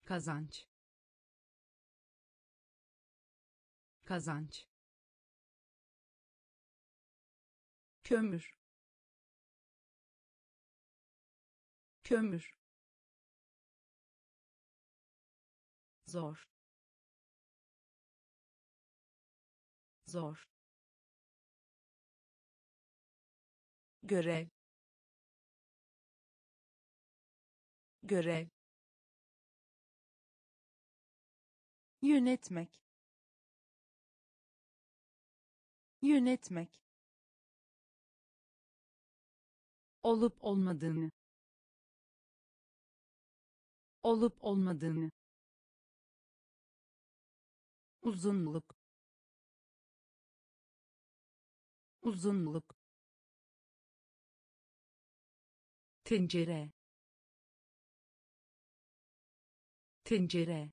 Kazanç. Kazanç. Kömür. Kömür zor. Zor. Görev. Görev. Yönetmek. Yönetmek. Olup olmadığını. Olup olmadığını uzunluk. Uzunluk. Tencere. Tencere.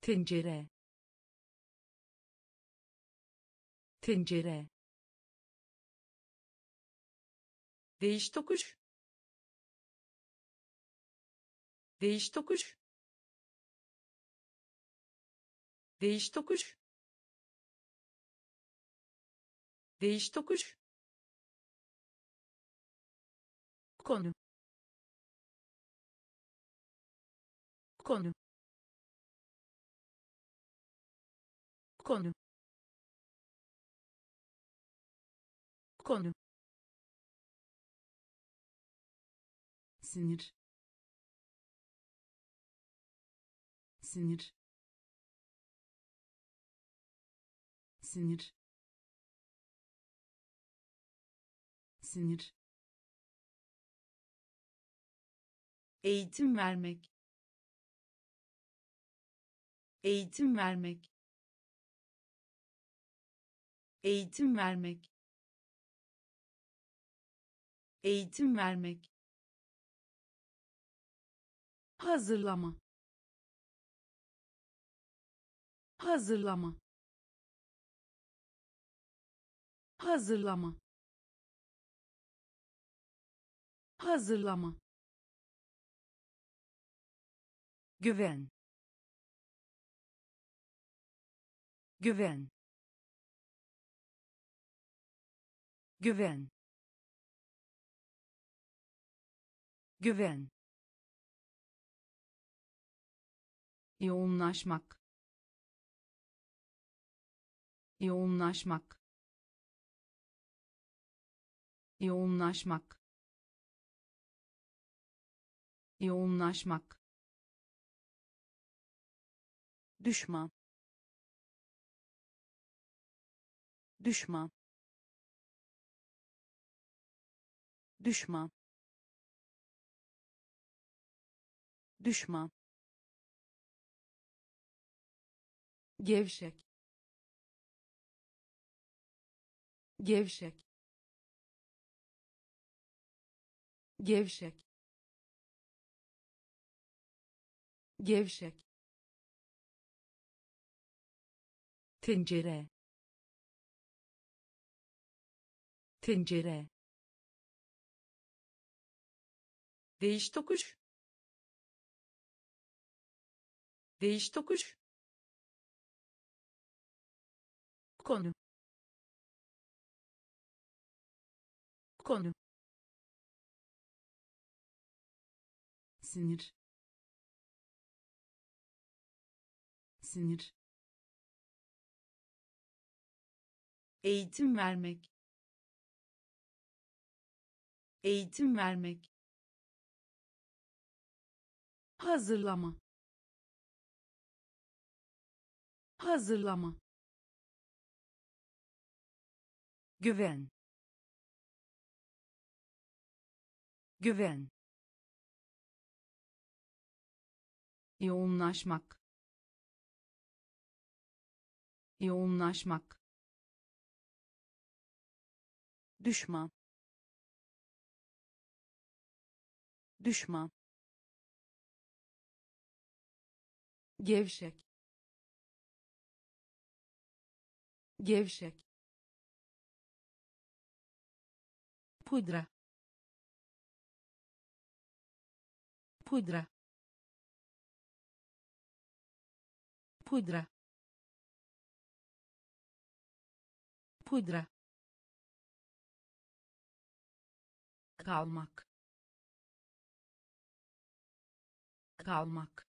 Tencere. Tencere. Değiş tokuş. Değiş tokuş değiş tokuş. Değiş tokuş. Konu. Konu. Konu. Konu. Sinir. Sinir sinir. Sinir. Eğitim vermek. Eğitim vermek. Eğitim vermek. Eğitim vermek. Hazırlama. Hazırlama hazırlama. Hazırlama. Güven. Güven. Güven. Güven. Yoğunlaşmak. Yoğunlaşmak yoğunlaşmak. Yoğunlaşmak. Düşman. Düşman. Düşman. Düşman. Gevşek. Gevşek gevşek. Gevşek. Tencere. Tencere. Değiş tokuş. Değiş tokuş. Konu. Konu sinir. Sinir. Eğitim vermek. Eğitim vermek. Hazırlama. Hazırlama. Güven. Güven yoğunlaşmak. Yoğunlaşmak. Düşman. Düşman. Gevşek. Gevşek. Pudra. Pudra pudra pudra kalmak kalmak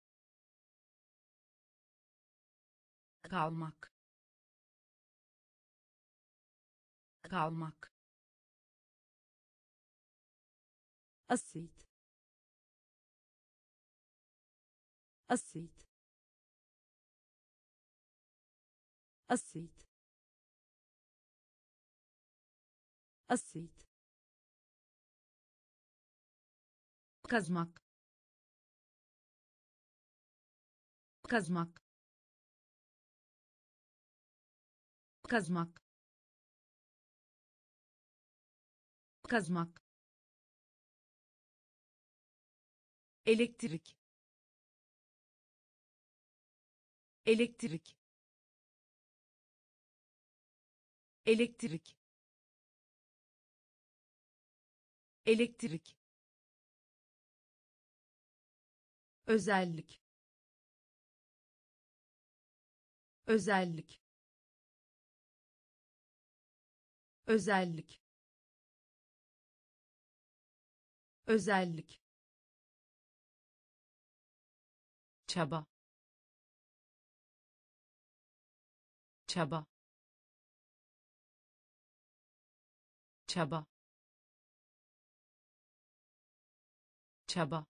kalmak kalmak. Asit asit asit. Asit. Kazmak. Kazmak. Kazmak. Kazmak. Elektrik. Elektrik elektrik. Elektrik. Özellik. Özellik. Özellik. Özellik. Çaba. Çaba çaba. Çaba.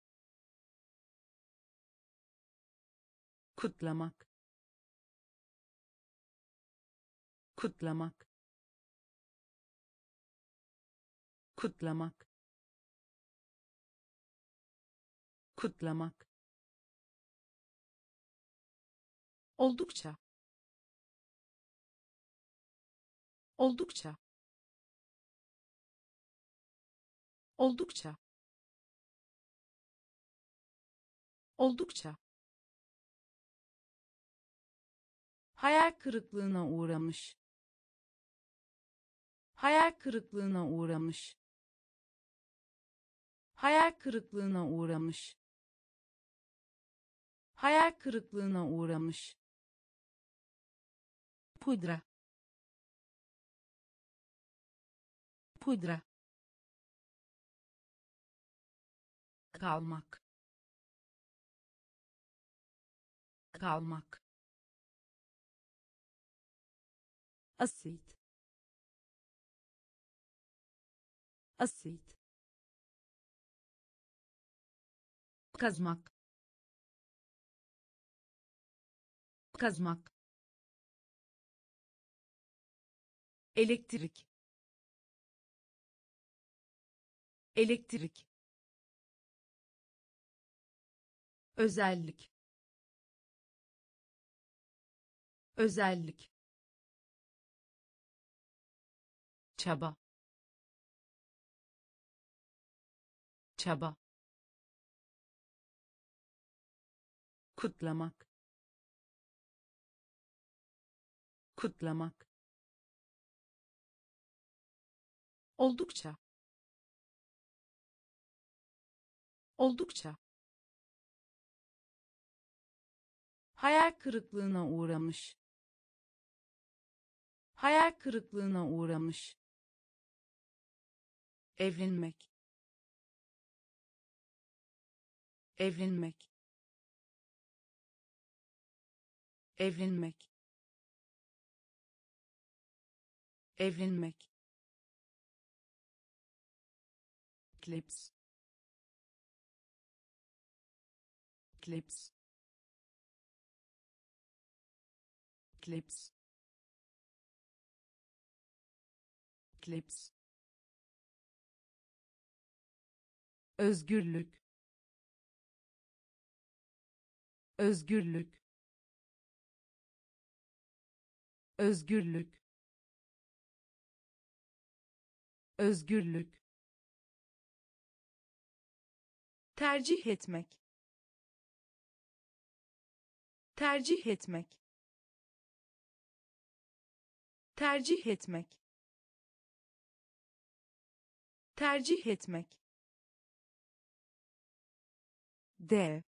Kutlamak. Kutlamak. Kutlamak. Kutlamak. Oldukça. Oldukça oldukça. Oldukça. Hayal kırıklığına uğramış. Hayal kırıklığına uğramış. Hayal kırıklığına uğramış. Hayal kırıklığına uğramış. Pudra. Pudra kalmak. Kalmak. Asit. Asit. Kazmak. Kazmak. Elektrik. Elektrik özellik. Özellik. Çaba. Çaba. Kutlamak. Kutlamak. Oldukça. Oldukça hayal kırıklığına uğramış. Hayal kırıklığına uğramış. Evlenmek. Evlenmek. Evlenmek. Evlenmek. Clips. Clips clips. Clips. Özgürlük. Özgürlük. Özgürlük. Özgürlük. Tercih etmek. Tercih etmek tercih etmek. Tercih etmek. De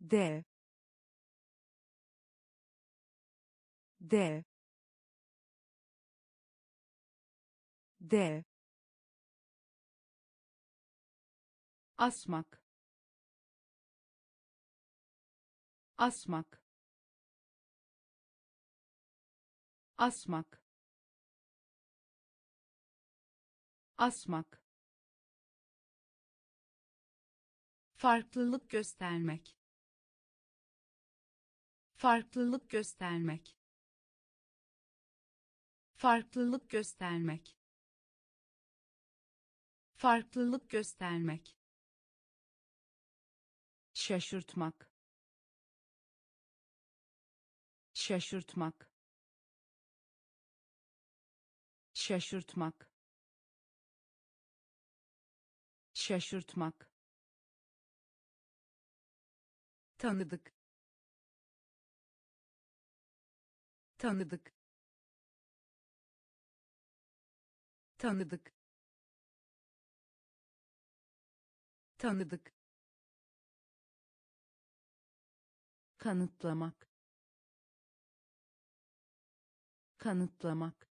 de de de asmak. Asmak asmak. Asmak. Farklılık göstermek. Farklılık göstermek. Farklılık göstermek. Farklılık göstermek. Şaşırtmak. Şaşırtmak şaşırtmak. Şaşırtmak. Tanıdık. Tanıdık. Tanıdık. Tanıdık. Kanıtlamak. Kanıtlamak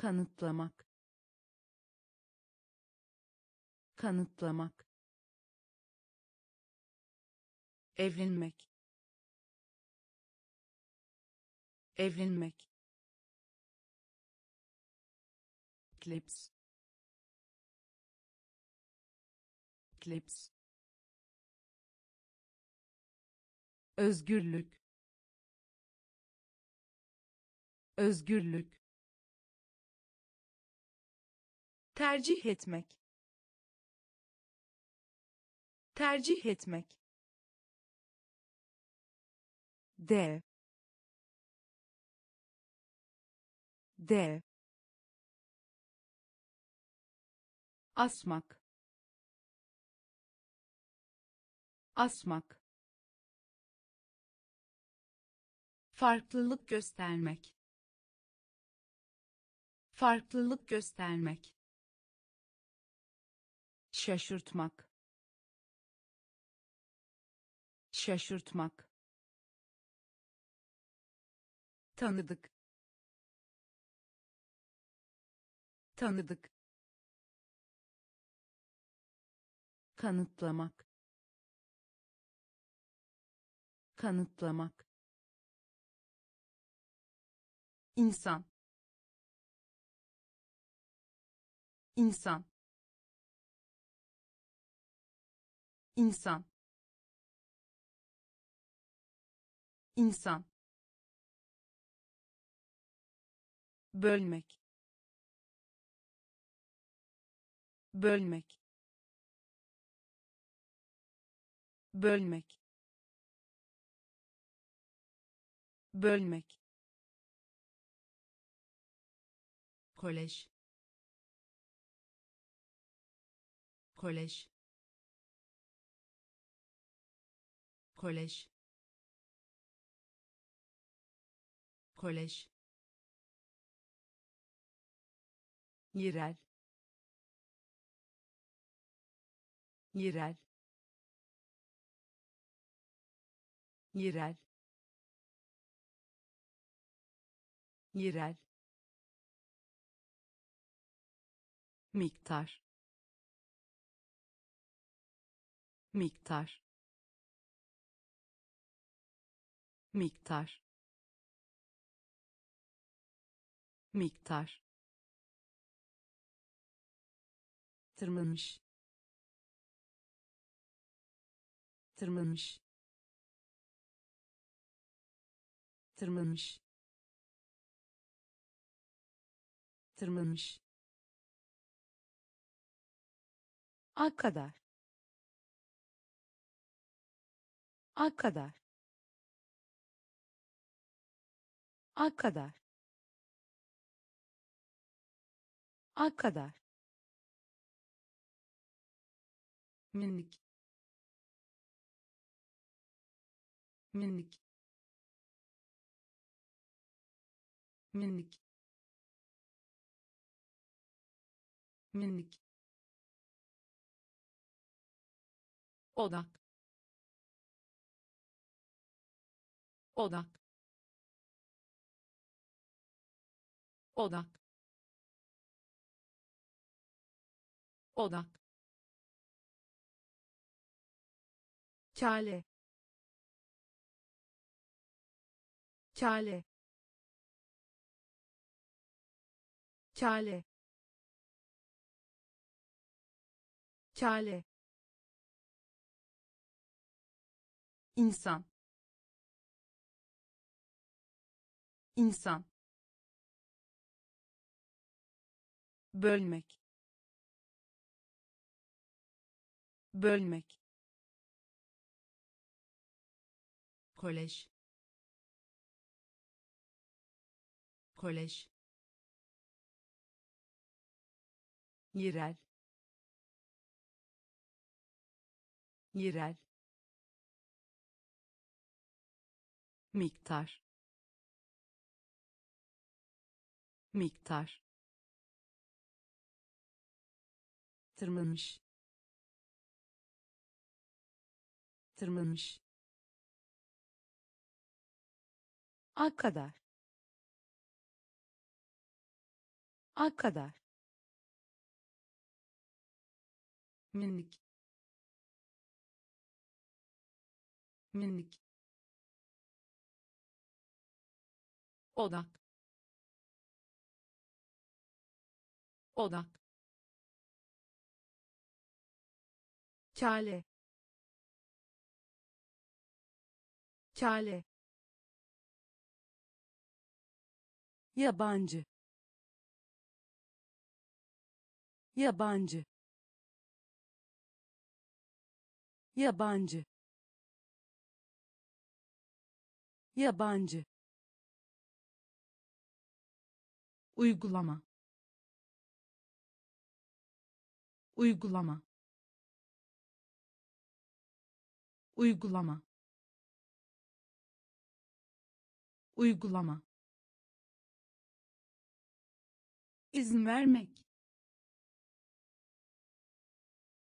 kanıtlamak. Kanıtlamak. Evlenmek evlenmek clips clips özgürlük. Özgürlük tercih etmek. Tercih etmek. Dev. Dev. Asmak. Asmak. Farklılık göstermek. Farklılık göstermek şaşırtmak. Şaşırtmak. Tanıdık. Tanıdık. Kanıtlamak. Kanıtlamak. İnsan. İnsan insan. İnsan. Bölmek. Bölmek. Bölmek. Bölmek. Kolej. Kolej kolej. Kolej. Yerel. Yerel. Yerel. Yerel. Miktar. Miktar miktar. Miktar. Tırmanmış. Tırmanmış. Tırmanmış. Tırmanmış. A kadar. A kadar a kadar. A kadar. Minik. Minik. Minik. Minik. Odak. Odak odak odak Kale. Kale. Kale. Kale. insan insan bölmek. Bölmek. Kolej. Kolej. Yerel. Yerel. Miktar. Miktar tırmanmış. Tırmanmış. A kadar. A kadar. Minik. Minik. Odak. Odak kale kale yabancı. Yabancı. Yabancı. Yabancı. Uygulama. Uygulama uygulama. Uygulama. İzin vermek.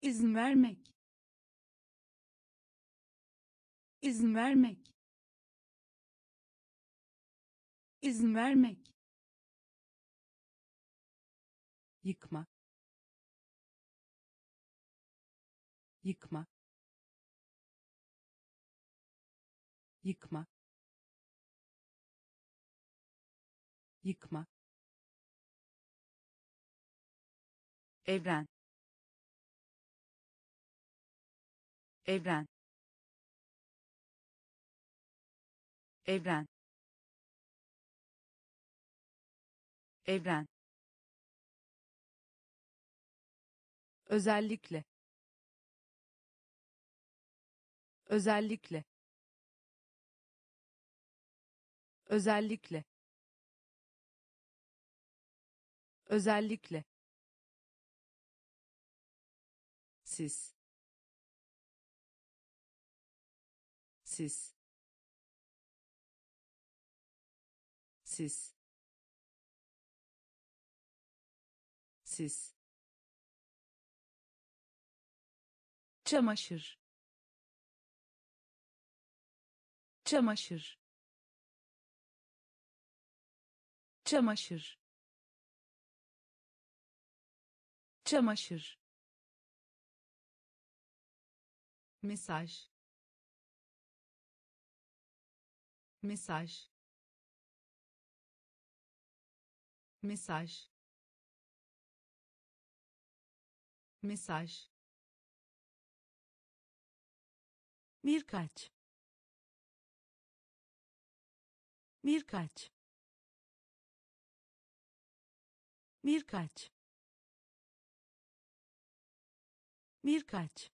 İzin vermek. İzin vermek. İzin vermek. Yıkma. Yıkma yıkma. Yıkma. Evren. Evren. Evren. Evren. Özellikle. Özellikle özellikle. Özellikle. Siz. Siz. Siz. Siz. Çamaşır. Çamaşır çamaşır. Çamaşır. Mesaj. Mesaj. Mesaj. Mesaj. Birkaç. Birkaç birkaç. Birkaç.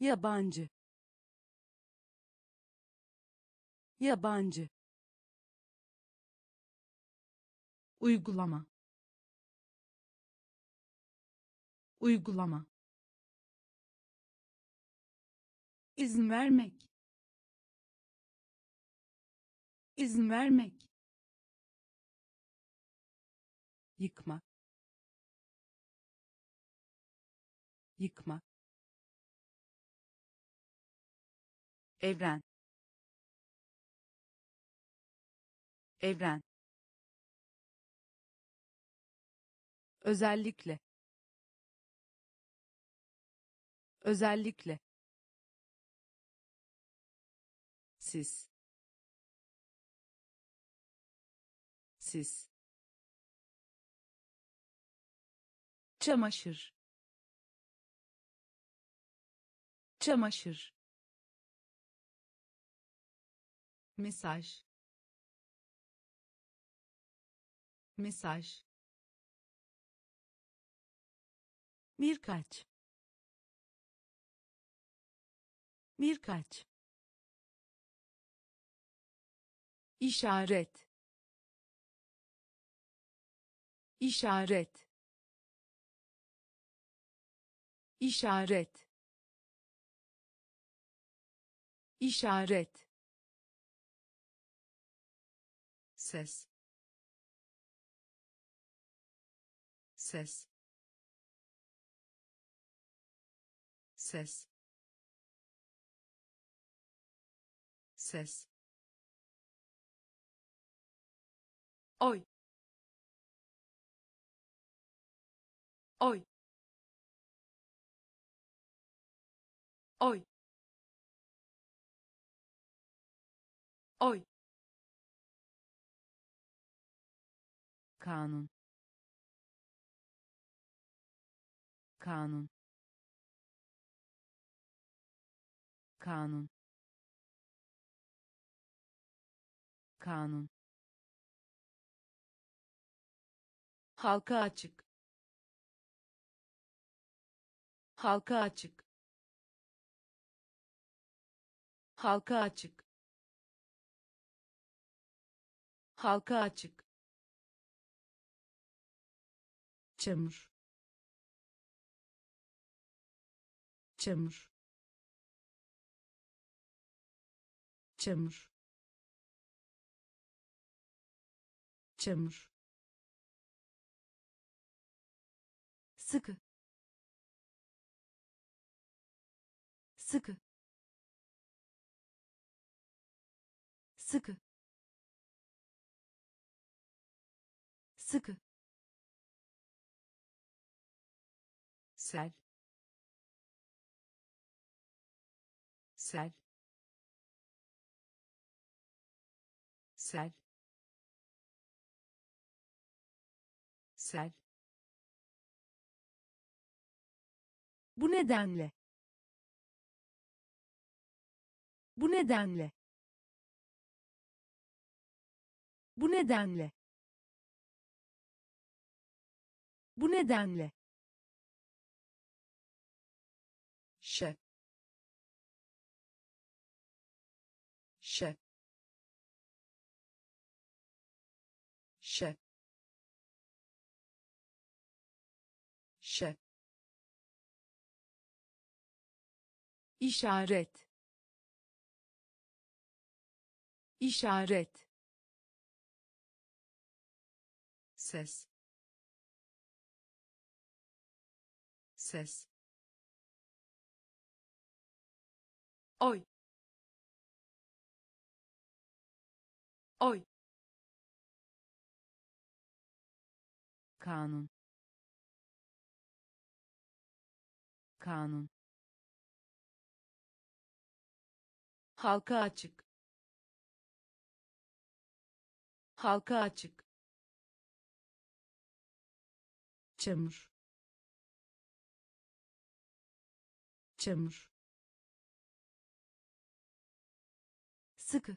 Yabancı. Yabancı. Uygulama. Uygulama. İzin vermek. İzin vermek yıkma. Yıkma. Evren. Evren. Özellikle. Özellikle. Siz. Siz çamaşır. Çamaşır. Mesaj. Mesaj. Birkaç. Birkaç. İşaret. İşaret işaret. İşaret. Ses. Ses. Ses. Ses. Oy. Oy oy. Oy. Kanun. Kanun. Kanun. Kanun. Halka açık. Halka açık halka açık. Halka açık. Çamur. Çamur. Çamur. Çamur. Sıkı. Sıkı sıkı. Sıkı. Sel. Sel. Sel. Sel. Bu nedenle. Bu nedenle bu nedenle. Bu nedenle. Şef şef şef şef işaret. İşaret ses. Ses. Oy. Oy. Kanun. Kanun. Halka açık. Halka açık çamur. Çamur. Sıkı.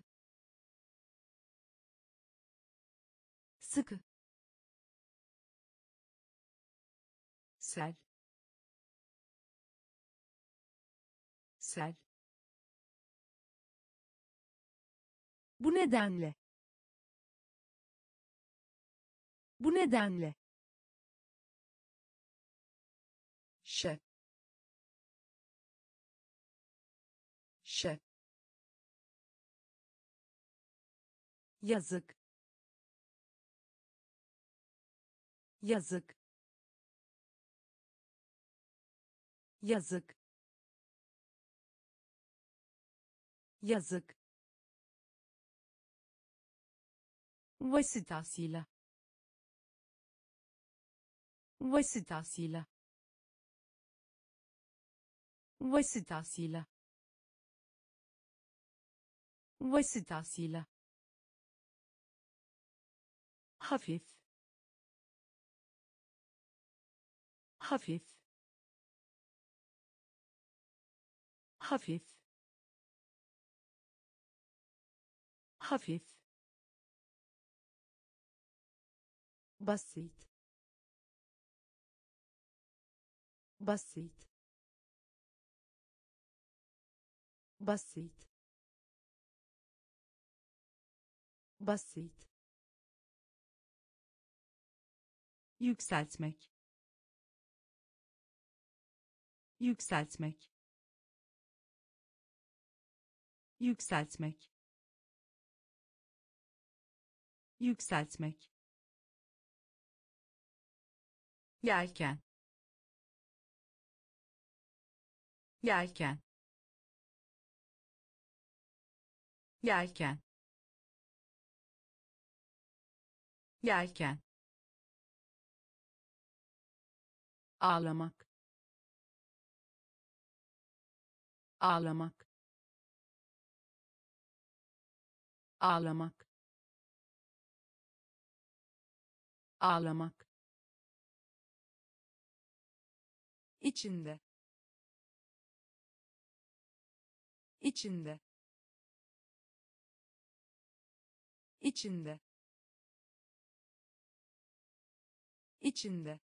Sıkı. Sel. Sel. Bu nedenle. Bu nedenle yazık. Yazık. Yazık. Yazık. Vasıtasıyla vasıtasıyla vasıtasıyla vasıtasıyla خفيف. خفيف. خفيف. خفيف. بسيط. بسيط. بسيط. بسيط. Yükseltmek. Yükseltmek. Yükseltmek. Yükseltmek. Yelken. Yelken. Yelken. Yelken ağlamak. Ağlamak. Ağlamak. Ağlamak. İçinde. İçinde. İçinde. İçinde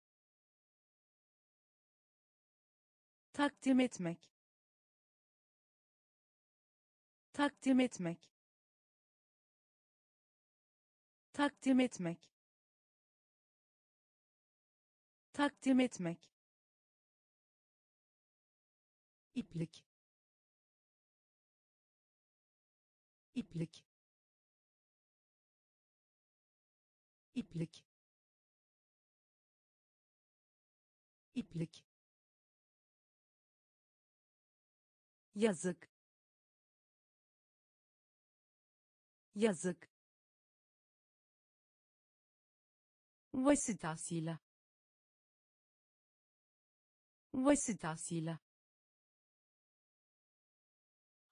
takdim etmek. Takdim etmek. Takdim etmek. Takdim etmek. İplik. İplik. İplik. İplik yazık yazık vasıtasıyla vasıtasıyla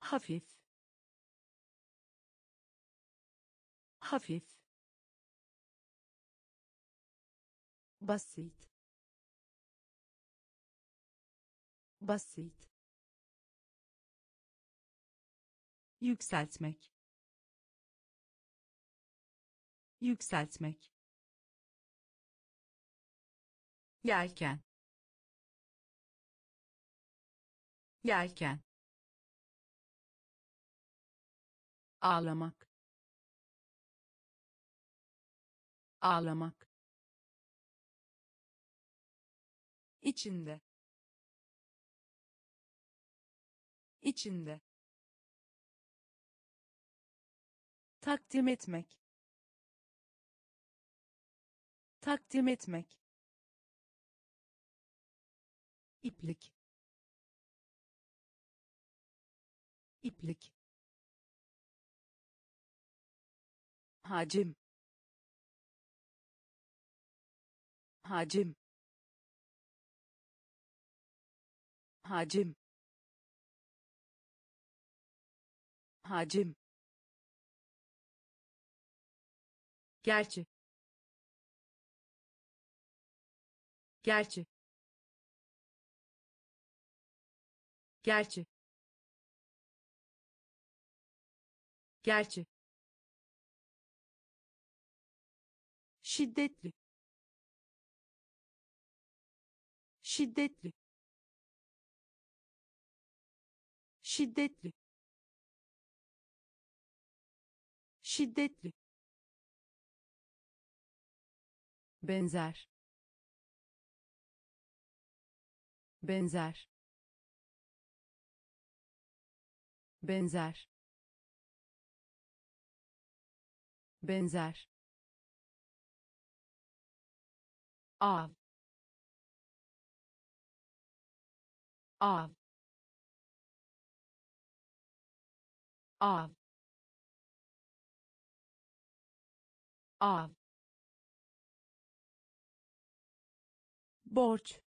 hafif hafif basit basit yükseltmek. Yükseltmek. Yelken. Yelken. Ağlamak. Ağlamak. İçinde. İçinde takdim etmek. Takdim etmek. İplik. İplik. Hacim. Hacim. Hacim. Hacim gerçi. Gerçi. Gerçi. Gerçi. Şiddetli. Şiddetli. Şiddetli. Şiddetli benzer. Benzer. Benzer. Benzer. Av. Av. Av. Av borç.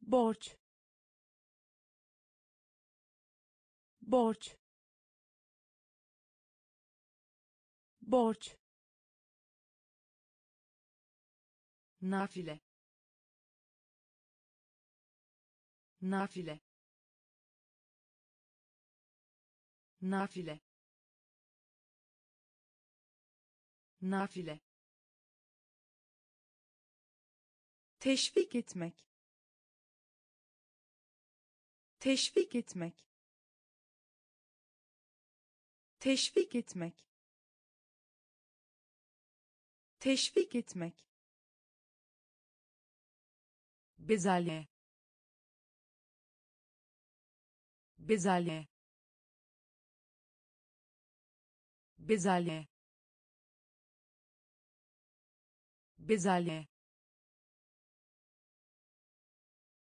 Borç. Borç. Borç. Nafile. Nafile. Nafile. Nafile teşvik etmek. Teşvik etmek. Teşvik etmek. Teşvik etmek. Bezelye. Bezelye. Bezelye. Bezelye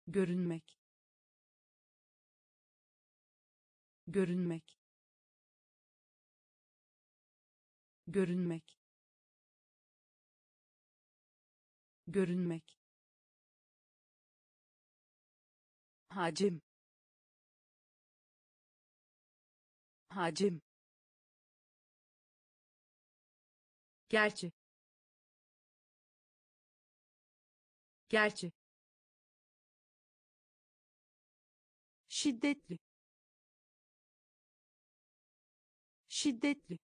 görünmek. Görünmek. Görünmek. Görünmek. Hacim. Hacim. Gerçi. Gerçi şiddetli. Şiddetli.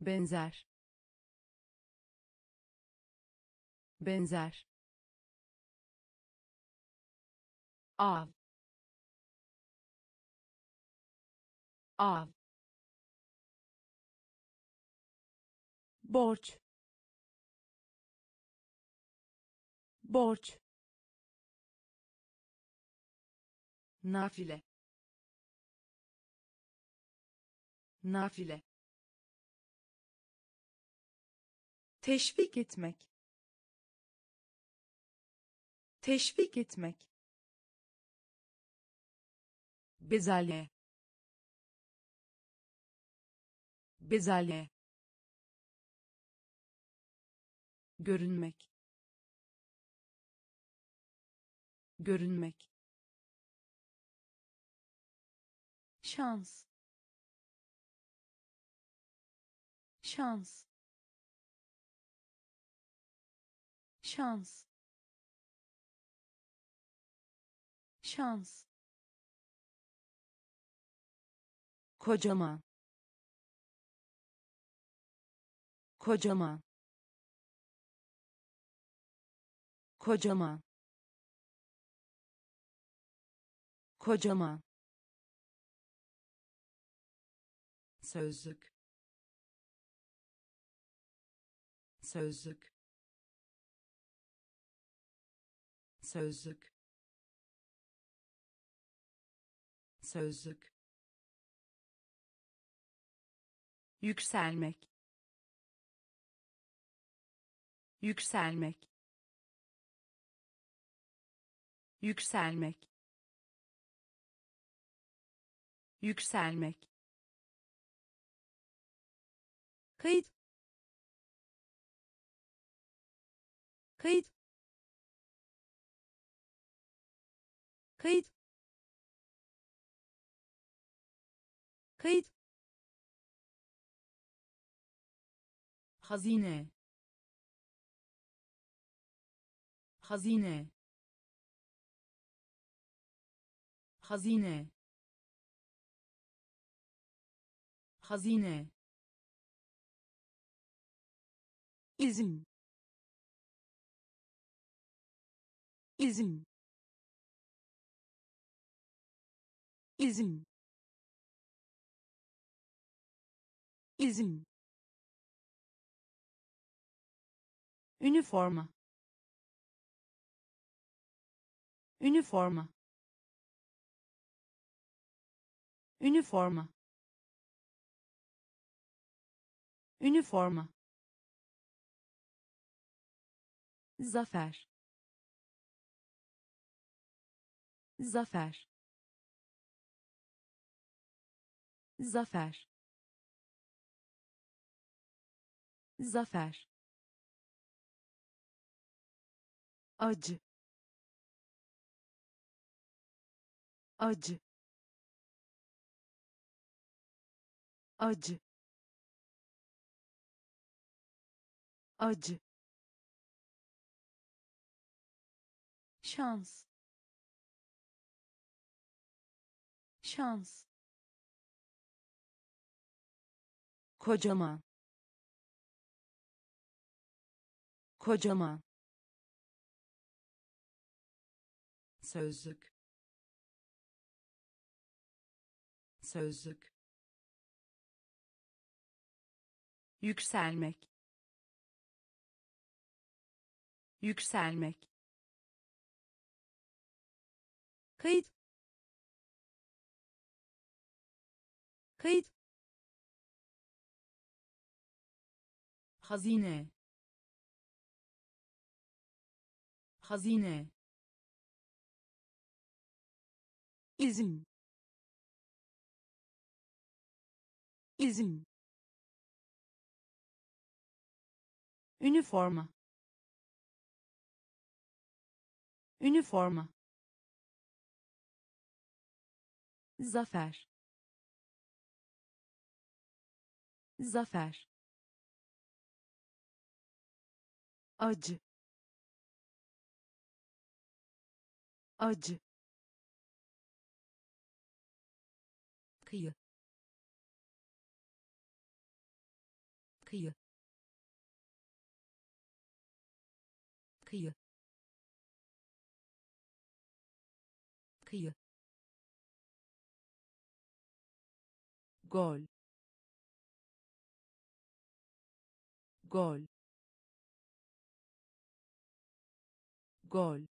Benzer. Benzer. Av. Av. Borç. Borç nafile. Nafile. Teşvik etmek. Teşvik etmek. Bezelye bezelye görünmek. Görünmek şans. Şans. Şans. Şans. Kocaman kocaman kocaman kocaman sözlük. Sözlük. Sözlük. Sözlük. Yükselmek. Yükselmek. Yükselmek. Yükselmek kayıt kayıt kayıt kayıt hazine hazine hazine hazine izin izin izin izin üniforma. Üniforma. Üniforma. Üniforma zafer. Zafer. Zafer. Zafer. Acı. Acı. Acı. Acı şans. Şans. Kocaman kocaman sözlük. Sözlük. Yükselmek. Yükselmek kayıt. Kayıt. Hazine. Hazine. İzin. İzin. Üniforma. Üniforma zafer. Zafer. Acı. Acı. Kıyı. Kıyı. Kıyı. Kıyı gol. Gol. Gol.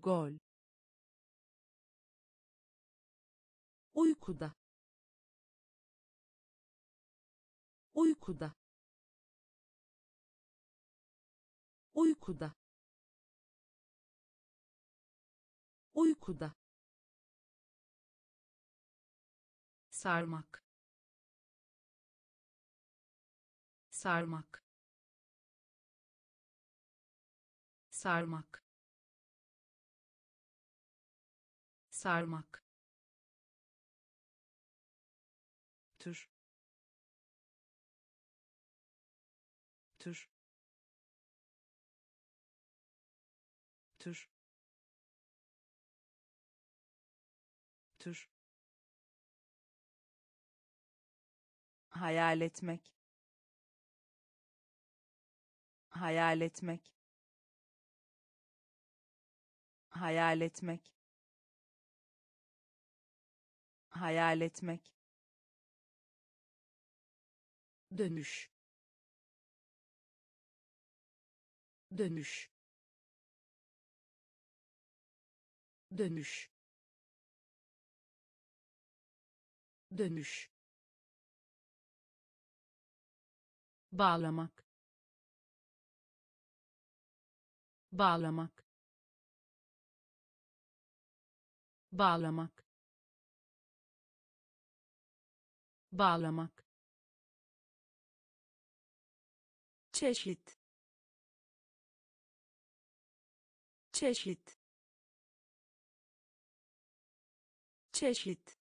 Gol. Uykuda. Uykuda. Uykuda. Uykuda sarmak sarmak sarmak sarmak. Tür tür tür tür hayal etmek. Hayal etmek. Hayal etmek. Hayal etmek. Dönüş. Dönüş. Dönüş. Dönüş bağlamak. Bağlamak. Bağlamak. Bağlamak. Çeşit. Çeşit. Çeşit.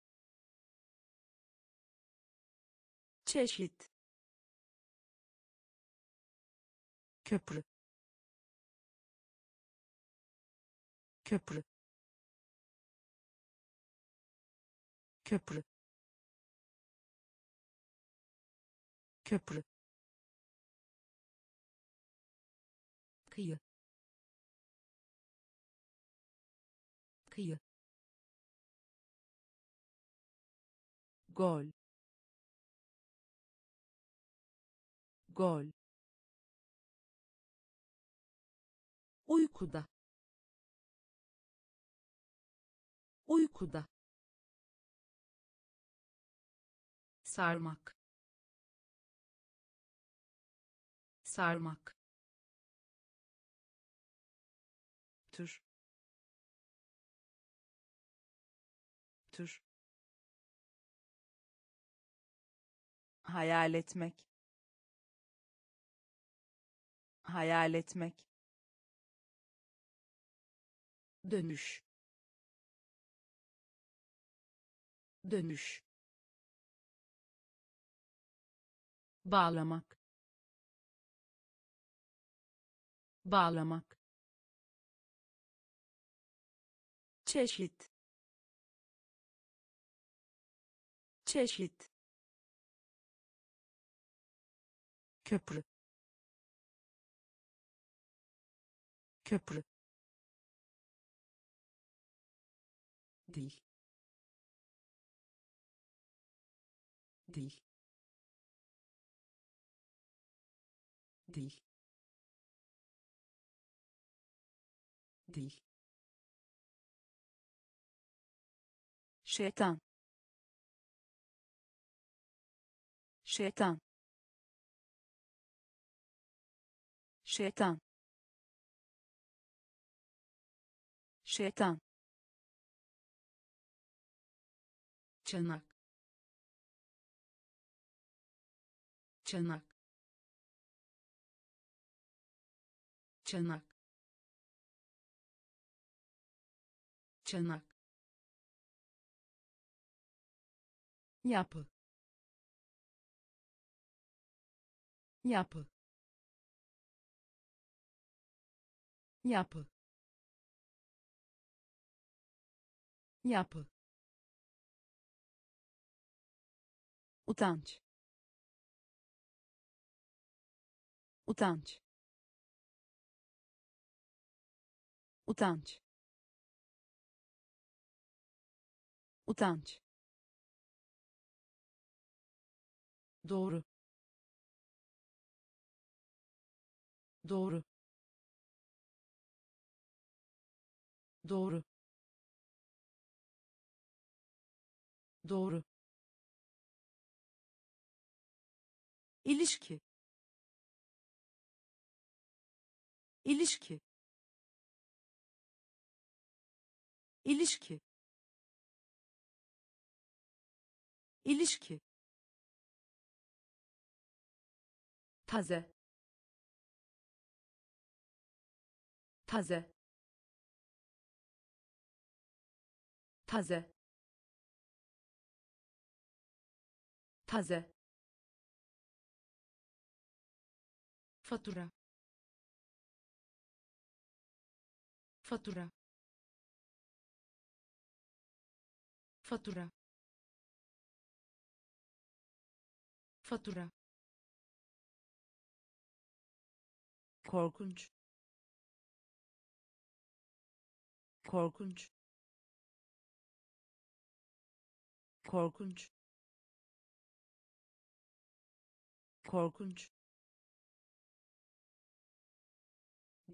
Çeşit köprü. Köprü. Köprü. Köprü. Kıyı. Kıyı. Gol. Gol uykuda. Uykuda. Sarmak. Sarmak. Tür. Tür. Hayal etmek. Hayal etmek dönüş. Dönüş. Bağlamak. Bağlamak. Çeşit. Çeşit. Köprü. Köprü dil dil dil dil şeytan şeytan şeytan şeytan çanak. Çanak. Çanak. Çanak. Yapı. Yapı. Yapı. Yapı utanç. Utanç. Utanç. Utanç. Doğru. Doğru. Doğru. Doğru ilişki. İlişki. İlişki. İlişki. Taze. Taze. Taze. Taze fatura. Fatura. Fatura. Fatura. Korkunç. Korkunç. Korkunç. Korkunç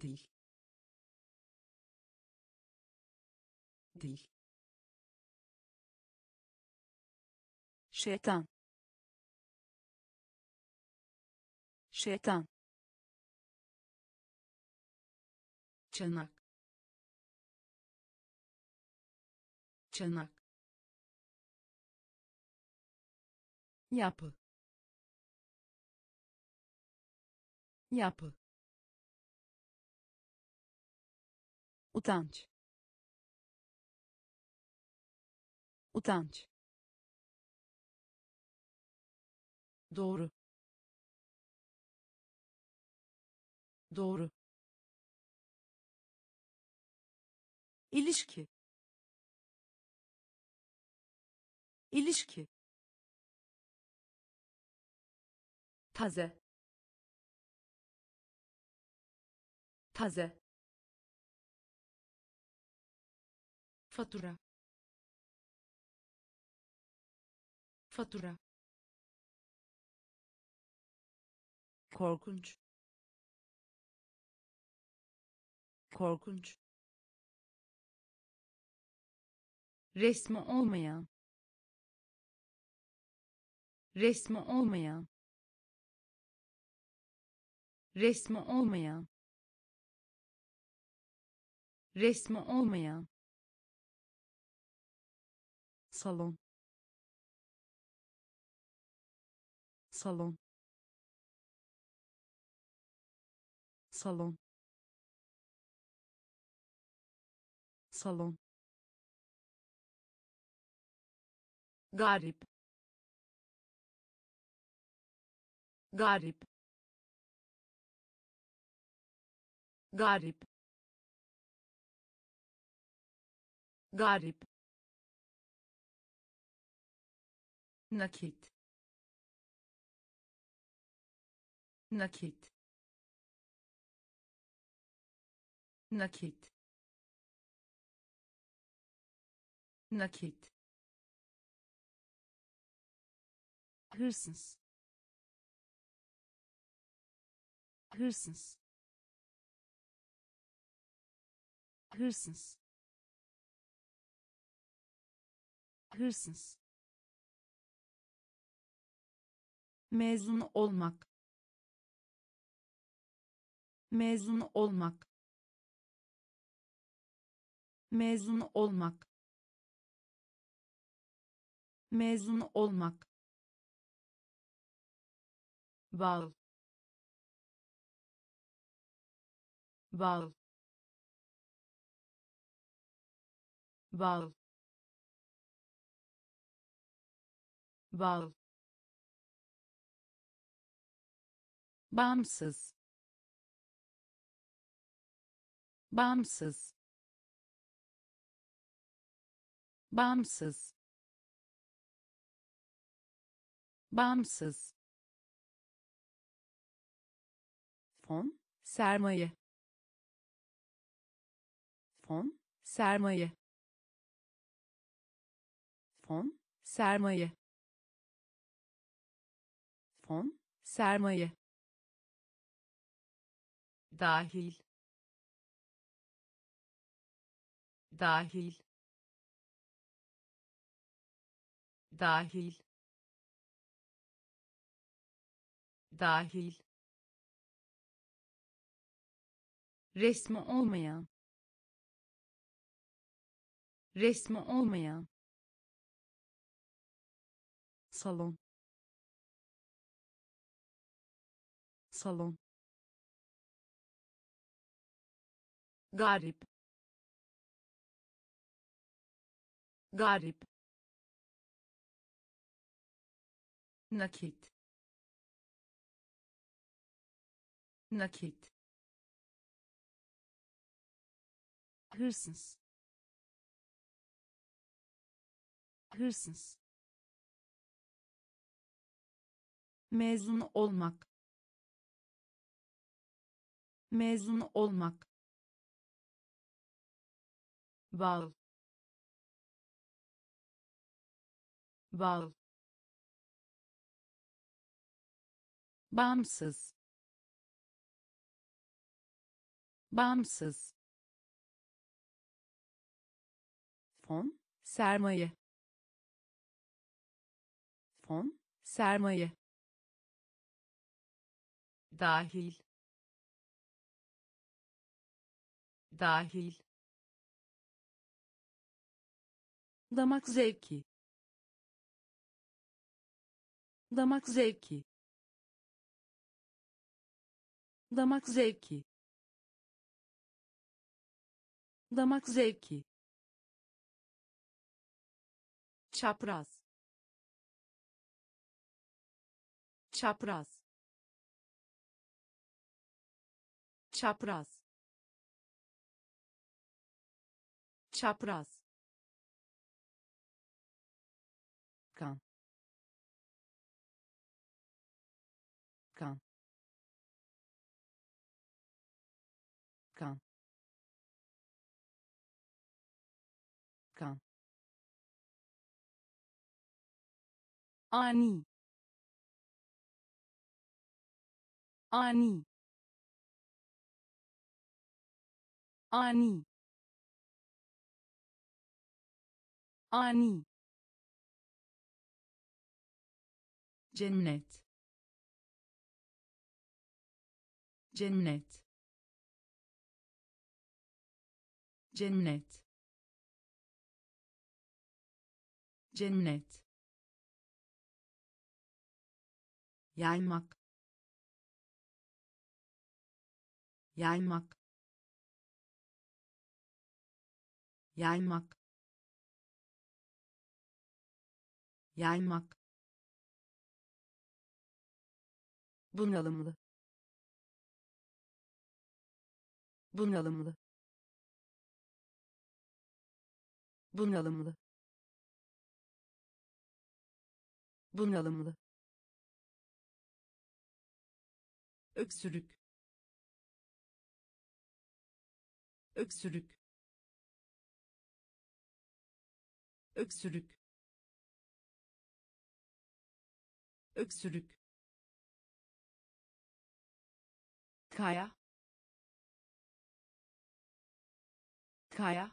dil dil şeytan. Şeytan. Çanak. Çanak. Yapı. Yapı utanç. Utanç. Doğru. Doğru. İlişki. İlişki. Taze. Taze fatura. Fatura. Korkunç. Korkunç. Resmi olmayan. Resmi olmayan. Resmi olmayan. Resmi olmayan salon salon salon salon garip garip garip garip nakit. Nakit. Nakit. Nakit. Hırsız. Hırsız. Hırsız. Hırsız mezun olmak. Mezun olmak. Mezun olmak. Mezun olmak. Bal bal bal bal bağımsız. Bağımsız. Bağımsız. Bağımsız. Fon sermaye. fon sermaye. fon sermaye. fon sermaye dahil. Dahil. Dahil. Dahil. Resmi olmayan. Resmi olmayan. Salon. Salon garip. Garip. Nakit. Nakit. Hırsız. Hırsız. Mezun olmak. Mezun olmak bal. Bal. Bağımsız. Bağımsız. Fon. Sermaye. Fon. Sermaye. Dahil. Dahil damak zevki. Damak zevki. Damak zevki. Damak zevki. Çapraz. Çapraz. Çapraz. Çapraz ani. Ani. Ani. Ani. Cennet. Cennet. Cennet. Cennet yaymak. Yaymak. Yaymak. Yaymak. Bunalımlı. Bunalımlı. Bunalımlı. Bunalımlı öksürük. Öksürük. Öksürük. Öksürük. Kaya. Kaya.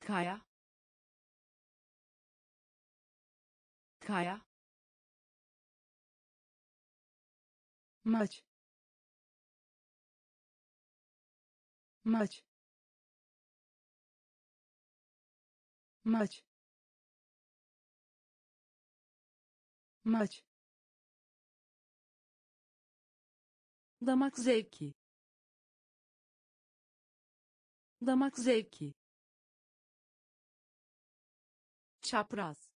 Kaya. Kaya maç. Maç. Maç. Maç. Damak zevki. Damak zevki. Çapraz.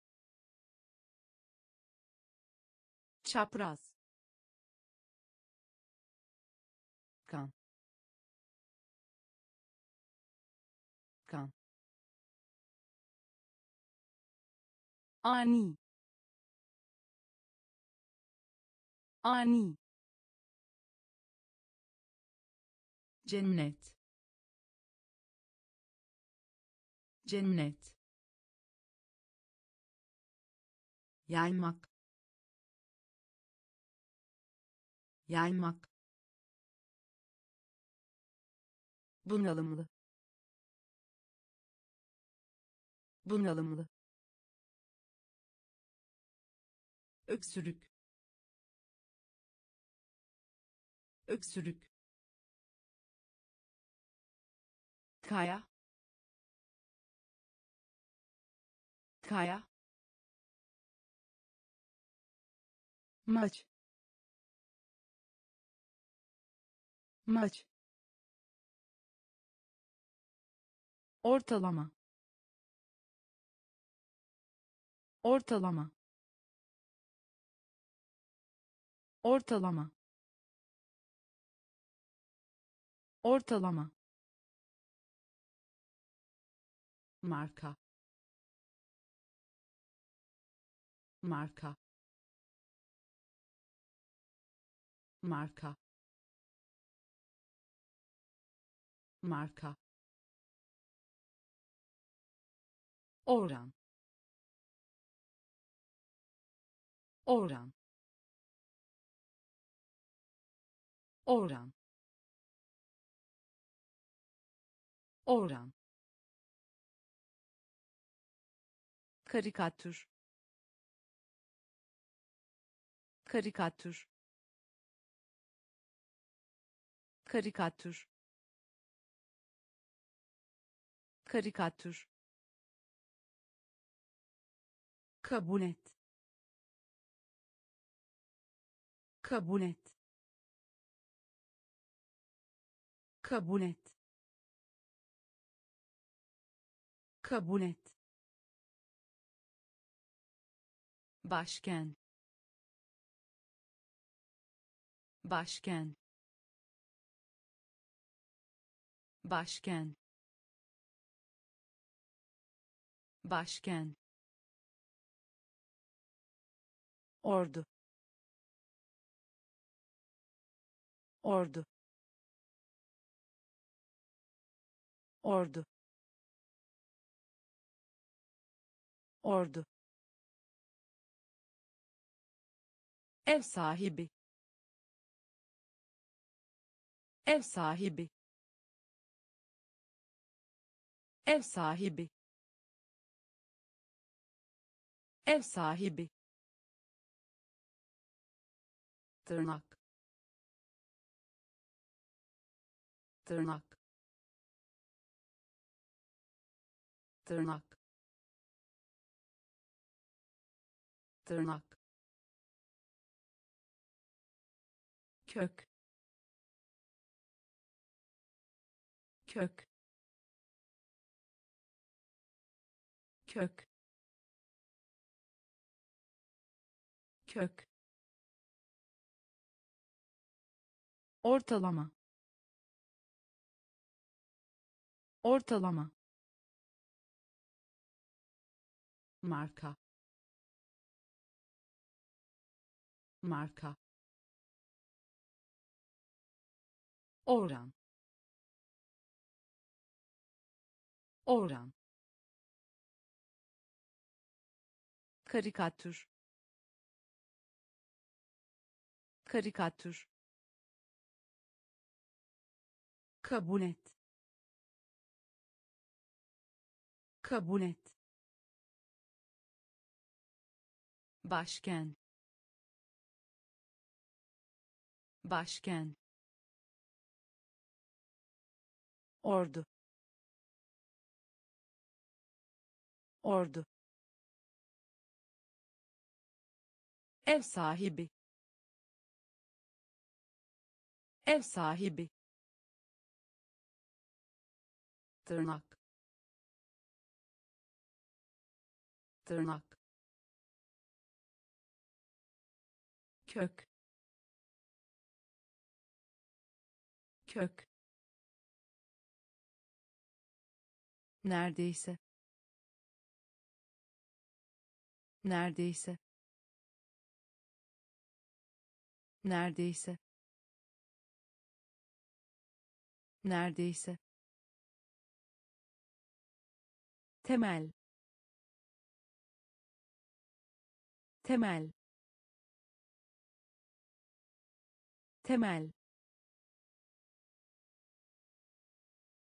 Çapraz ani. Ani. Cennet. Cennet. Yaymak. Yaymak. Bunalımlı. Bunalımlı öksürük. Öksürük. Kaya. Kaya. Maç. Maç. Ortalama. Ortalama ortalama. Ortalama. Marka. Marka. Marka. Marka. Oran. Oran oran. Oran. Karikatür. Karikatür. Karikatür. Karikatür. Kabul et. Kabul et kabul et. Kabul et. Başken başken başken başken ordu. Ordu ordu. Ordu. Ev sahibi. Ev sahibi. Ev sahibi. Ev sahibi. Tırnak. Tırnak tırnak. Tırnak. Kök. Kök. Kök. Kök. Ortalama. Ortalama marka. Marka. Oran. Oran. Karikatür. Karikatür. Kabul et. Kabul et başken başken ordu. Ordu. Ev sahibi. Ev sahibi. Tırnak. Tırnak kök kök neredeyse neredeyse neredeyse neredeyse. Temel temel temel.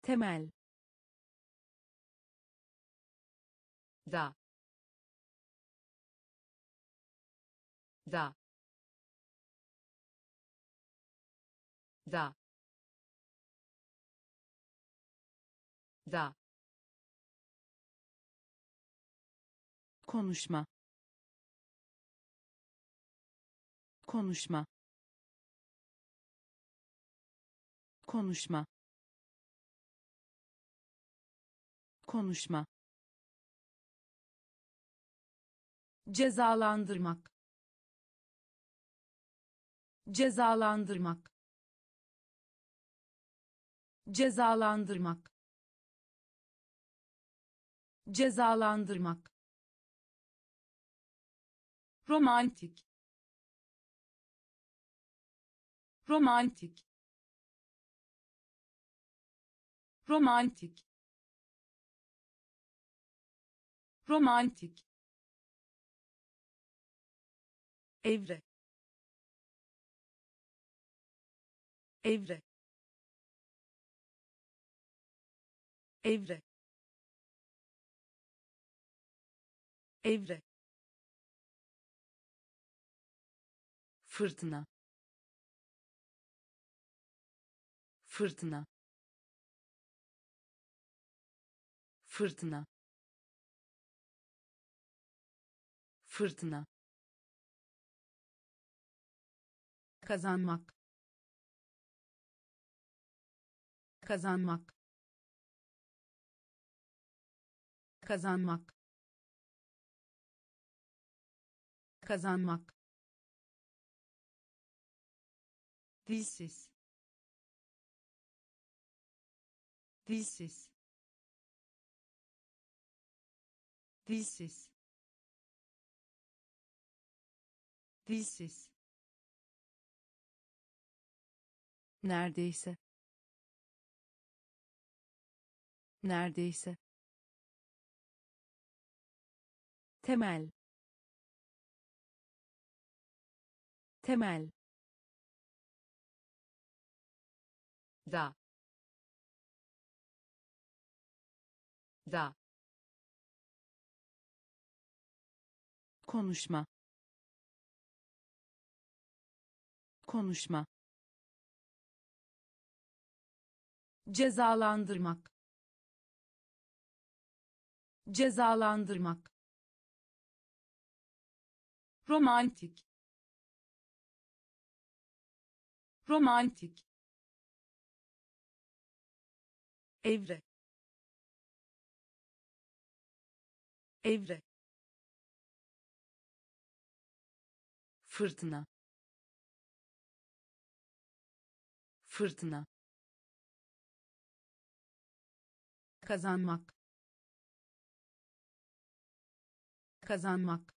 Temel. Da. Da. Da. Da. Konuşma. Konuşma konuşma. Konuşma. Cezalandırmak. Cezalandırmak. Cezalandırmak. Cezalandırmak. Romantik. Romantik romantik. Romantik. Evre. Evre. Evre. Evre. Fırtına. Fırtına fırtına. Fırtına. Kazanmak. Kazanmak. Kazanmak. Kazanmak. Dilsiz. Dilsiz dilsiz. Dilsiz. Neredeyse. Neredeyse. Temel. Temel. Da. Da konuşma. Konuşma. Cezalandırmak. Cezalandırmak. Romantik. Romantik. Evre. Evre fırtına. Fırtına. Kazanmak. Kazanmak.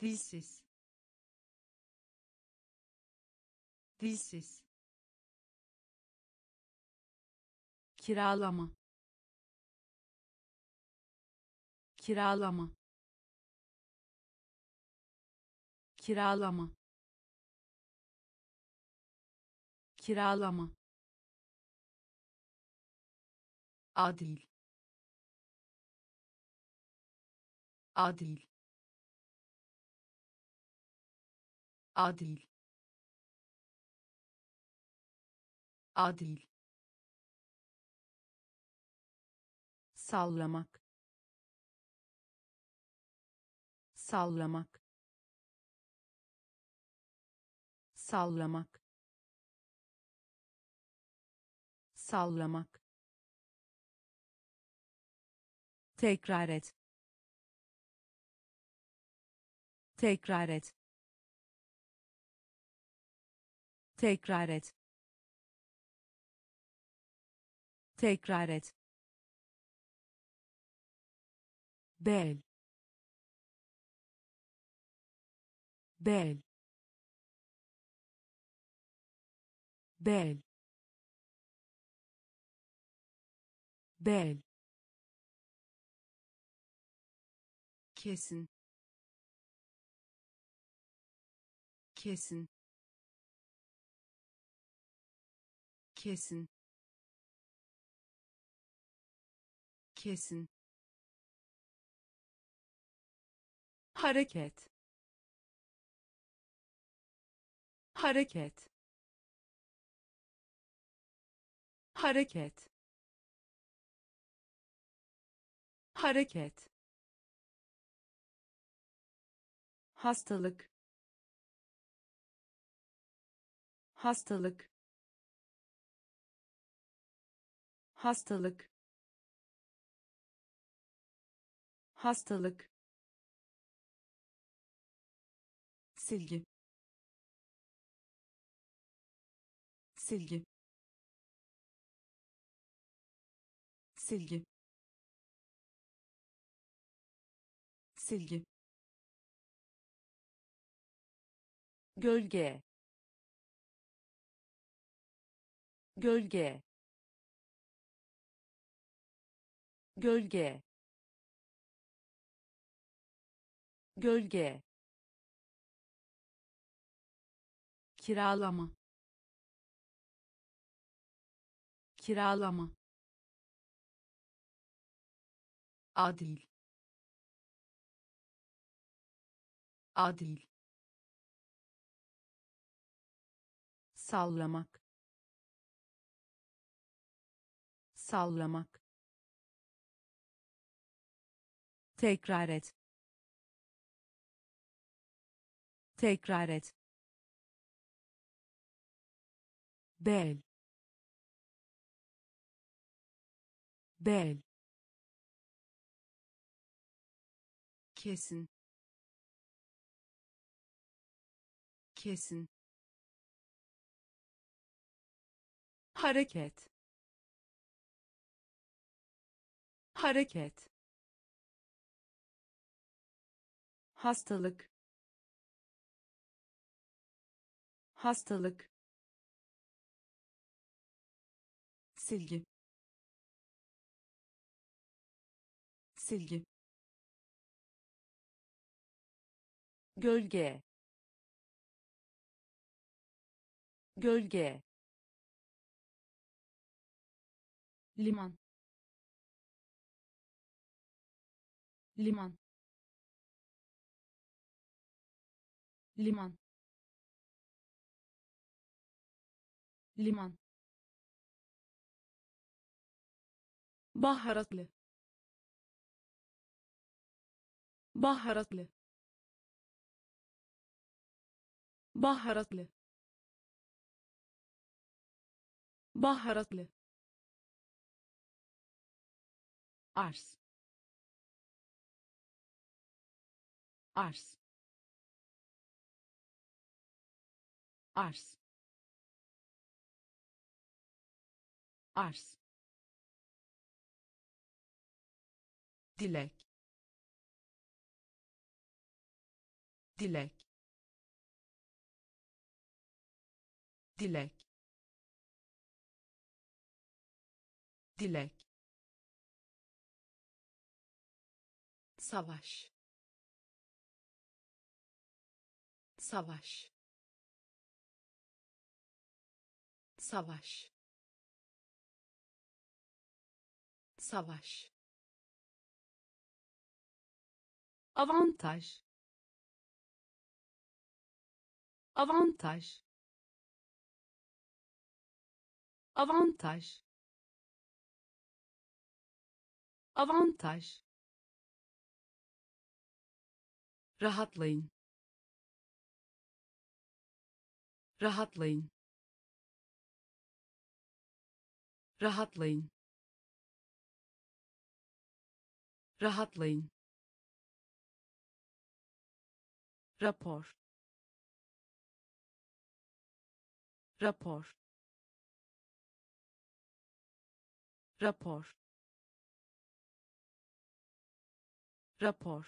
Dilsiz. Dilsiz. Kiralama. Kiralama kiralama. Kiralama. Adil. Adil. Adil. Adil. Sallamak. Sallamak sallamak. Sallamak. Tekrar et. Tekrar et. Tekrar et. Tekrar et. Bel. Bel bel. Bel. Kesin. Kesin. Kesin. Kesin. Hareket. Hareket hareket. Hareket. Hastalık. Hastalık. Hastalık. Hastalık. Silgi. Silgi silgi. Silgi. Gölge. Gölge. Gölge. Gölge. Kiralama. Kiralama adil. Adil. Sallamak. Sallamak. Tekrar et. Tekrar et. Bel. Bel kesin. Kesin. Hareket. Hareket. Hastalık. Hastalık. Silgi. Silgi gölge. Gölge. Liman. Liman. Liman. Liman. Baharatlı. Baharatlı baharatlı. Baharatlı. Arz arz arz arz dilek. Dilek dilek. Dilek. Savaş. Savaş. Savaş. Savaş. Avantaj. Avantaj avantaj. Avantaj. Rahatlayın. Rahatlayın. Rahatlayın. Rahatlayın. Rapor. Rapor rapor. Rapor.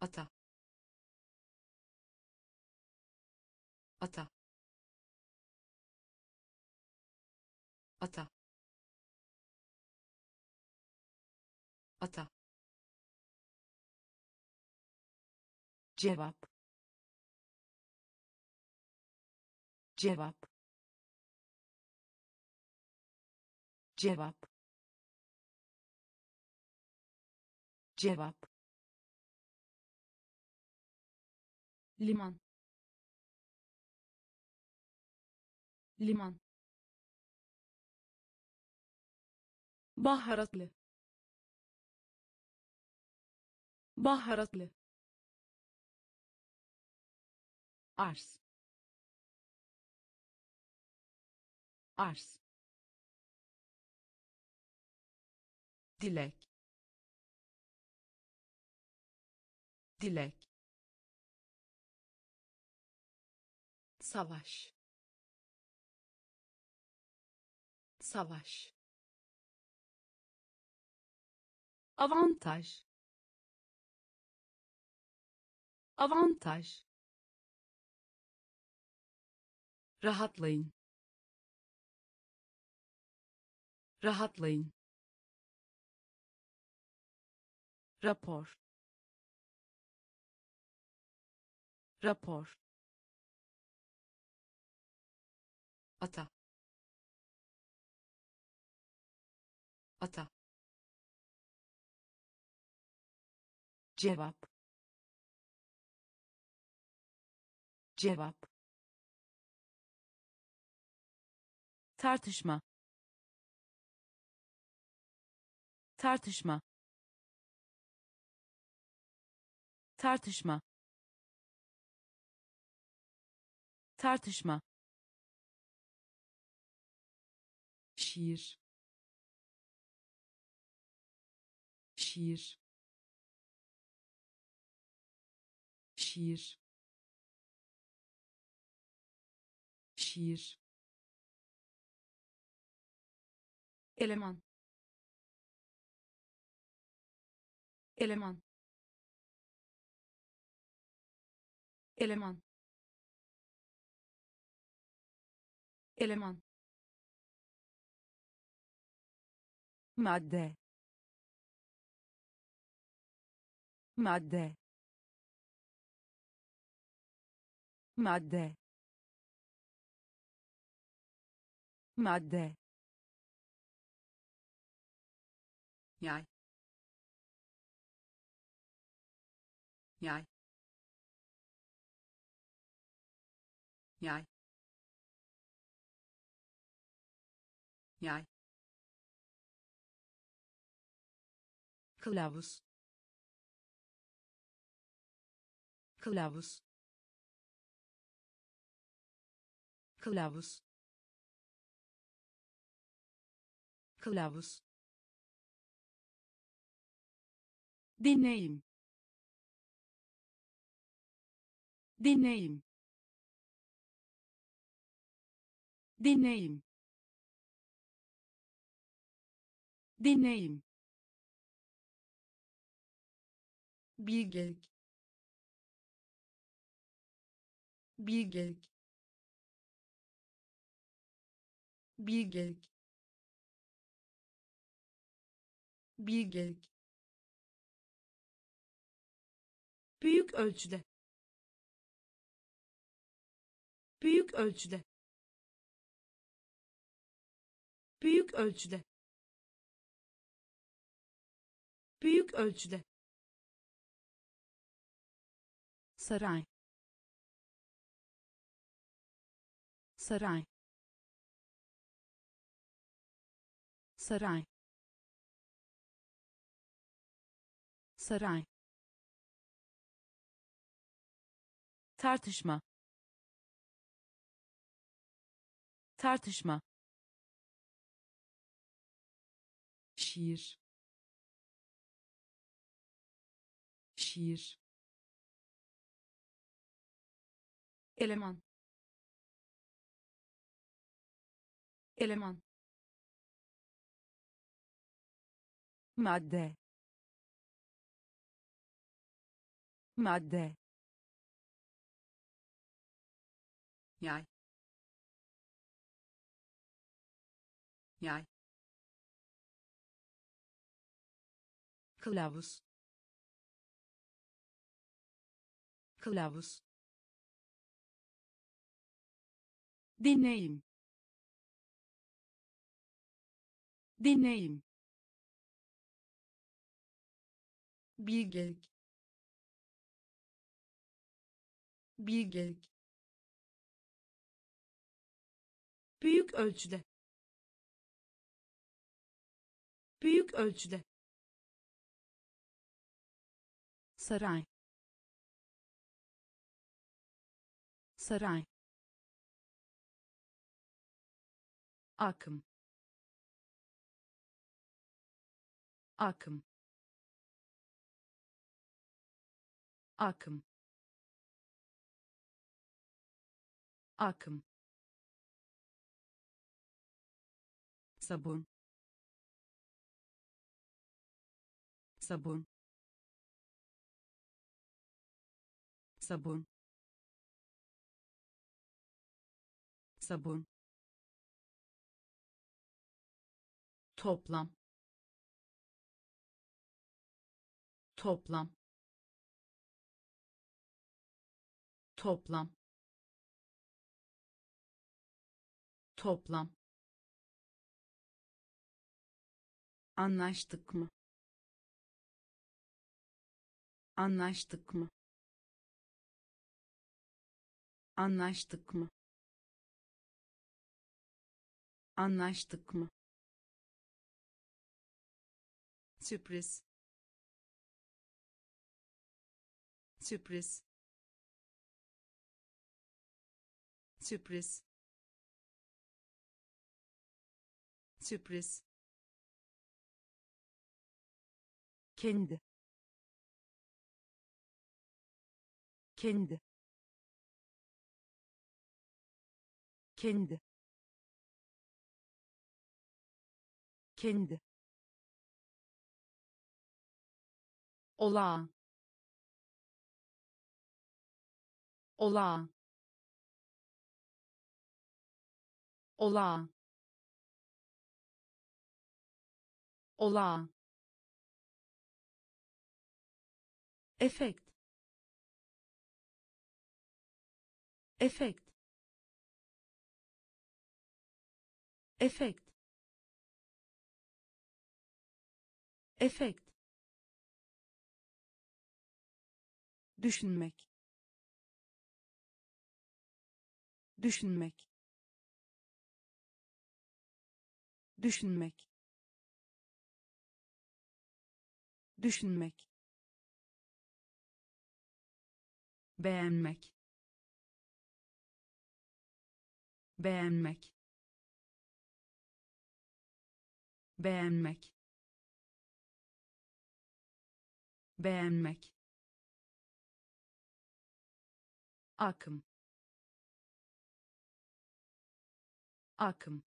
Ata. Ata. Ata. Ata. Cevap. Cevap cevap. Cevap. Liman. Liman. Baharatlı. Baharatlı. Arz arz dilek. Dilek. Savaş. Savaş. Avantaj. Avantaj. Rahatlayın. Rahatlayın rapor. Rapor. Ata. Ata. Cevap. Cevap. Tartışma. Tartışma tartışma. Tartışma. Şiir. Şiir. Şiir. Şiir. Eleman. Eleman eleman. Eleman. Madde. Madde. Madde. Madde. Yay yay yay yay kılavuz. Kılavuz. Kılavuz. Kılavuz. Deneyim deneyim deneyim deneyim bilgelik. Bilgelik. Bilgelik. Bilgelik. Büyük ölçüde. Büyük ölçüde büyük ölçüde. Büyük ölçüde. Saray. Saray. Saray. Saray. Tartışma. Tartışma şiir. Şiir. Eleman. Eleman. Madde. Madde. Yay. Yay kılavuz. Kılavuz. Dinleyin dinleyin bilgelik. Bilgelik. Büyük ölçüde. Büyük ölçüde saray. Saray. Akım. Akım. Akım. Akım. Sabun. Sabun sabun. Sabun. Toplam. Toplam. Toplam. Toplam. Anlaştık mı? Anlaştık mı anlaştık mı? Anlaştık mı? Sürpriz. Sürpriz. Sürpriz. Sürpriz. Kendi. Kendi kendi. Kendi. Olağan. Olağan. Olağan. Olağan. Efekt. Efekt efekt efekt düşünmek. Düşünmek. Düşünmek. Düşünmek. Beğenmek. Beğenmek beğenmek. Beğenmek. Akım. Akım.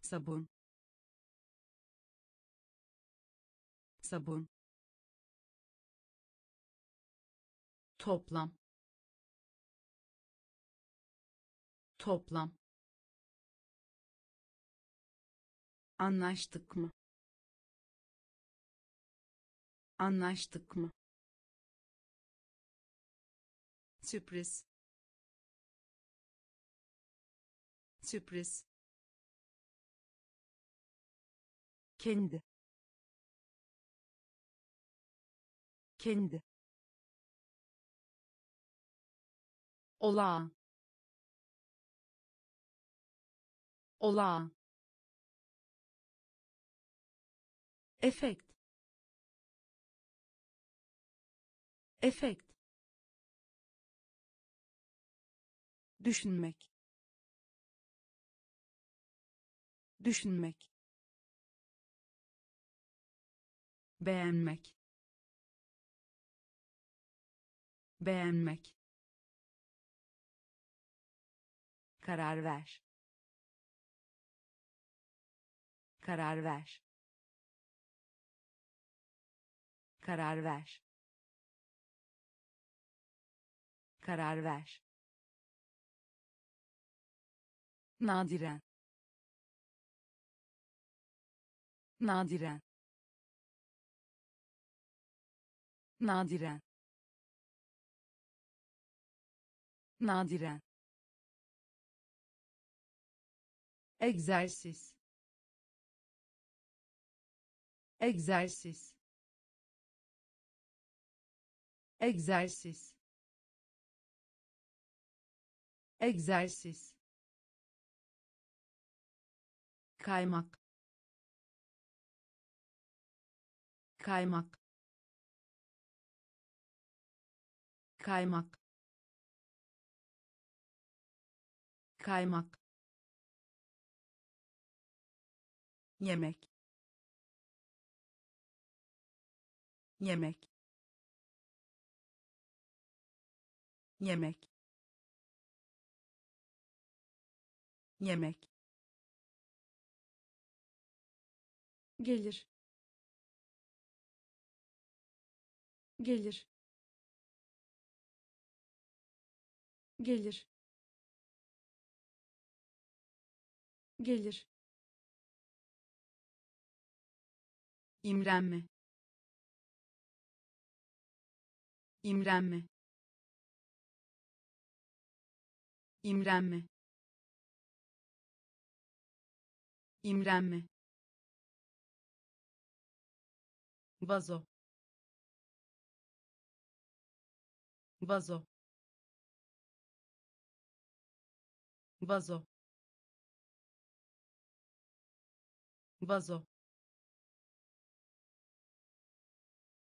Sabun. Sabun. Toplam. Toplam anlaştık mı? Anlaştık mı? Sürpriz. Sürpriz. Kendi. Kendi. Olağan. Olağan efekt efekt düşünmek. Düşünmek. Beğenmek. Beğenmek. Karar ver. Karar ver karar ver. Karar ver. Nadiren. Nadiren. Nadiren. Nadiren. Egzersiz. Egzersiz egzersiz. Egzersiz. Kaymak. Kaymak. Kaymak. Kaymak. Yemek. Yemek yemek. Yemek. Gelir. Gelir. Gelir. Gelir. İmrenme. İmrenme imrenme. İmrenme. Vazo. Vazo. Vazo. Vazo.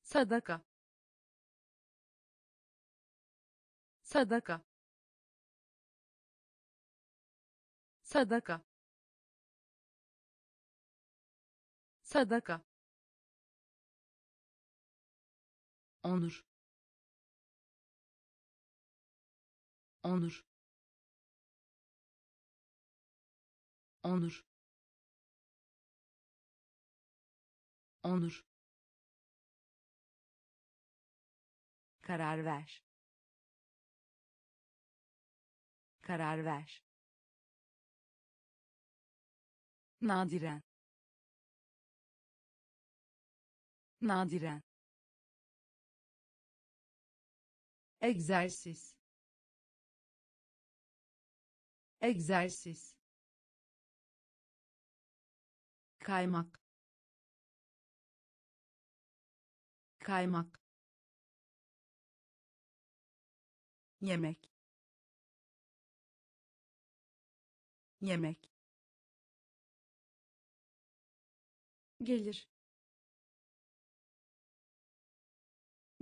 Sadaka. Sadaka sadaka. Sadaka. Onur. Onur. Onur. Onur. Karar ver. Karar ver nadiren. Nadiren. Egzersiz. Egzersiz. Kaymak. Kaymak. Yemek. Yemek gelir.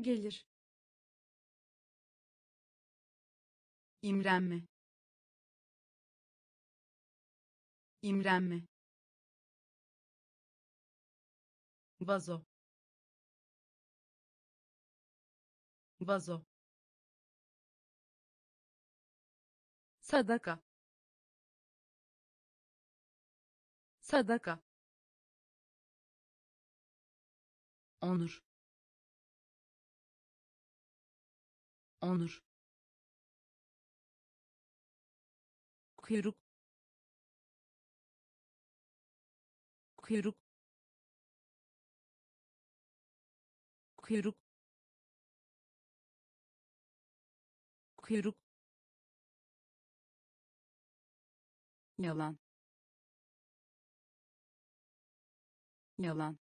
Gelir. İmrenme. İmrenme. Vazo. Vazo. Sadaka. Sadaka onur. Onur. Kuyruk. Kuyruk. Kuyruk. Kuyruk. Yalan. Yalan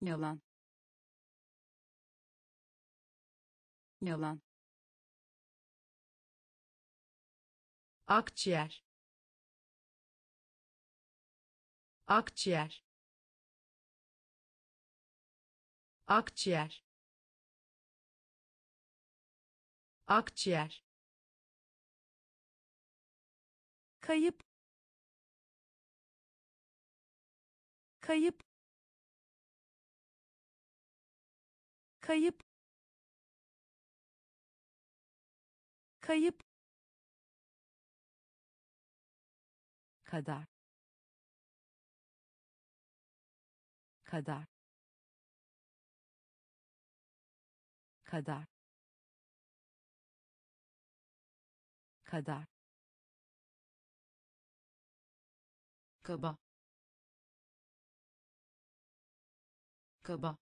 yalan. Yalan. Akciğer. Akciğer. Akciğer. Akciğer. Kayıp. Kayıp kayıp. Kayıp. Kadar. Kadar. Kadar. Kadar. Kaba. Kaba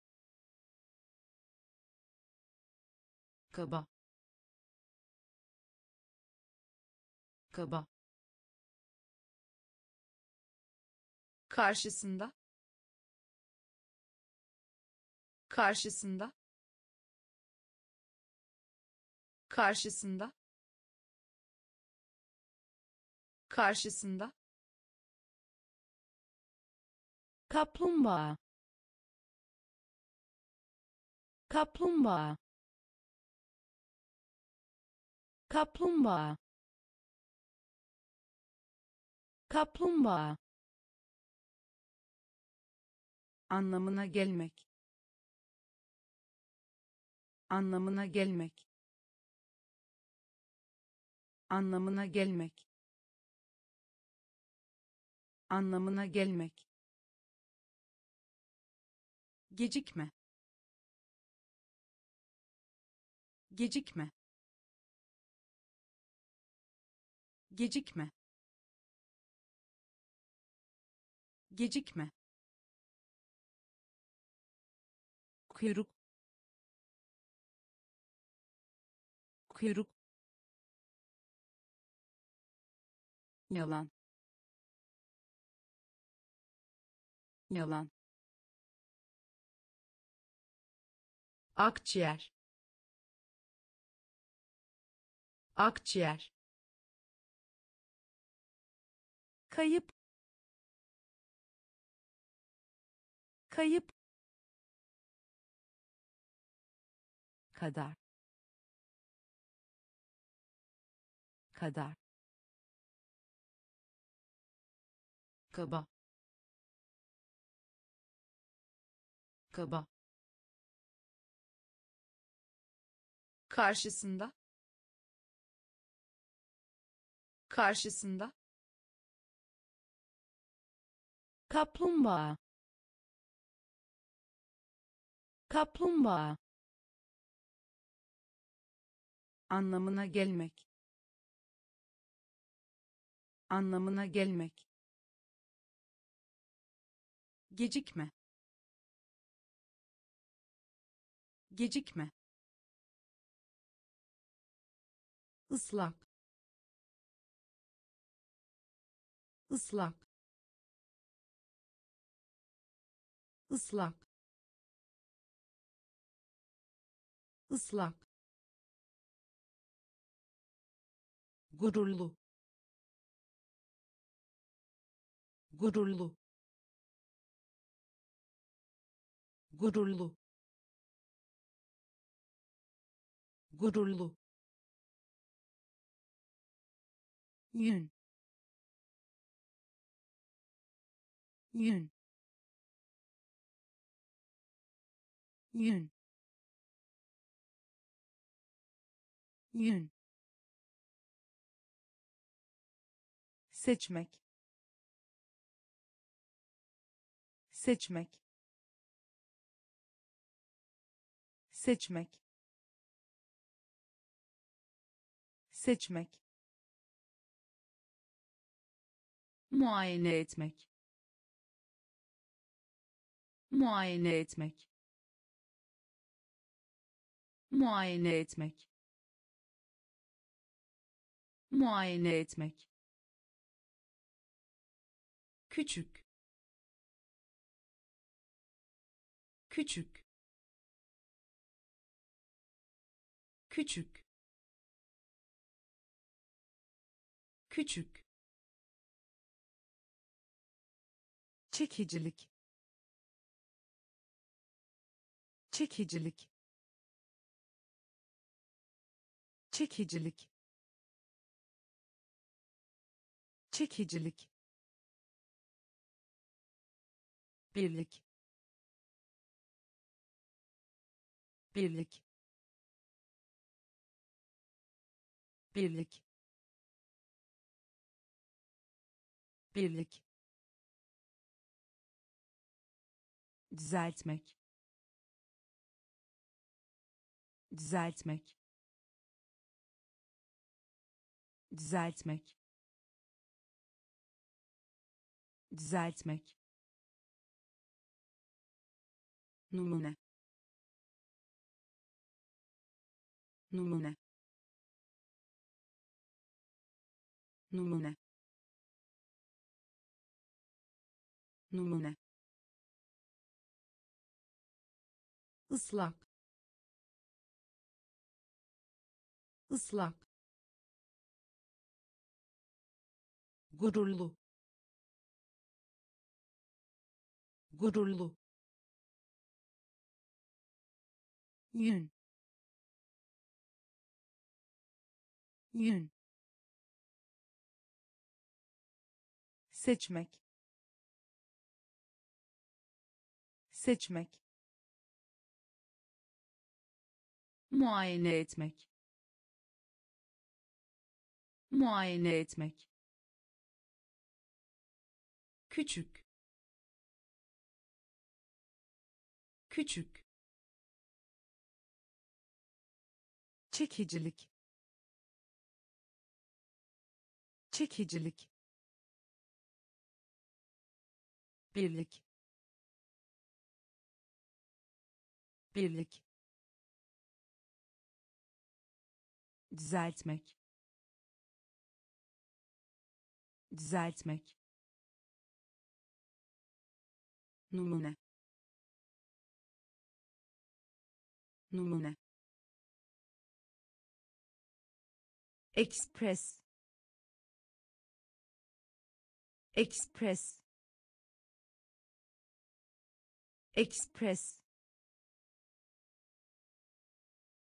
kaba. Kaba. Karşısında. Karşısında. Karşısında. Karşısında. Kaplumbağa. Kaplumbağa kaplumbağa. Kaplumbağa. Anlamına gelmek. Anlamına gelmek. Anlamına gelmek. Anlamına gelmek. Gecikme. Gecikme gecikme. Gecikme. Kuyruk. Kuyruk. Yalan. Yalan. Akciğer. Akciğer kayıp. Kayıp. Kadar. Kadar. Kaba. Kaba. Karşısında. Karşısında kaplumbağa. Kaplumbağa. Anlamına gelmek. Anlamına gelmek. Gecikme. Gecikme. Islak ıslak ıslak ıslak gururlu. Gururlu. Gururlu. Gururlu. Yün. Yün yün. Yün. Seçmek. Seçmek. Seçmek. Seçmek. Muayene etmek. Muayene etmek muayene etmek. Muayene etmek. Küçük. Küçük. Küçük. Küçük. Çekicilik. Çekicilik çekicilik. Çekicilik. Birlik. Birlik. Birlik. Birlik. Düzeltmek. Düzeltmek düzeltmek. Düzeltmek. Numune. Numune. Numune. Numune. Islak ıslak gururlu. Gururlu. Yün. Yün. Seçmek. Seçmek. Muayene etmek. Muayene etmek küçük küçük çekicilik çekicilik birlik birlik düzeltmek düzeltmek numune numune Express. Express. Express.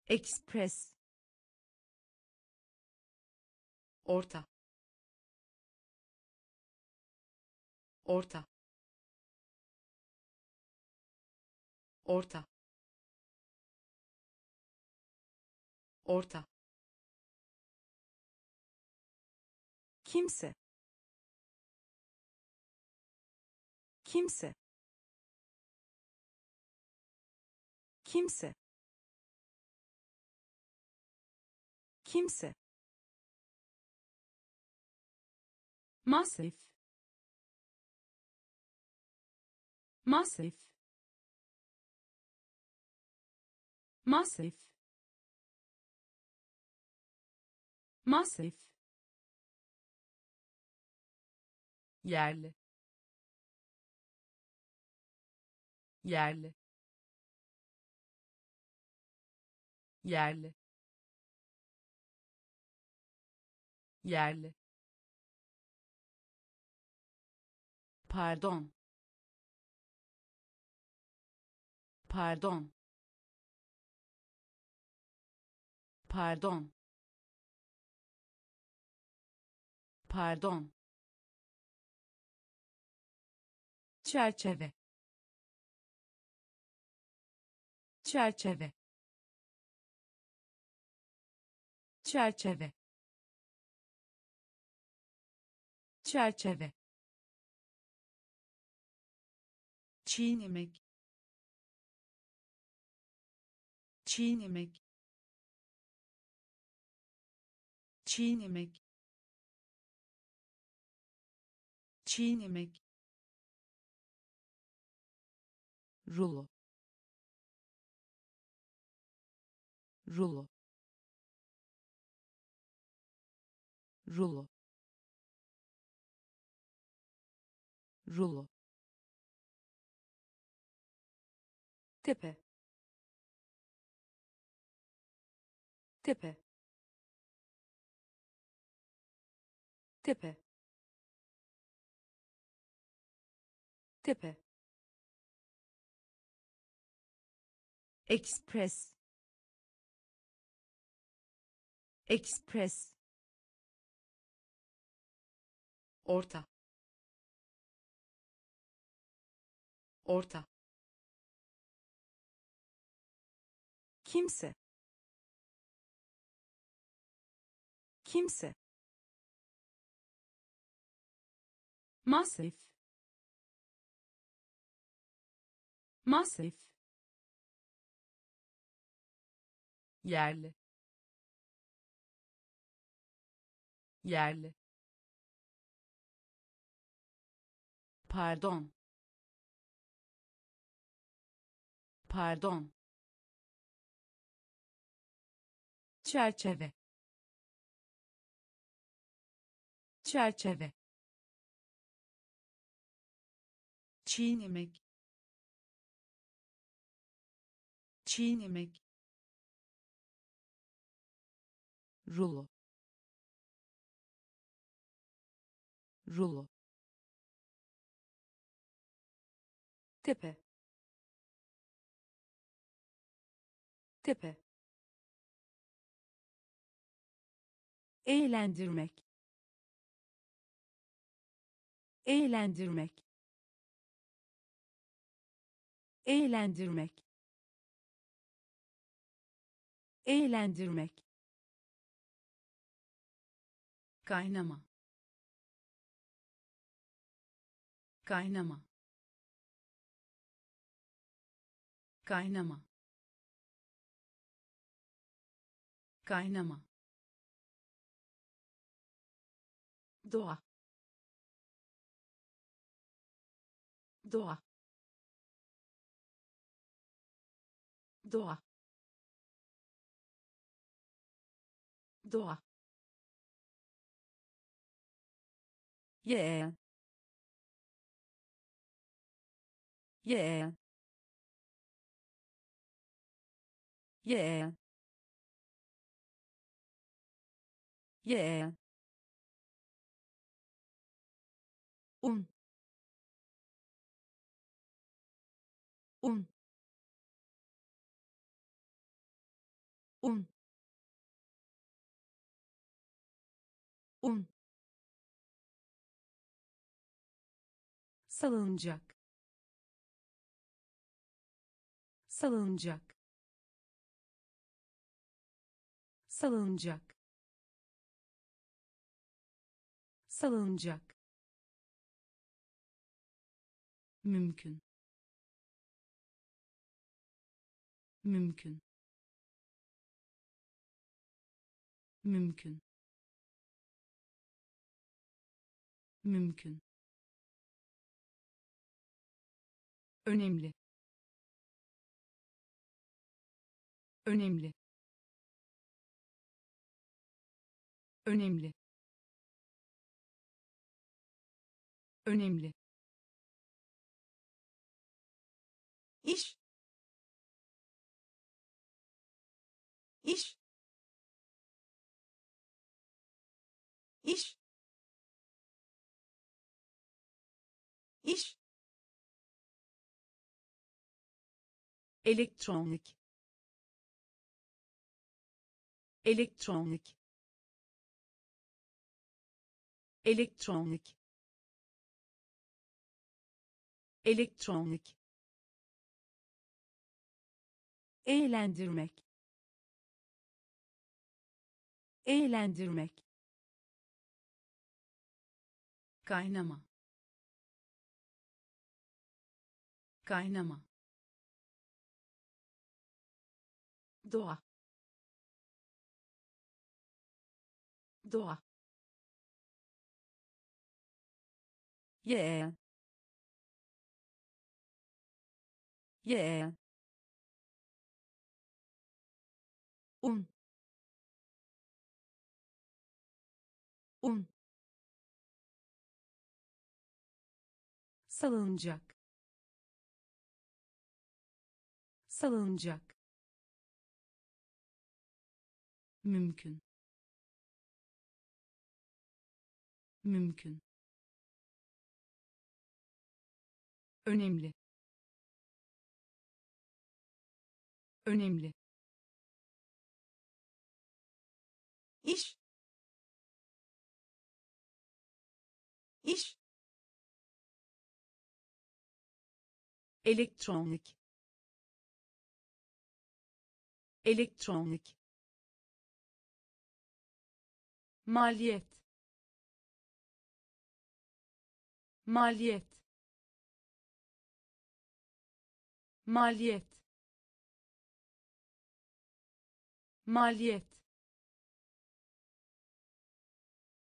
Express. orta orta orta. Orta. Kimse. Kimse. Kimse. Kimse. Masif masif masif. Masif. Yerli. Yerli. Yerli. Yerli. Pardon. Pardon pardon. Pardon. Çerçeve. Çerçeve. Çerçeve. Çerçeve. Çiğnemek. Çiğnemek çiğnemek çiğnemek rulo. Rulo. Rulo. Rulo. Tepe. Tepe tepe. Tepe. Express. Express. orta. Orta. Kimse. Kimse Masif. Masif. yerli. Yerli. Pardon. Pardon. Çerçeve. Çerçeve çiğnemek çiğnemek rulo. Rulo. Tepe. Tepe. Eğlendirmek. Eğlendirmek eğlendirmek. Eğlendirmek. Kaynama. Kaynama. Kaynama. Kaynama. Doğa. Doğa doğa doğa yeğen yeğen yeğen yeğen un un un. Un. Salıncak. Salıncak. Salıncak. Salıncak. Mümkün. Mümkün mümkün. Mümkün. Önemli. Önemli. Önemli. Önemli. İş. İş iş. İş. Elektronik. Elektronik. Elektronik. Elektronik. Eğlendirmek. Eğlendirmek kaynama. Kaynama. Doğa. Doğa. Yeğen yeğen un. Un salıncak salıncak mümkün. Mümkün. Önemli. Önemli. İş. İş elektronik. Elektronik. Maliyet. Maliyet. Maliyet. Maliyet.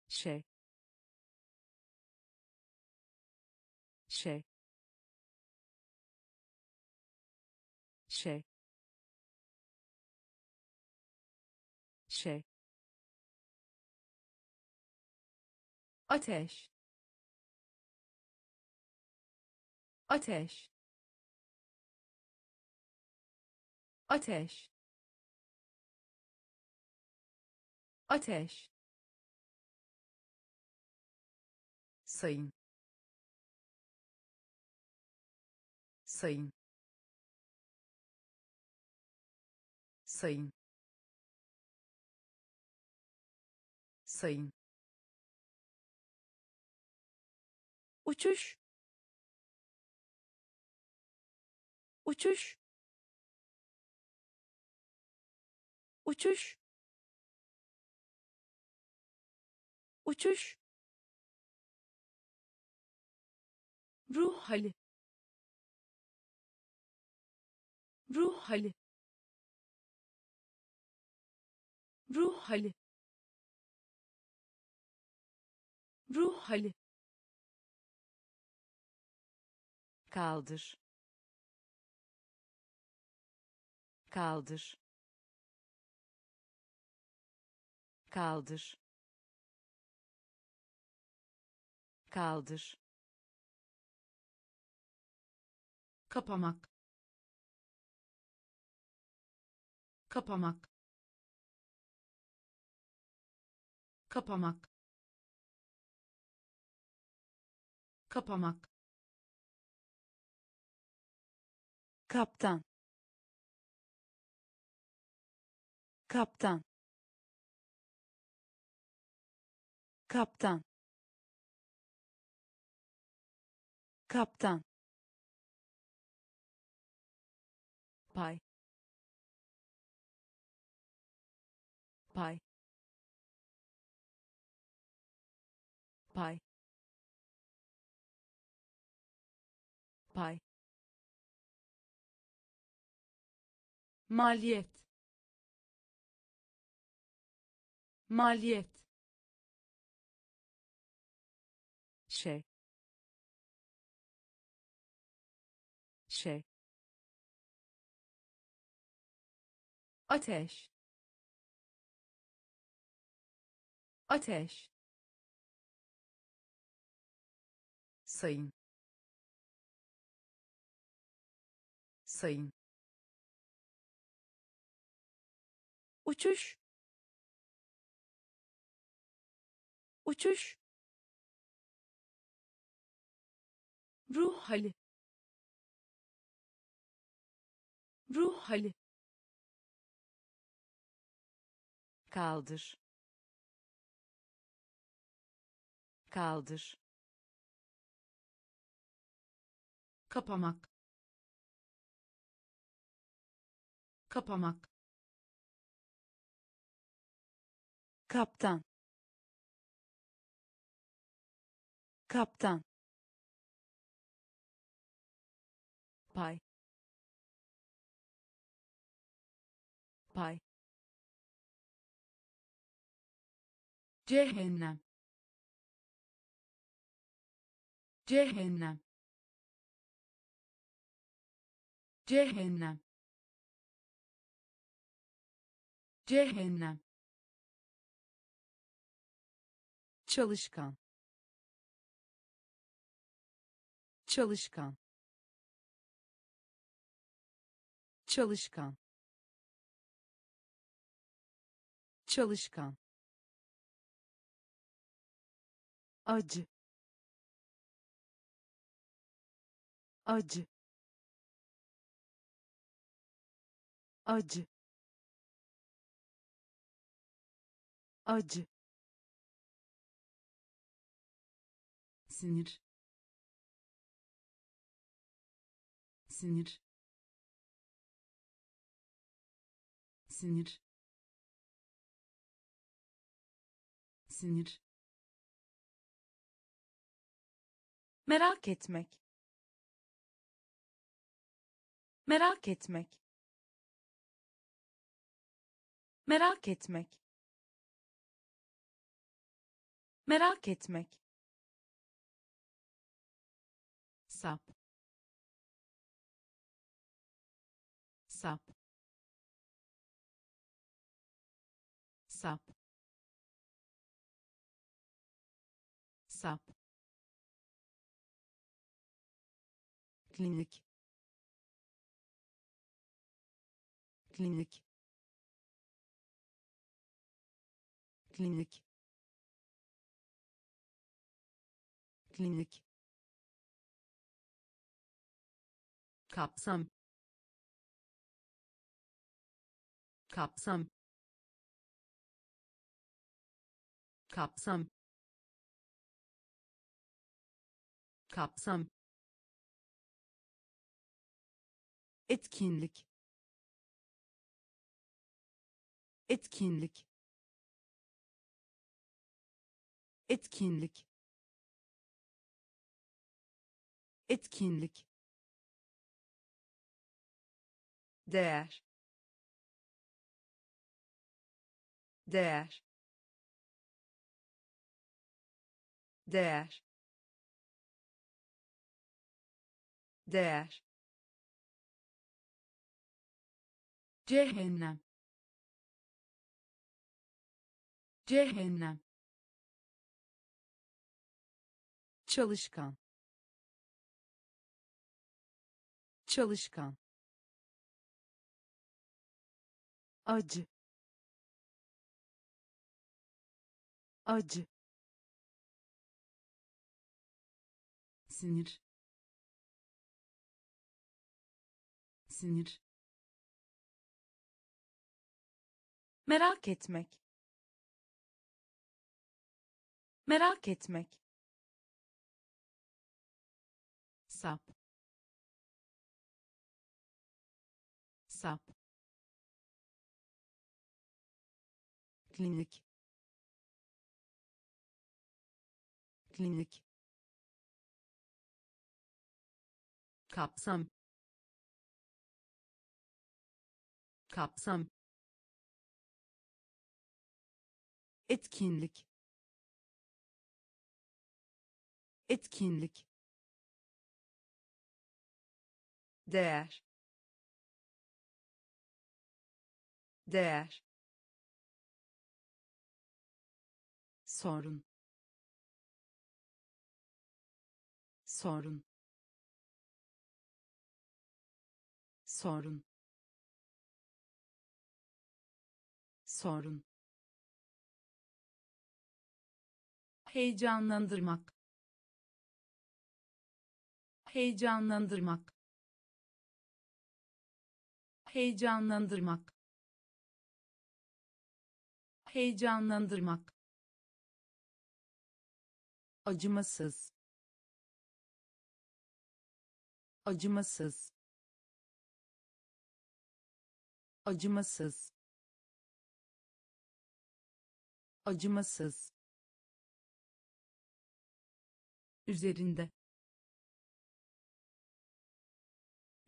Şey. Şey şey. Şey. Ateş. Ateş. Ateş. Ateş. Sayın. Sayın sayın. Sayın. Uçuş. Uçuş. Uçuş. Uçuş. Ruh hali. Ruh hali ruh hali. Ruh hali. Kaldır. Kaldır. Kaldır. Kaldır. Kapamak. Kapamak kapamak kapamak kaptan kaptan kaptan kaptan pay pay pay. Pay. Maliyet. Maliyet. Şey. Şey. Ateş. Ateş sayın. Sayın. Uçuş. Uçuş. Ruh hali. Ruh hali. Kaldır. Kaldır kapamak kapamak kaptan kaptan pay pay cehennem cehennem cehennem. Cehennem. Çalışkan. Çalışkan. Çalışkan. Çalışkan. Acı. Acı acı. Acı. Sinir. Sinir. Sinir. Sinir. Merak etmek. Merak etmek merak etmek. Merak etmek. Sap. Sap. Sap. Sap. Klinik. Klinik klinik. Klinik. Kapsam. Kapsam. Kapsam. Kapsam. Etkinlik. Etkinlik etkinlik. Etkinlik. Değer. Değer. Değer. Değer. Cehennem. Cehennem çalışkan. Çalışkan. Acı. Acı. Sinir. Sinir. Merak etmek. Merak etmek sap. Sap. Klinik. Klinik. Kapsam. Kapsam. Etkinlik. Etkinlik değer. Değer. Sorun. Sorun. Sorun. Sorun. Heyecanlandırmak. Heyecanlandırmak heyecanlandırmak. Heyecanlandırmak. Acımasız. Acımasız. Acımasız. Acımasız. Üzerinde.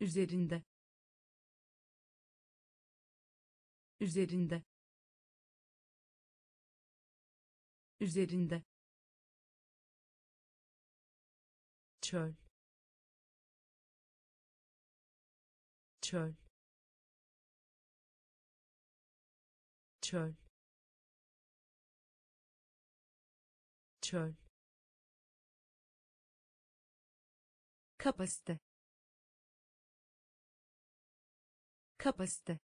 Üzerinde üzerinde üzerinde çöl çöl çöl çöl kapasite kapasite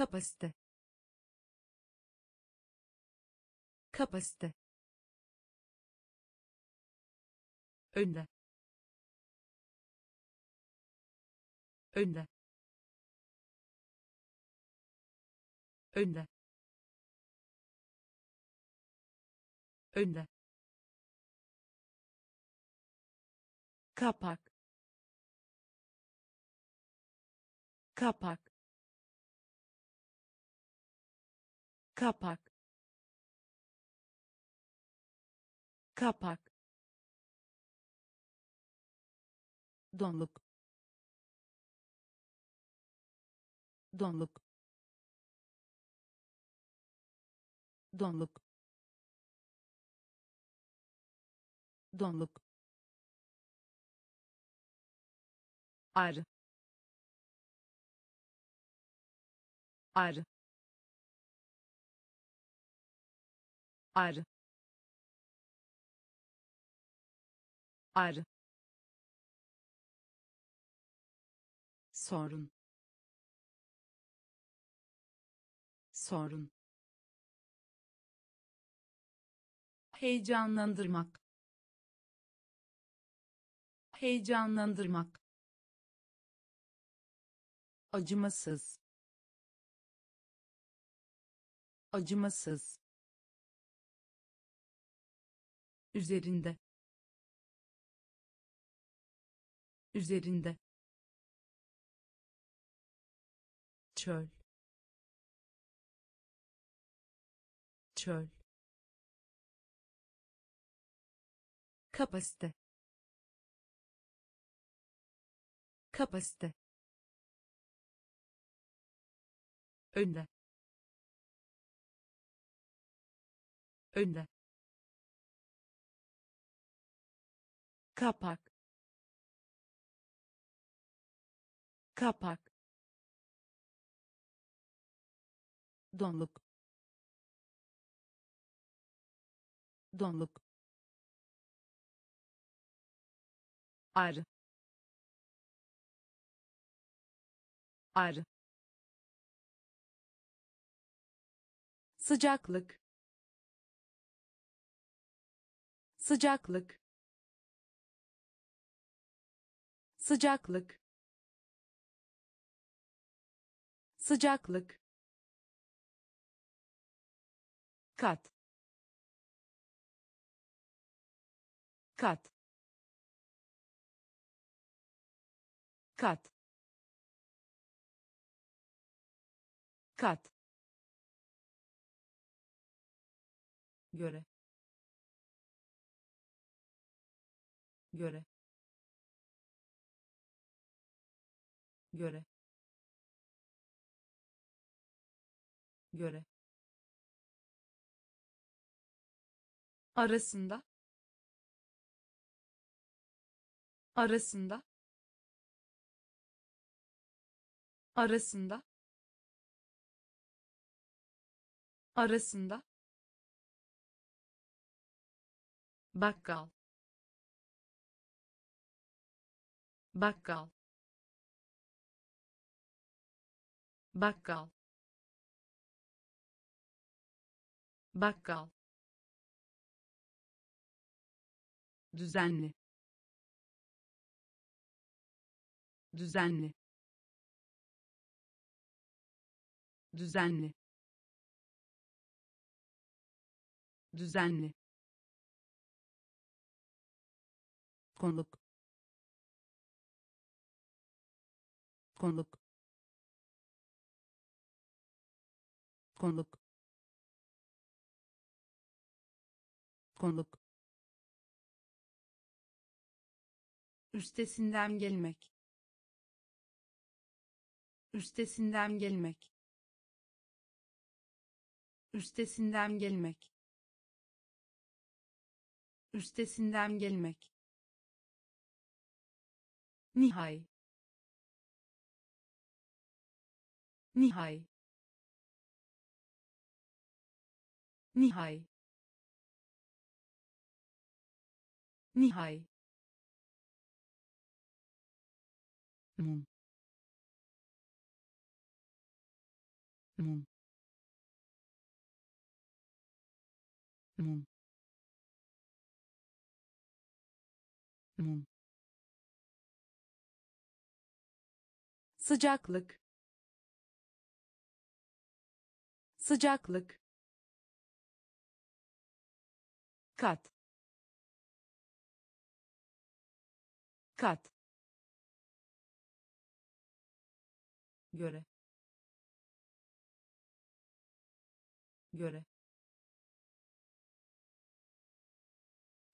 kapasite. Kapasite. Önde. Önde. Önde. Önde. Kapak. Kapak kapak. Kapak. Donluk. Donluk. Donluk. Donluk. Ar. Ar ar ar sorun sorun heyecanlandırmak heyecanlandırmak acımasız acımasız üzerinde üzerinde çöl çöl kapasite kapasite önde önde kapak. Kapak. Donluk. Donluk. Ar. Ar. Sıcaklık. Sıcaklık sıcaklık. Sıcaklık. Kat. Kat. Kat. Kat. Göre. Göre göre. Göre. Arasında. Arasında. Arasında. Arasında. Bakkal. Bakkal bakkal. Bakkal. Düzenli. Düzenli. Düzenli. Düzenli. Konuk. Konuk konuk. Konuk. Üstesinden gelmek. Üstesinden gelmek. Üstesinden gelmek. Üstesinden gelmek. Nihai. Nihai nihai. Nihai. Mum. Mum. Mum. Mum. Sıcaklık. Sıcaklık kat. Kat. Göre. Göre.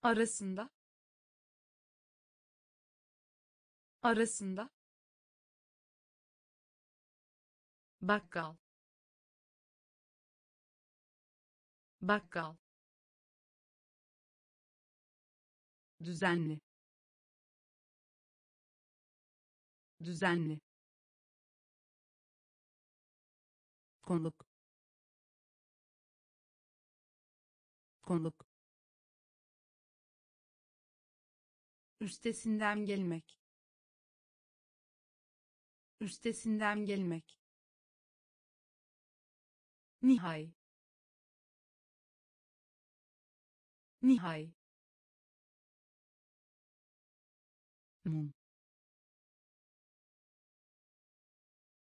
Arasında. Arasında. Bakkal. Bakkal düzenli. Düzenli. Konuk. Konuk. Üstesinden gelmek. Üstesinden gelmek. Nihai. Nihai mum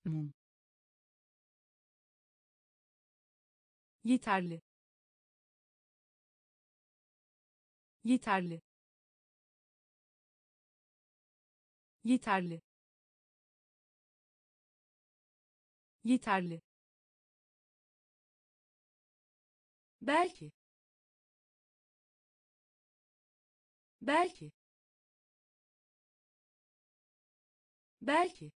mum yeterli. Yeterli. Yeterli. Yeterli. Belki. Belki belki.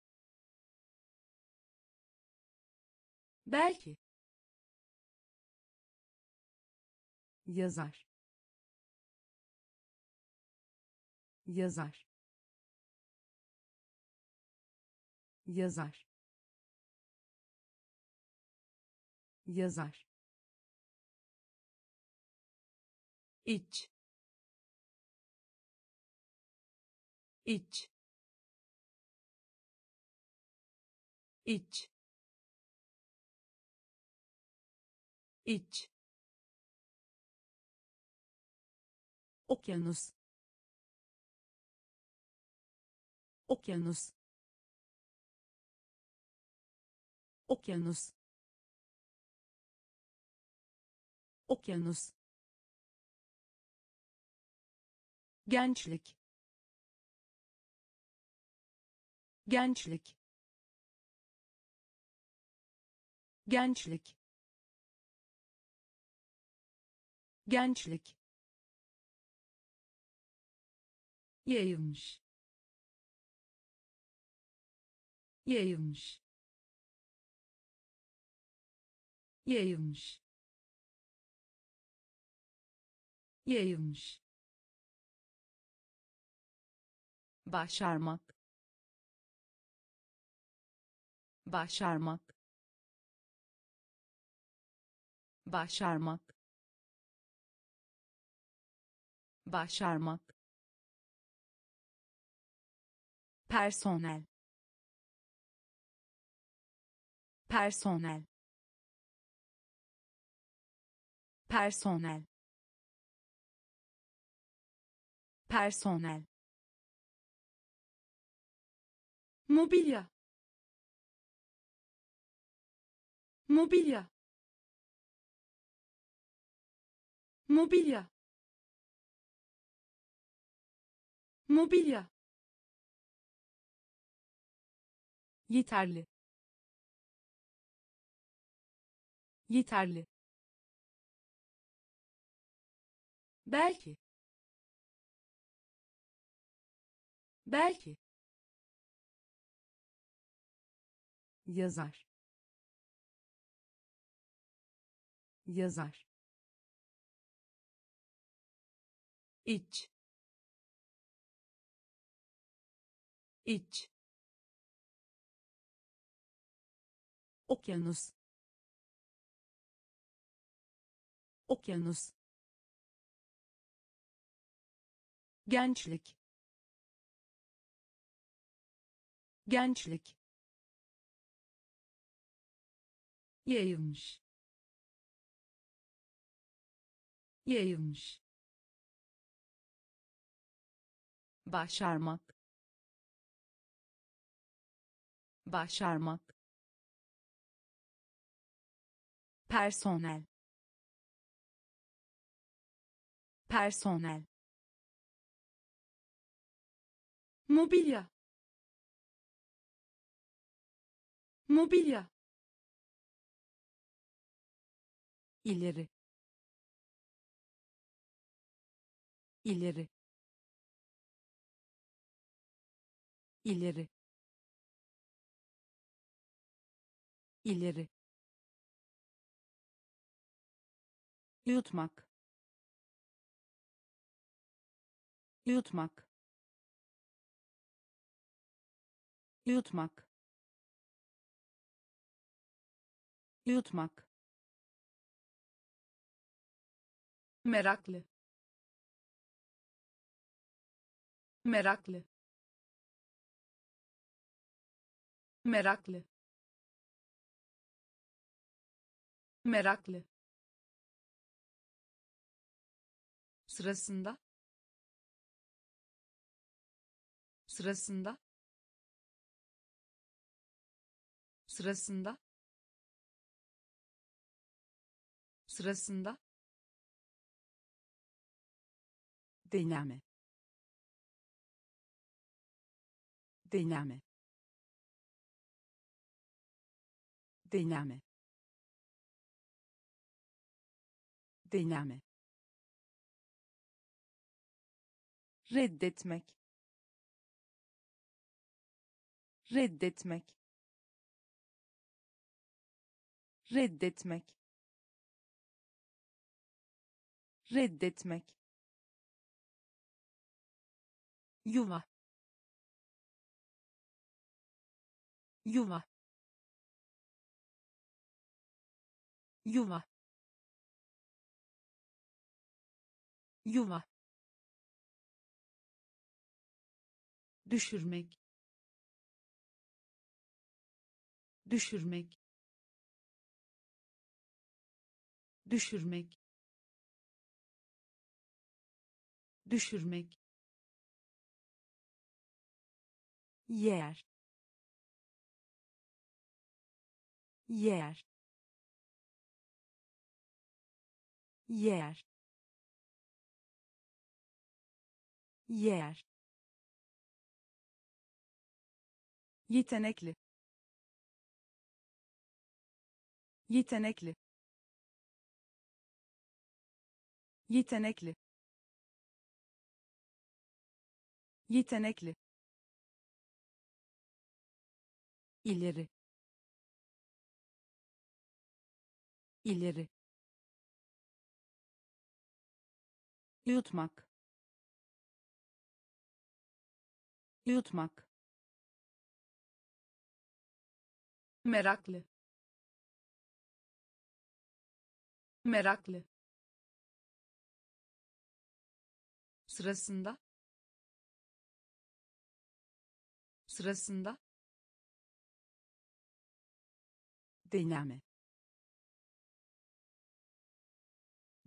Belki. Yazar. Yazar. Yazar. Yazar. İç. İç iç. İç. Okyanus. Okyanus. Okyanus. Okyanus. Gençlik. Gençlik gençlik. Gençlik. Yayılmış. Yayılmış. Yayılmış. Yayılmış. Başarmak. Başarmak başarmak. Başarmak. Personel. Personel. Personel. Personel. Mobilya. Mobilya mobilya. Mobilya. Yeterli. Yeterli. Belki. Belki. Yazar. Yazar iç. İç. Okyanus. Okyanus. Gençlik. Gençlik. Yayılmış. Yayılmış başarmak. Başarmak. Personel. Personel. Mobilya. Mobilya. İleri. İleri ileri ileri. Yutmak yutmak. Yutmak yutmak. Meraklı meraklı meraklı. Meraklı. Sırasında. Sırasında. Sırasında. Sırasında. Deneme. Deneme deneme. Deneme. Reddetmek. Reddetmek. Reddetmek. Reddetmek. Yuva. Yuva yuva. Yuva. Düşürmek. Düşürmek. Düşürmek. Düşürmek. Yer. Yer yer. Yer. Yetenekli. Yetenekli. Yetenekli. Yetenekli. İleri. İleri yutmak. Yutmak. Meraklı. Meraklı. Sırasında. Sırasında. Deneme.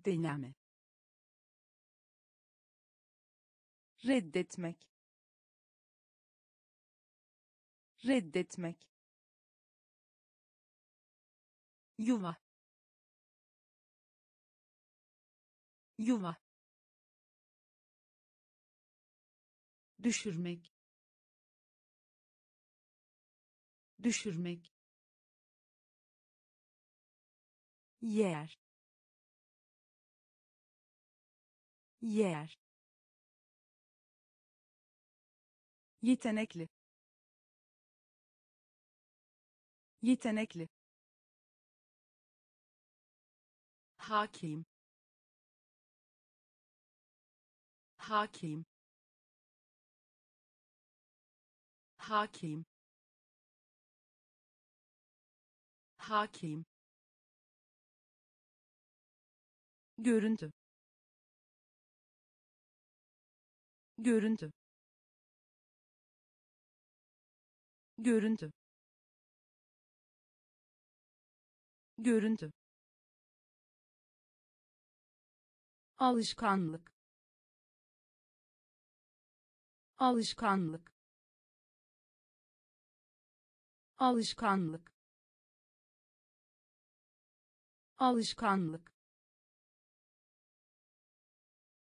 Deneme reddetmek. Reddetmek. Yuva. Yuva. Düşürmek. Düşürmek. Yer. Yer yetenekli. Yetenekli. Hakim. Hakim. Hakim. Hakim. Görüntü. Görüntü görüntü. Görüntü. Alışkanlık. Alışkanlık. Alışkanlık. Alışkanlık.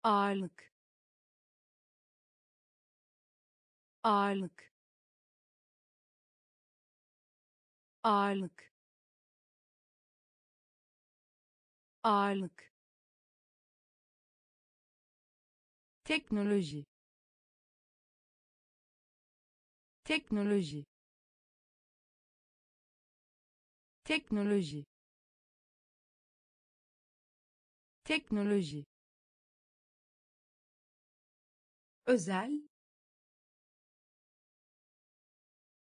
Ağırlık. Ağırlık ağırlık. Ağırlık. Teknoloji. Teknoloji. Teknoloji. Teknoloji. Özel.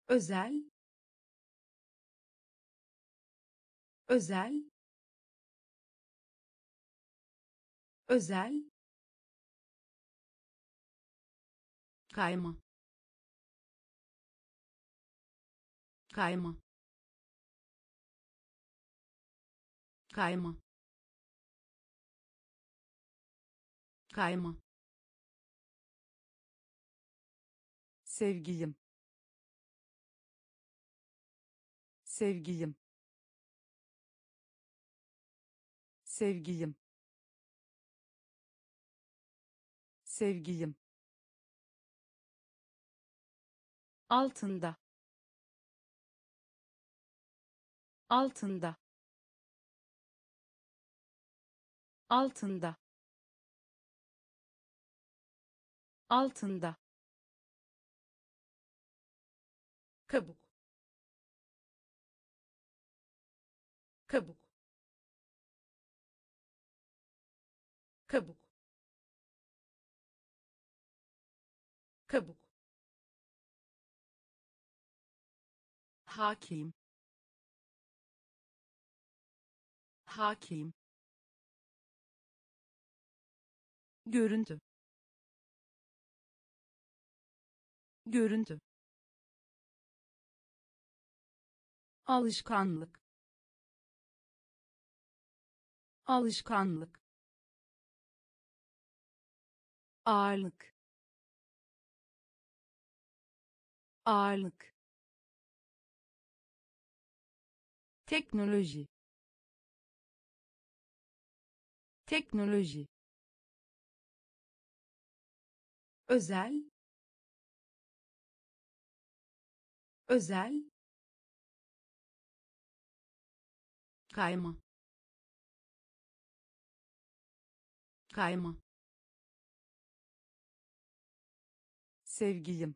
Özel özel. Özel. Kayma. Kayma. Kayma. Kayma. Sevgilim sevgilim sevgilim sevgilim altında. Altında. Altında. Altında. Kabuk. Kabuk kabuk. Kabuk. Hakim. Hakim. Görüntü. Görüntü. Alışkanlık. Alışkanlık ağırlık. Ağırlık. Teknoloji. Teknoloji. Özel. Özel. Kayma. Kayma sevgilim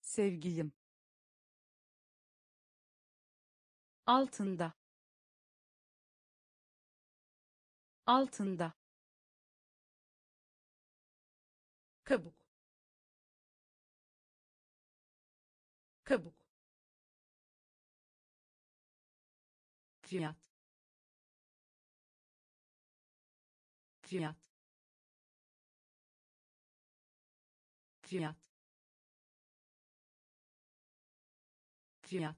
sevgilim altında. Altında. Kabuk. Kabuk. Fiyat. Fiyat fiyat. Fiyat.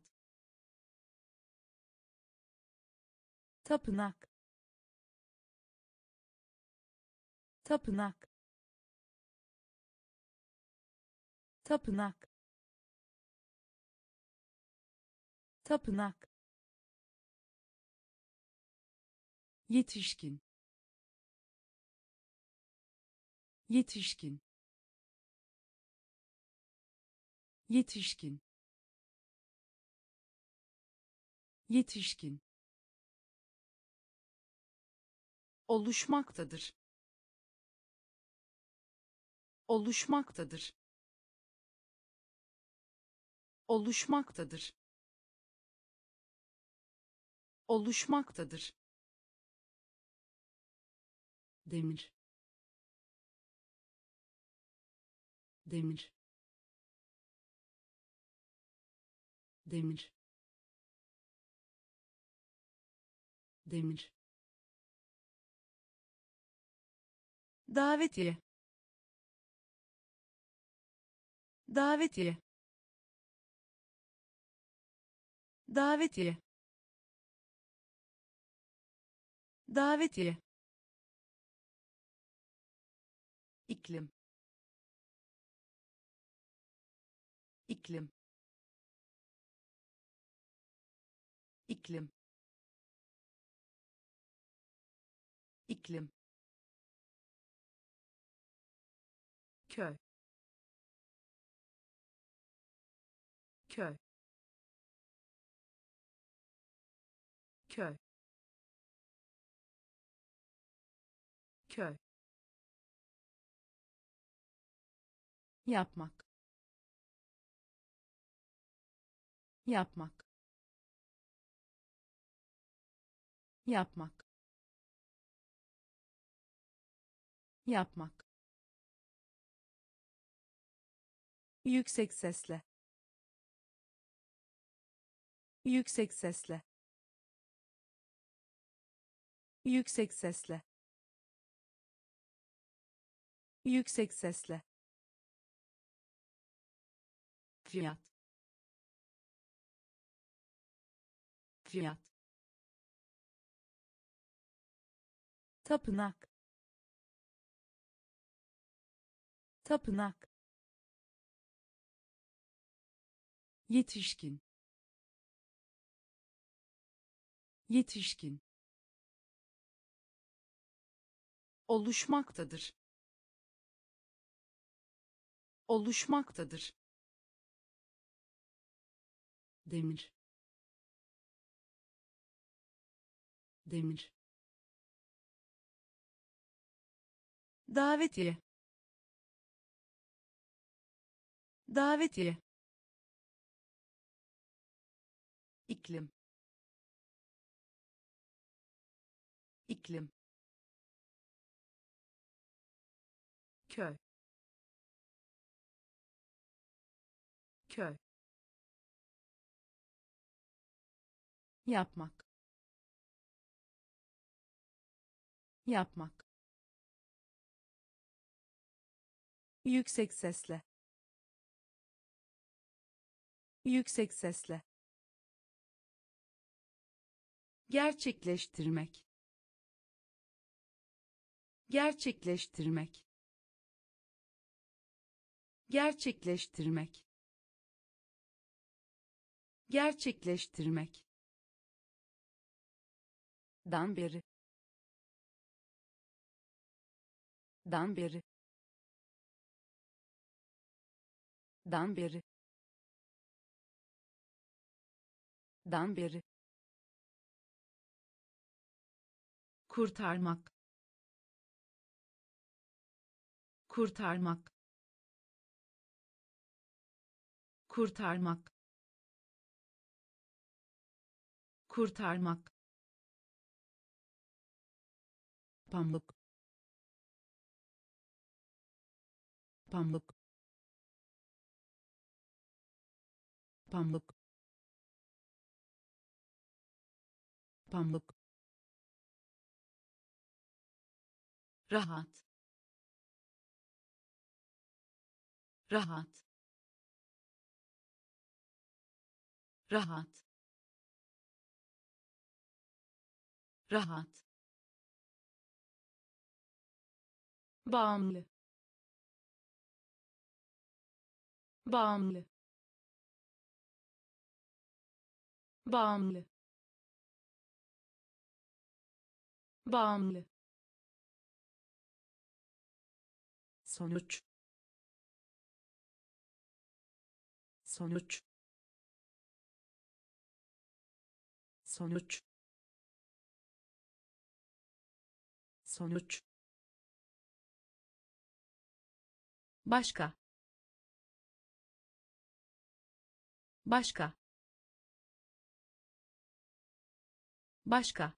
Tapınak. Tapınak. Tapınak. Tapınak. Yetişkin. Yetişkin yetişkin. Yetişkin. Oluşmaktadır. Oluşmaktadır. Oluşmaktadır. Oluşmaktadır. Demir. Demir demir demir davetiye davetiye davetiye davetiye iklim iklim iklim. İklim. Köy. Köy. Köy. Köy. Yapmak. Yapmak yapmak. Yapmak. Yüksek sesle. Yüksek sesle. Yüksek sesle. Yüksek sesle. Fiyat. Fiyat tapınak. Tapınak. Yetişkin. Yetişkin. Oluşmaktadır. Oluşmaktadır. Demir. Demir davetiye. Davetiye. İklim. İklim. Köy. Köy. Yapmak. Yapmak yüksek sesle. Yüksek sesle. Gerçekleştirmek. Gerçekleştirmek. Gerçekleştirmek. Gerçekleştirmek. Dan beri. Dan beri dan beri. Dan beri. Kurtarmak. Kurtarmak. Kurtarmak. Kurtarmak. Pamuk. Pamuk pamuk. Pamuk. Rahat. Rahat. Rahat. Rahat. Bağımlı. Bağımlı bağımlı. Bağımlı. Sonuç. Sonuç. Sonuç. Sonuç. Başka. Başka başka.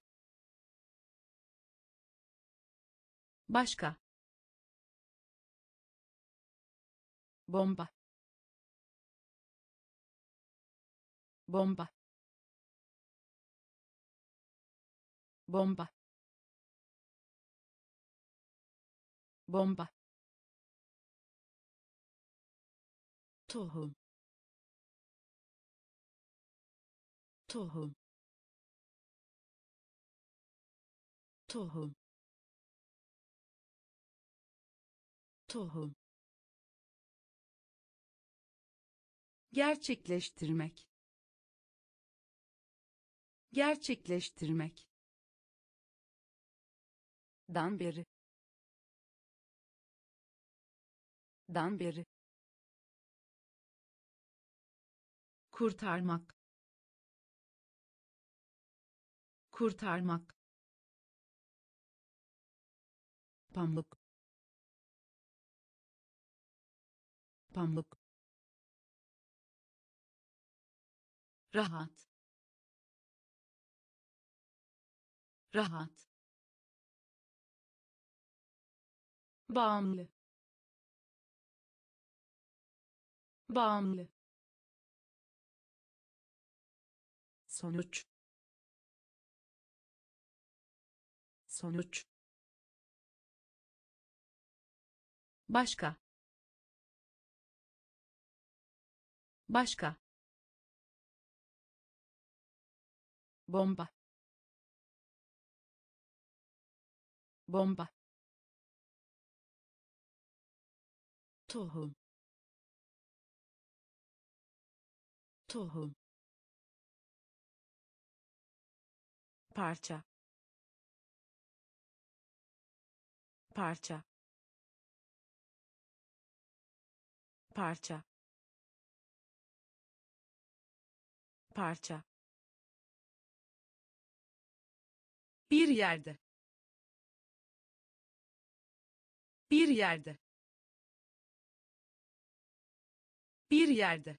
Başka. Bomba. Bomba. Bomba. Bomba. Tohum. Tohum tohum. Tohum. Gerçekleştirmek. Gerçekleştirmek. Dan beri. Dan beri. Kurtarmak. Kurtarmak pamuk. Pamuk. Rahat. Rahat. Bağımlı. Bağımlı. Sonuç. Sonuç başka. Başka. Bomba. Bomba. Tohum. Tohum. Parça. Parça parça. Parça. Bir yerde. Bir yerde. Bir yerde.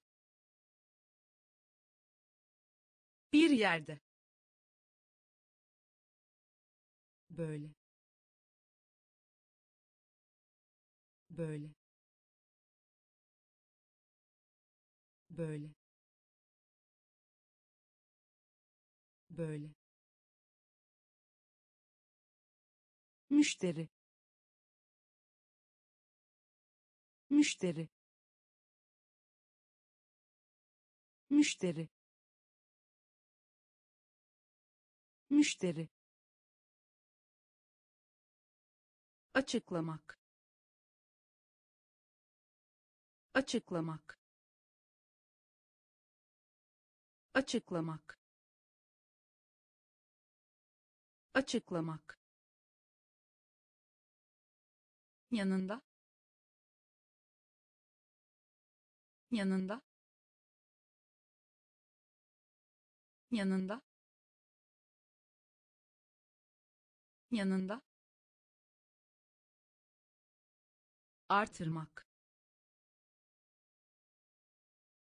Bir yerde. Böyle. Böyle böyle. Böyle. Müşteri. Müşteri. Müşteri. Müşteri. Açıklamak. Açıklamak açıklamak. Açıklamak. Yanında. Yanında. Yanında. Yanında. Artırmak.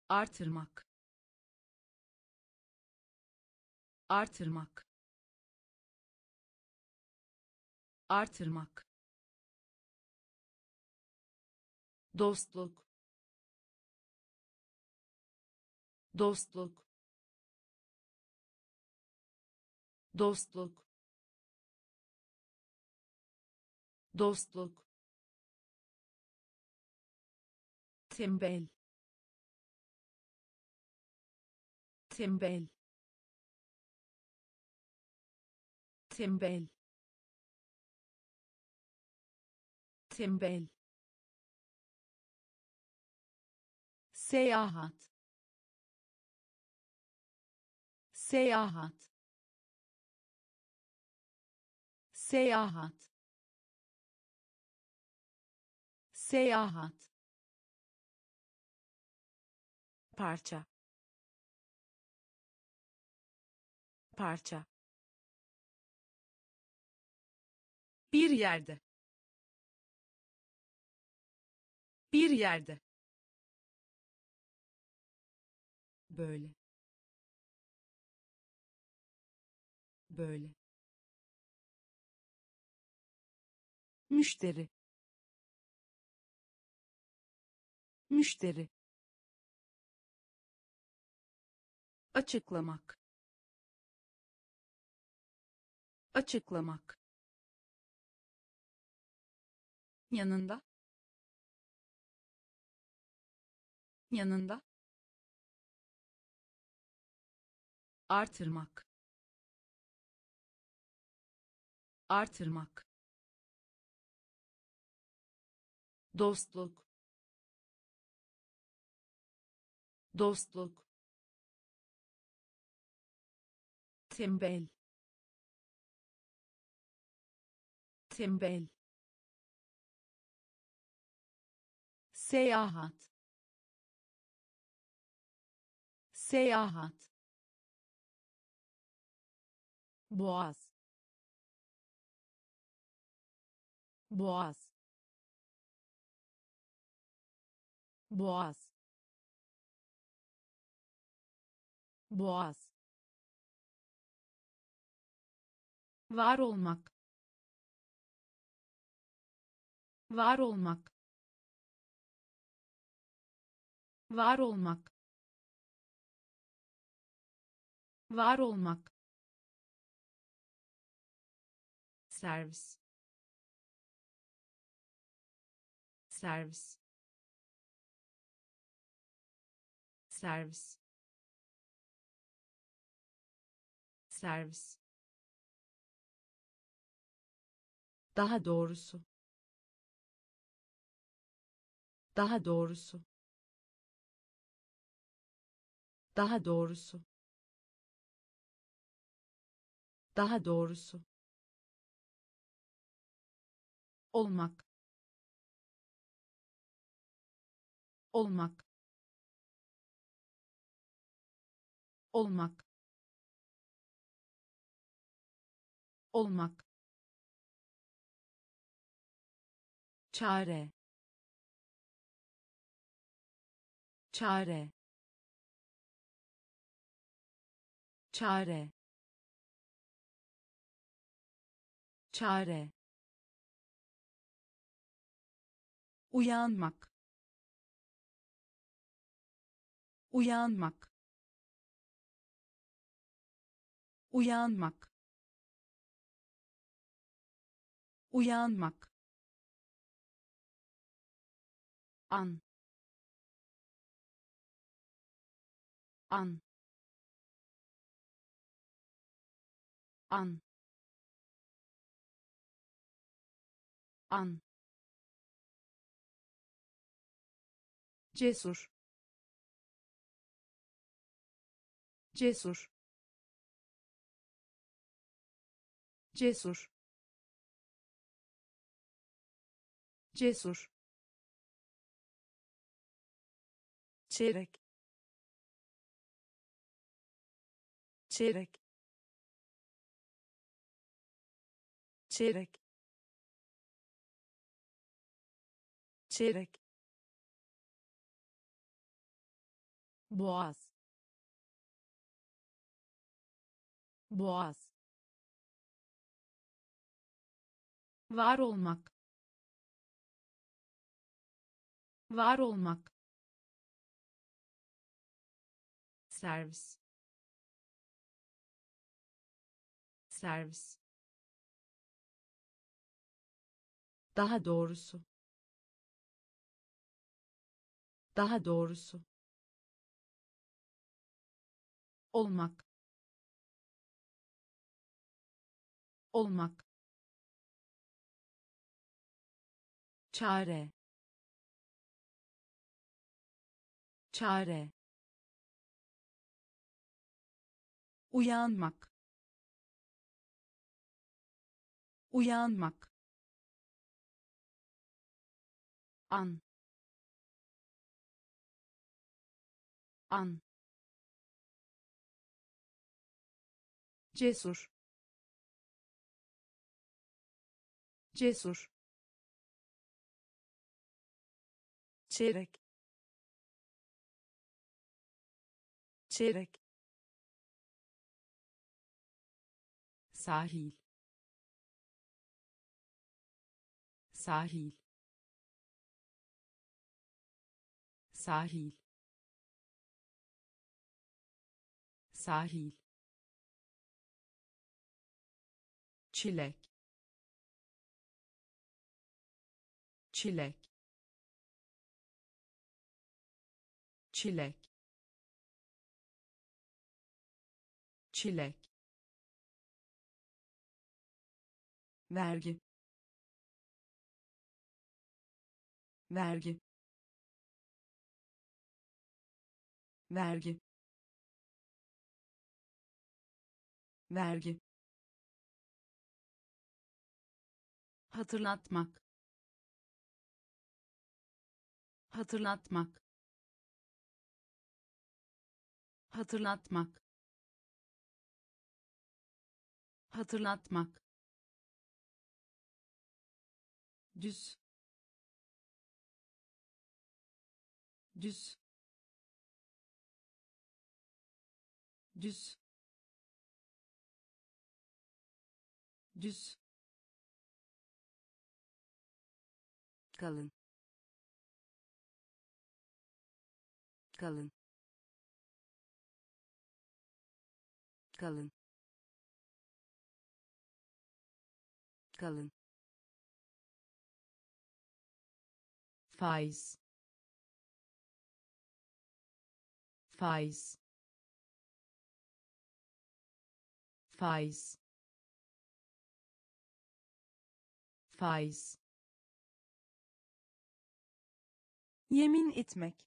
Artırmak artırmak. Artırmak. Dostluk. Dostluk. Dostluk. Dostluk. Tembel. Tembel tembel. Tembel. Seyahat. Seyahat. Seyahat. Seyahat. Parça. Parça bir yerde. Bir yerde. Böyle. Böyle. Müşteri. Müşteri. Açıklamak. Açıklamak yanında? Yanında? Artırmak. Artırmak. Dostluk. Dostluk. Tembel. Tembel seyahat. Seyahat. Boğaz. Boğaz. Boğaz. Boğaz. Var olmak. Var olmak var olmak. Var olmak. Servis. Servis. Servis. Servis. Daha doğrusu. Daha doğrusu daha doğrusu. Daha doğrusu. Olmak. Olmak. Olmak. Olmak. Çare. Çare çare. Çare. Uyanmak. Uyanmak. Uyanmak. Uyanmak. An. An an. An. Cesur. Cesur. Cesur. Cesur. Çeyrek. Çeyrek çeyrek. Çeyrek. Boğaz. Boğaz. Var olmak. Var olmak. Servis. Servis daha doğrusu. Daha doğrusu. Olmak. Olmak. Çare. Çare. Uyanmak. Uyanmak an. An. Cesur. Cesur. Çeyrek. Çeyrek. Sahil. Sahil sahil. Sahil. Çilek. Çilek. Çilek. Çilek. Vergi. Vergi vergi. Vergi. Hatırlatmak. Hatırlatmak. Hatırlatmak. Hatırlatmak. Düz. Düz düz. Düz. Kalın. Kalın. Kalın. Kalın. Faiz. Faiz faiz. Faiz. Yemin etmek.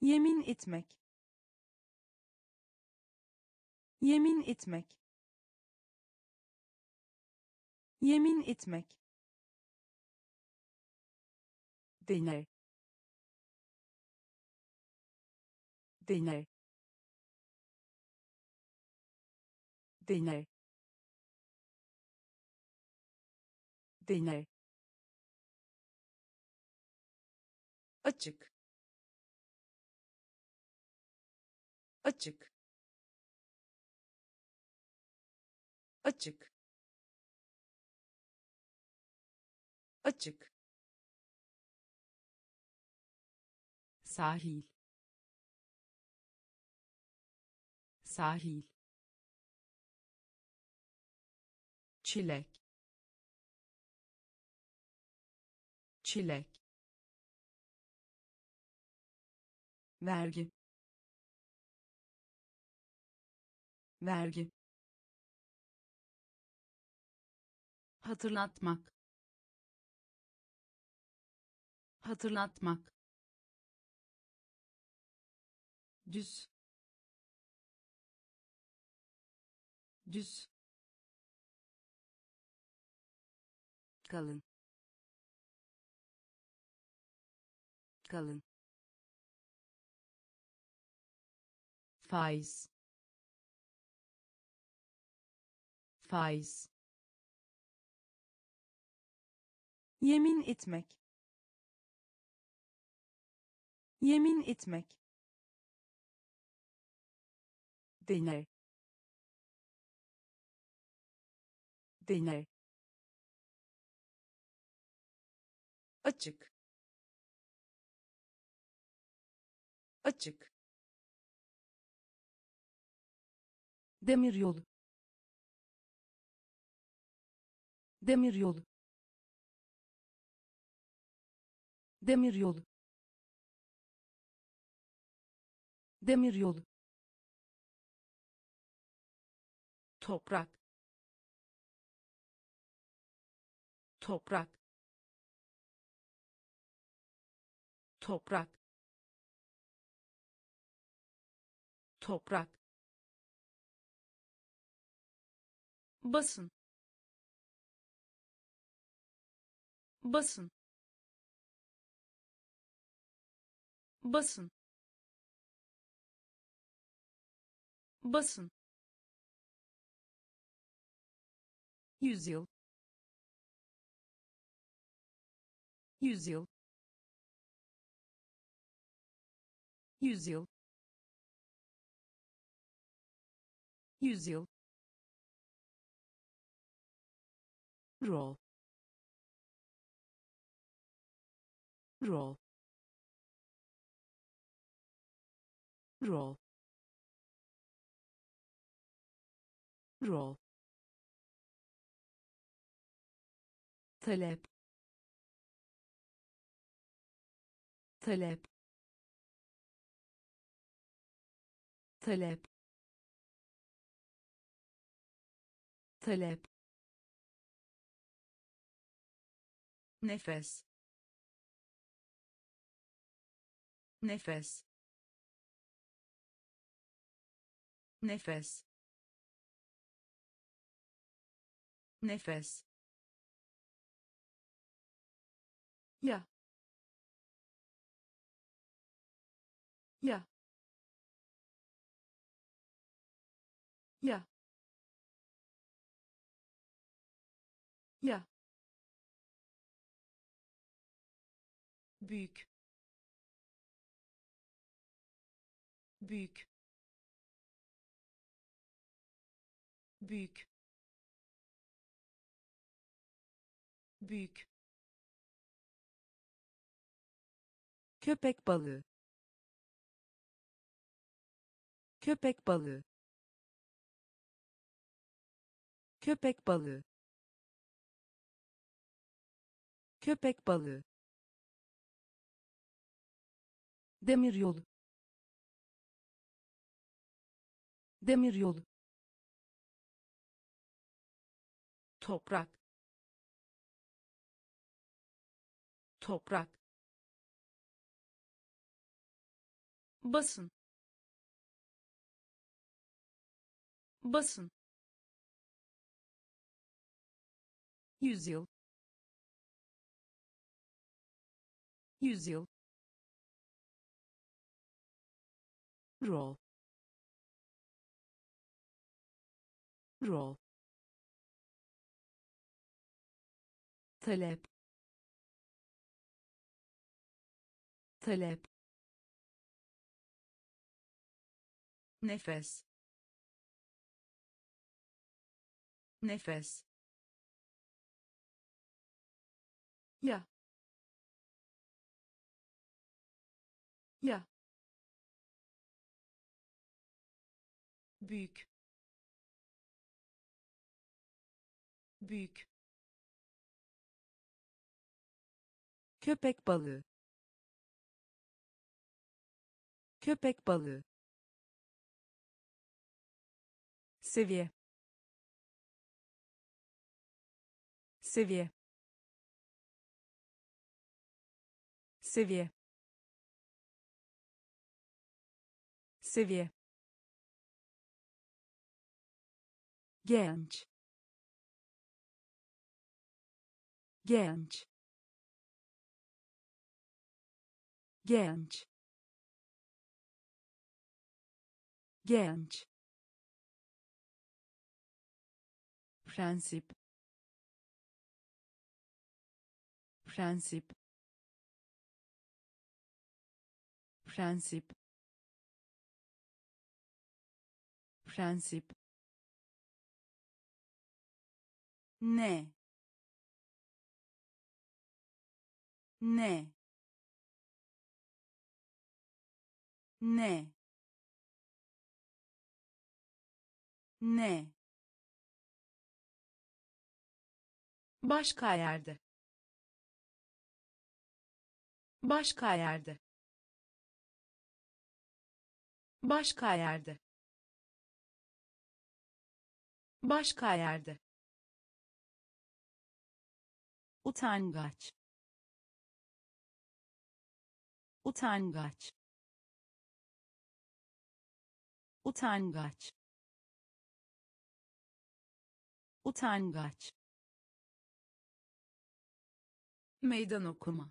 Yemin etmek. Yemin etmek. Yemin etmek. Deney. Deney deney deney açık. Açık. Açık. Açık. Sahil. Sahil çilek. Çilek. Vergi. Vergi. Hatırlatmak. Hatırlatmak. Düz. Düz kalın. Kalın. Faiz. Faiz. Yemin etmek. Yemin etmek. Deney deney açık. Açık. Demiryolu demiryolu demiryolu demiryolu toprak. Toprak toprak. Toprak. Basın. Basın. Basın. Basın. Yüzyıl. Yüzyıl yüzyıl. Yüzyıl. Rol. Rol. Rol. Rol. Talep. Talep talep talep nefes nefes nefes nefes. Ya. Ya ya. Ya. Büyük. Büyük. Büyük. Büyük. Köpek balığı. Köpek balığı köpek balığı. Köpek balığı. Demiryolu demiryolu toprak. Toprak. Basın. Basın yüzyıl. Yüzyıl. Rol. Rol. Talep. Talep. Nefes. Nefes ya. Ya. Büyük. Büyük. Köpek balığı. Köpek balığı. Seviye. Seviye seviye. Seviye. Genç. Genç. Genç. Genç. Prensip. Prensip prensip. Prensip. Ne? Ne? Ne? Ne? Başka yerde. Başka yerde başka yerde. Başka yerde. Utangaç. Utangaç. Utangaç. Utangaç. Meydan okuma.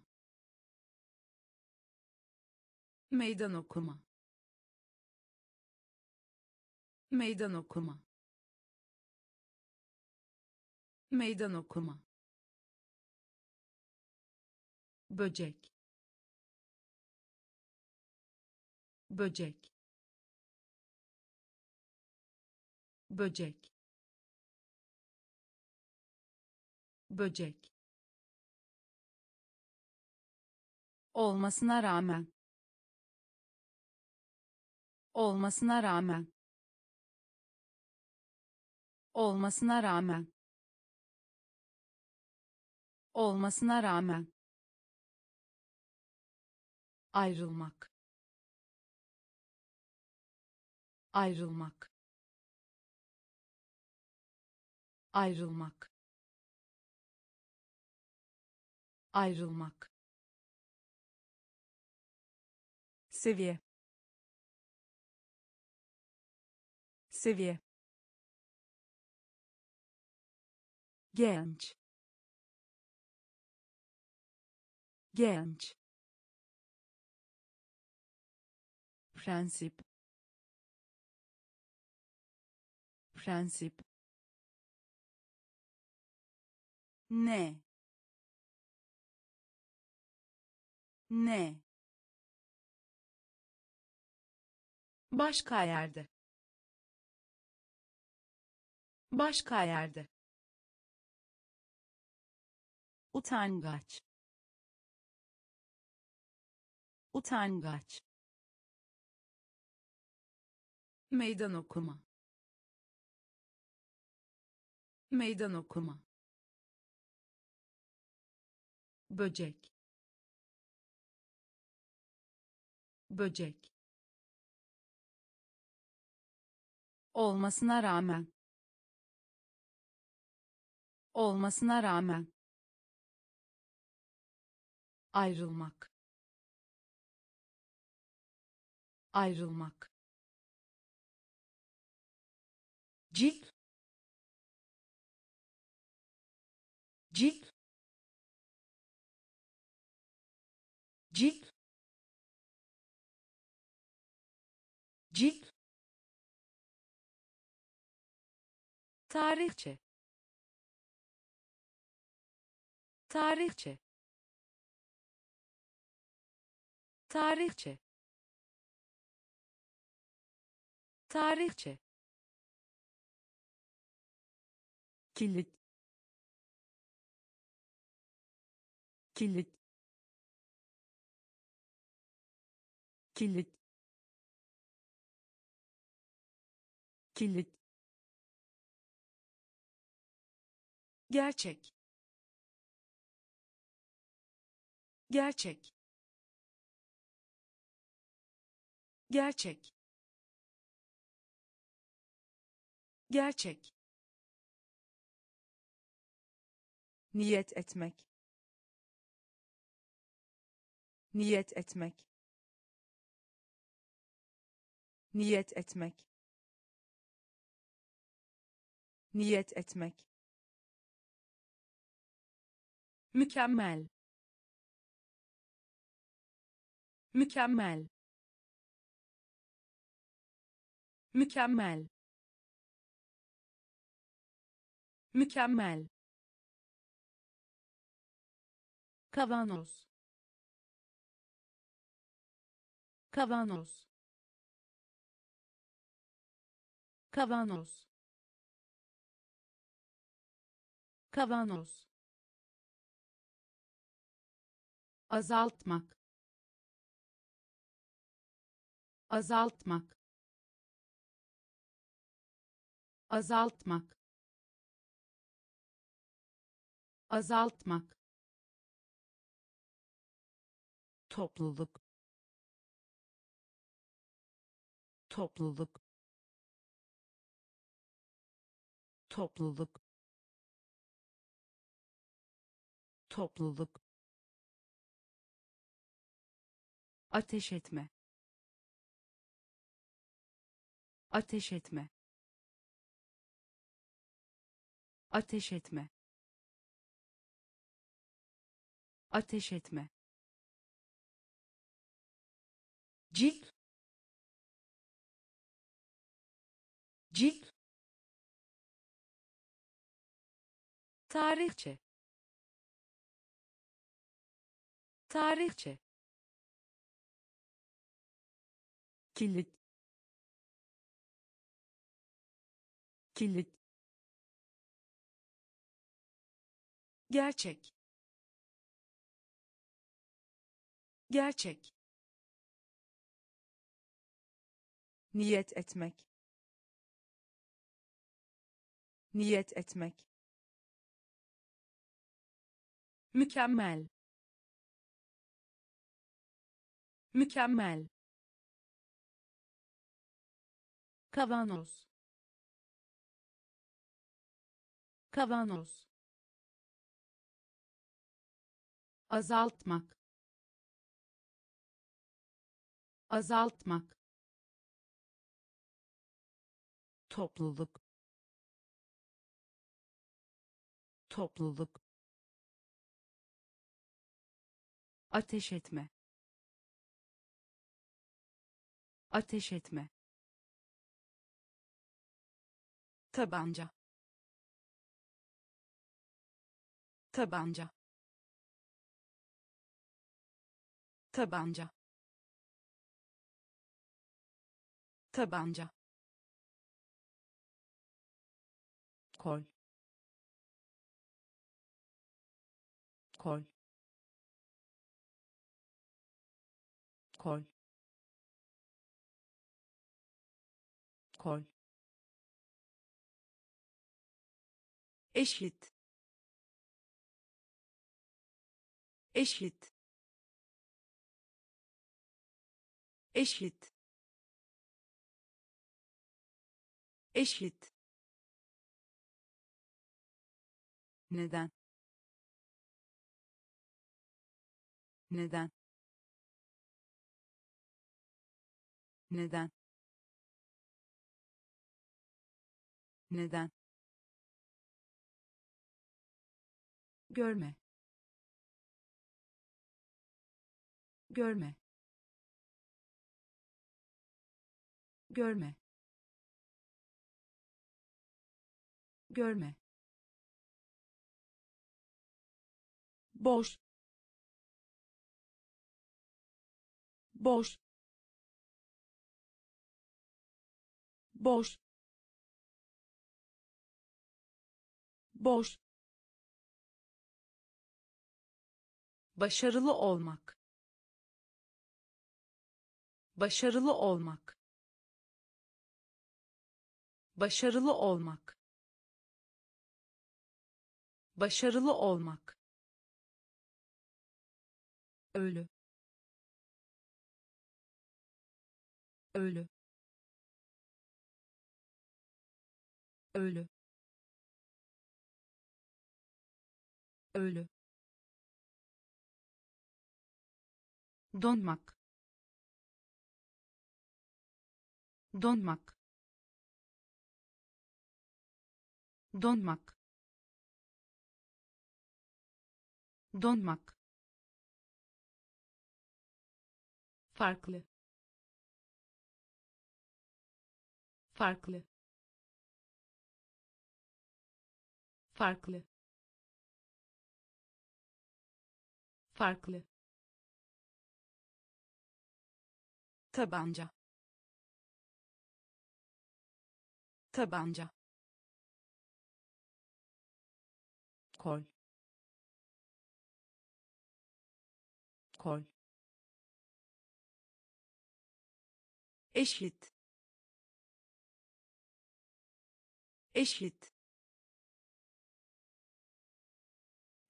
Meydan okuma meydan okuma. Meydan okuma. Böcek. Böcek. Böcek. Böcek. Olmasına rağmen. Olmasına rağmen olmasına rağmen. Olmasına rağmen. Ayrılmak. Ayrılmak. Ayrılmak. Ayrılmak. Seviye. Seviye genç. Genç. Prensip. Prensip. Ne? Ne? Başka yerde. Başka yerde utangaç. Utangaç. Meydan okuma. Meydan okuma. Böcek. Böcek. Olmasına rağmen. Olmasına rağmen ayrılmak. Ayrılmak. Cilt cilt cilt cilt tarihçe. Tarihçe tarihçe. Tarihçe. Kilit. Kilit. Kilit. Kilit. Gerçek. Gerçek gerçek. Gerçek. Niyet etmek. Niyet etmek. Niyet etmek. Niyet etmek. Mükemmel. Mükemmel mükemmel. Mükemmel. Kavanoz. Kavanoz. Kavanoz. Kavanoz. Azaltmak. Azaltmak azaltmak. Azaltmak. Topluluk. Topluluk. Topluluk. Topluluk. Ateş etme. Ateş etme ateş etme. Ateş etme. Cilt cilt tarihçe. Tarihçe. Kilit. Kilit gerçek. Gerçek. Niyet etmek. Niyet etmek. Mükemmel. Mükemmel. Kavanoz. Kavanoz azaltmak. Azaltmak. Topluluk. Topluluk. Ateş etme. Ateş etme. Tabanca. Tabanca tabanca. Tabanca. Kol. Kol. Kol. Kol. Eşit. Eşit eşit. Eşit. Neden? Neden? Neden? Neden? Görme. Görme görme. Görme. Boş. Boş. Boş. Boş. Başarılı olmak. Başarılı olmak başarılı olmak. Başarılı olmak. Ölü. Ölü. Ölü. Ölü. Donmak. Donmak donmak. Donmak. Farklı. Farklı. Farklı. Farklı. Tabanca. Tabanca kol. Kol. Eşit. Eşit.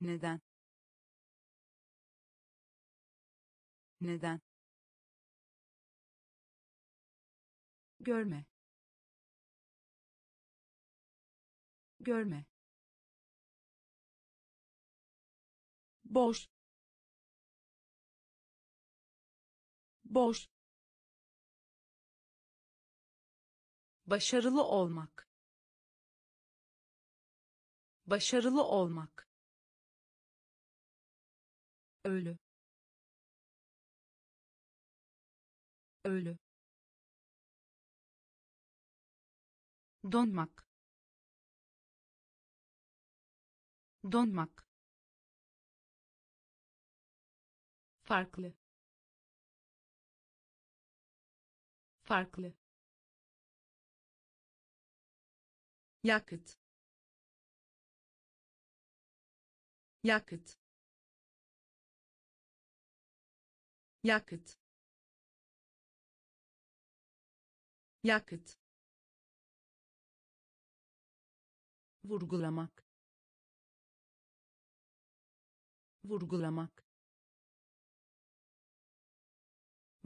Neden? Neden? Görme. Görme boş. Boş. Başarılı olmak. Başarılı olmak. Ölü. Ölü. Donmak. Donmak farklı. Farklı. Yakıt. Yakıt. Yakıt. Yakıt. Vurgulamak. Vurgulamak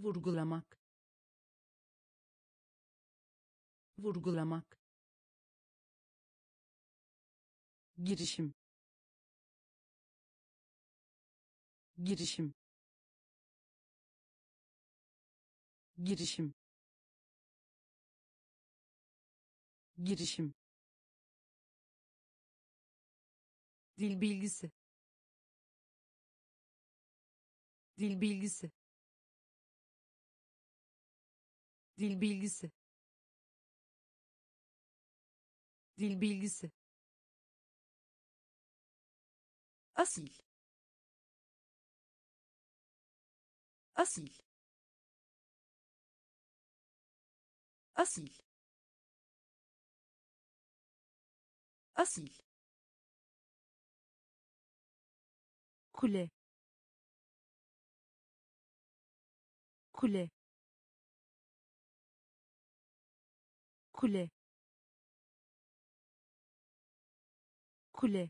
vurgulamak. Vurgulamak. Girişim. Girişim. Girişim. Girişim. Dil bilgisi. Dil bilgisi dil bilgisi. Dil bilgisi. Asil. Asil. Asil. Asil. Kule. Kule kule. Kule.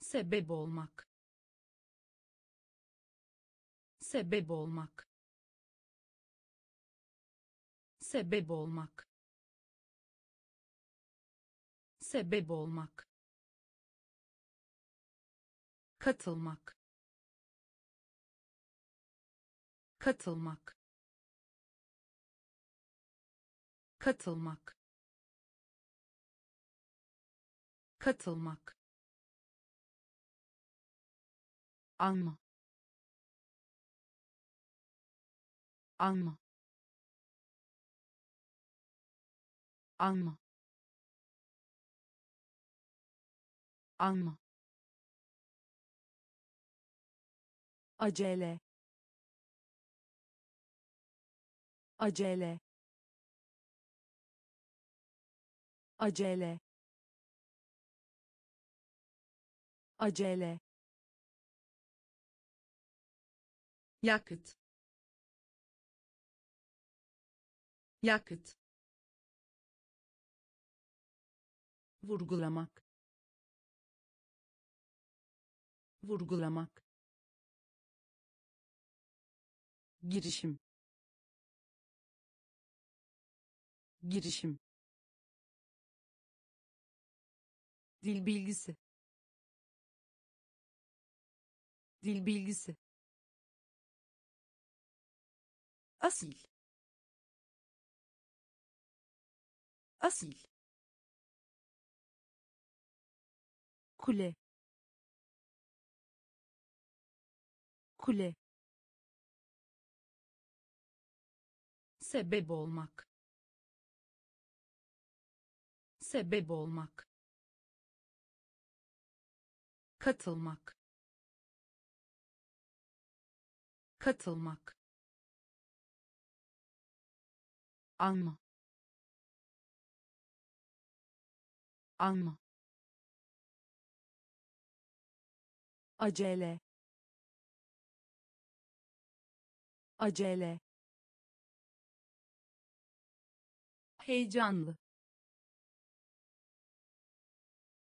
Sebep olmak. Sebep olmak. Sebep olmak. Sebep olmak. Katılmak. Katılmak katılmak. Katılmak. Alma alma alma alma acele. Acele acele. Acele. Yakıt. Yakıt. Vurgulamak. Vurgulamak. Girişim. Girişim dil bilgisi. Dil bilgisi. Asil. Asil. Kule. Kule. Sebep olmak. Sebep olmak katılmak. Katılmak. Alma alma acele. Acele. Heyecanlı.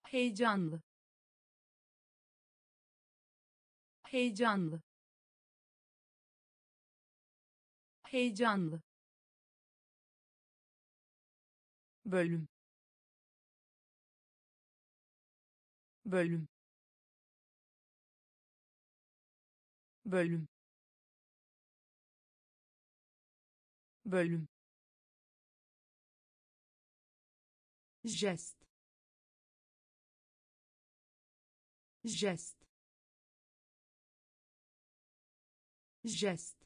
Heyecanlı heyecanlı. Heyecanlı. Bölüm. Bölüm. Bölüm. Bölüm. Jest. Jest jest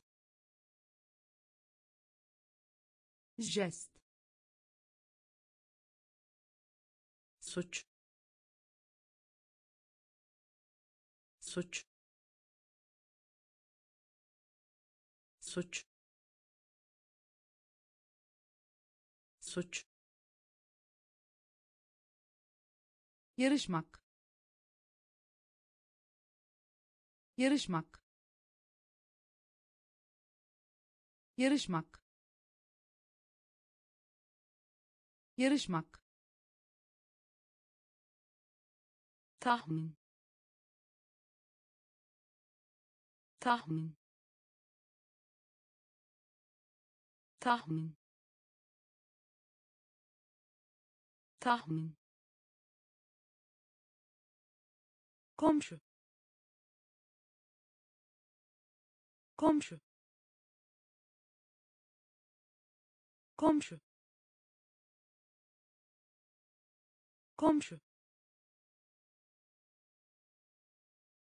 jest suç. Suç. Suç. Suç. Yarışmak. Yarışmak yarışmak. Yarışmak. Tahmin. Tahmin. Tahmin. Tahmin. Komşu. Komşu komşu. Komşu.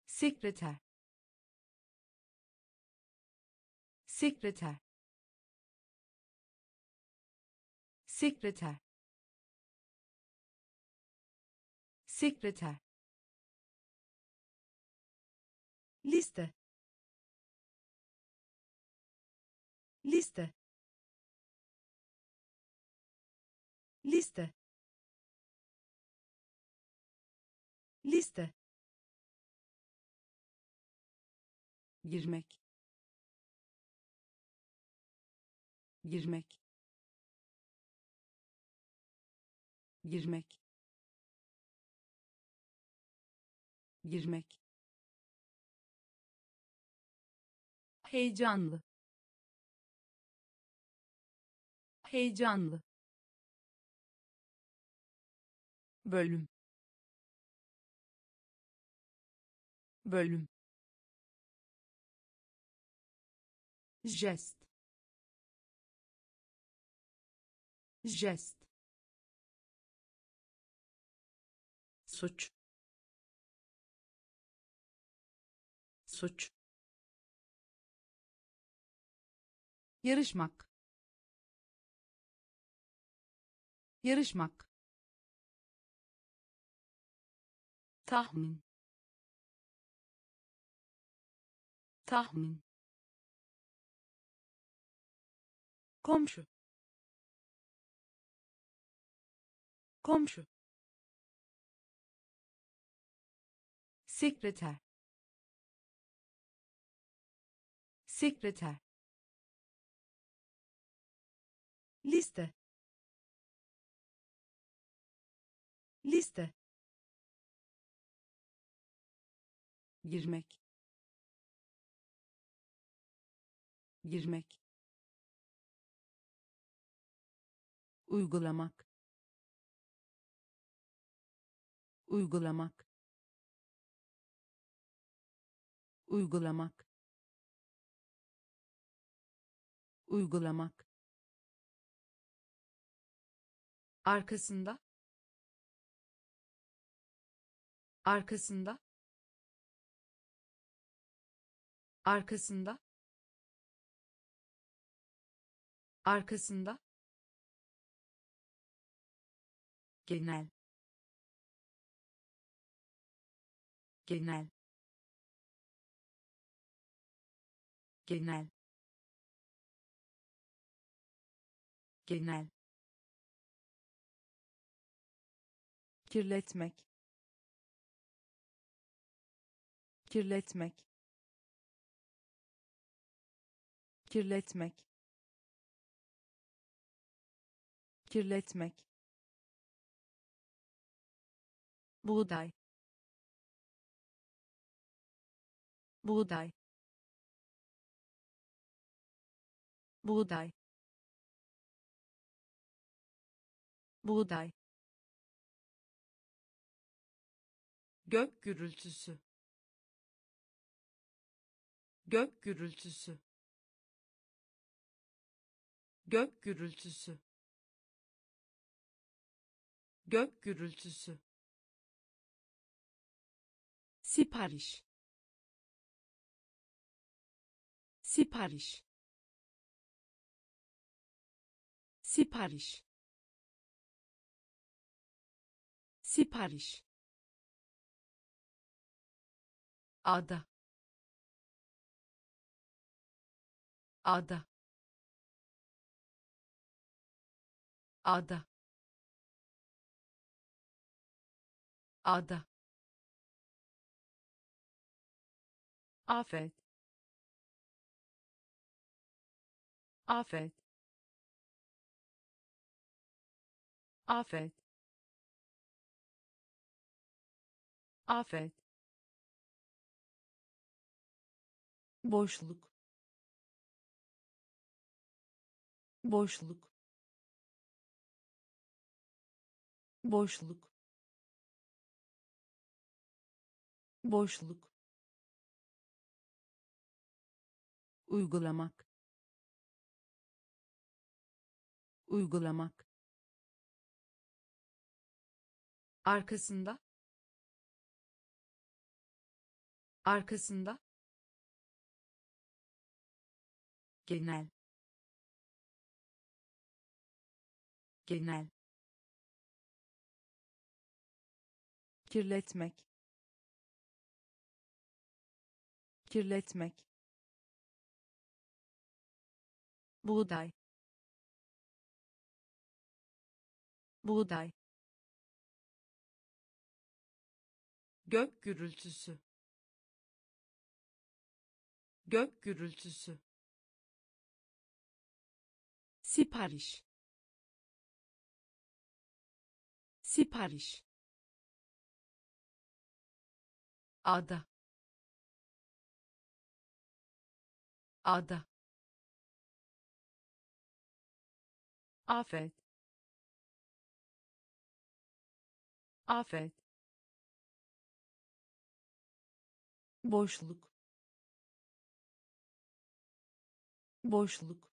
Sekreter. Sekreter. Sekreter. Sekreter. Liste. Liste liste. Liste. Girmek. Girmek. Girmek. Girmek. Heyecanlı. Heyecanlı bölüm. Bölüm. Jest. Jest. Suç. Suç. Yarışmak. Yarışmak tahmin. Tahmin. Komşu. Komşu. Sekreter. Sekreter. Liste. Liste girmek. Girmek. Uygulamak. Uygulamak. Uygulamak. Uygulamak. Arkasında. Arkasında arkasında arkasında genel genel genel genel. Kirletmek kirletmek kirletmek. Kirletmek. Buğday. Buğday. Buğday. Buğday. Gök gürültüsü. Gök gürültüsü gök gürültüsü. Gök gürültüsü. Sipariş. Sipariş. Sipariş. Sipariş. Ada. Ada ada. Ada. Afet. Afet. Afet. Afet. Boşluk. Boşluk boşluk. Boşluk. Uygulamak. Uygulamak. Arkasında. Arkasında. Genel. Genel kirletmek. Kirletmek. Buğday. Buğday. Gök gürültüsü. Gök gürültüsü. Sipariş. Sipariş ada. Ada. Afet. Afet. Boşluk. Boşluk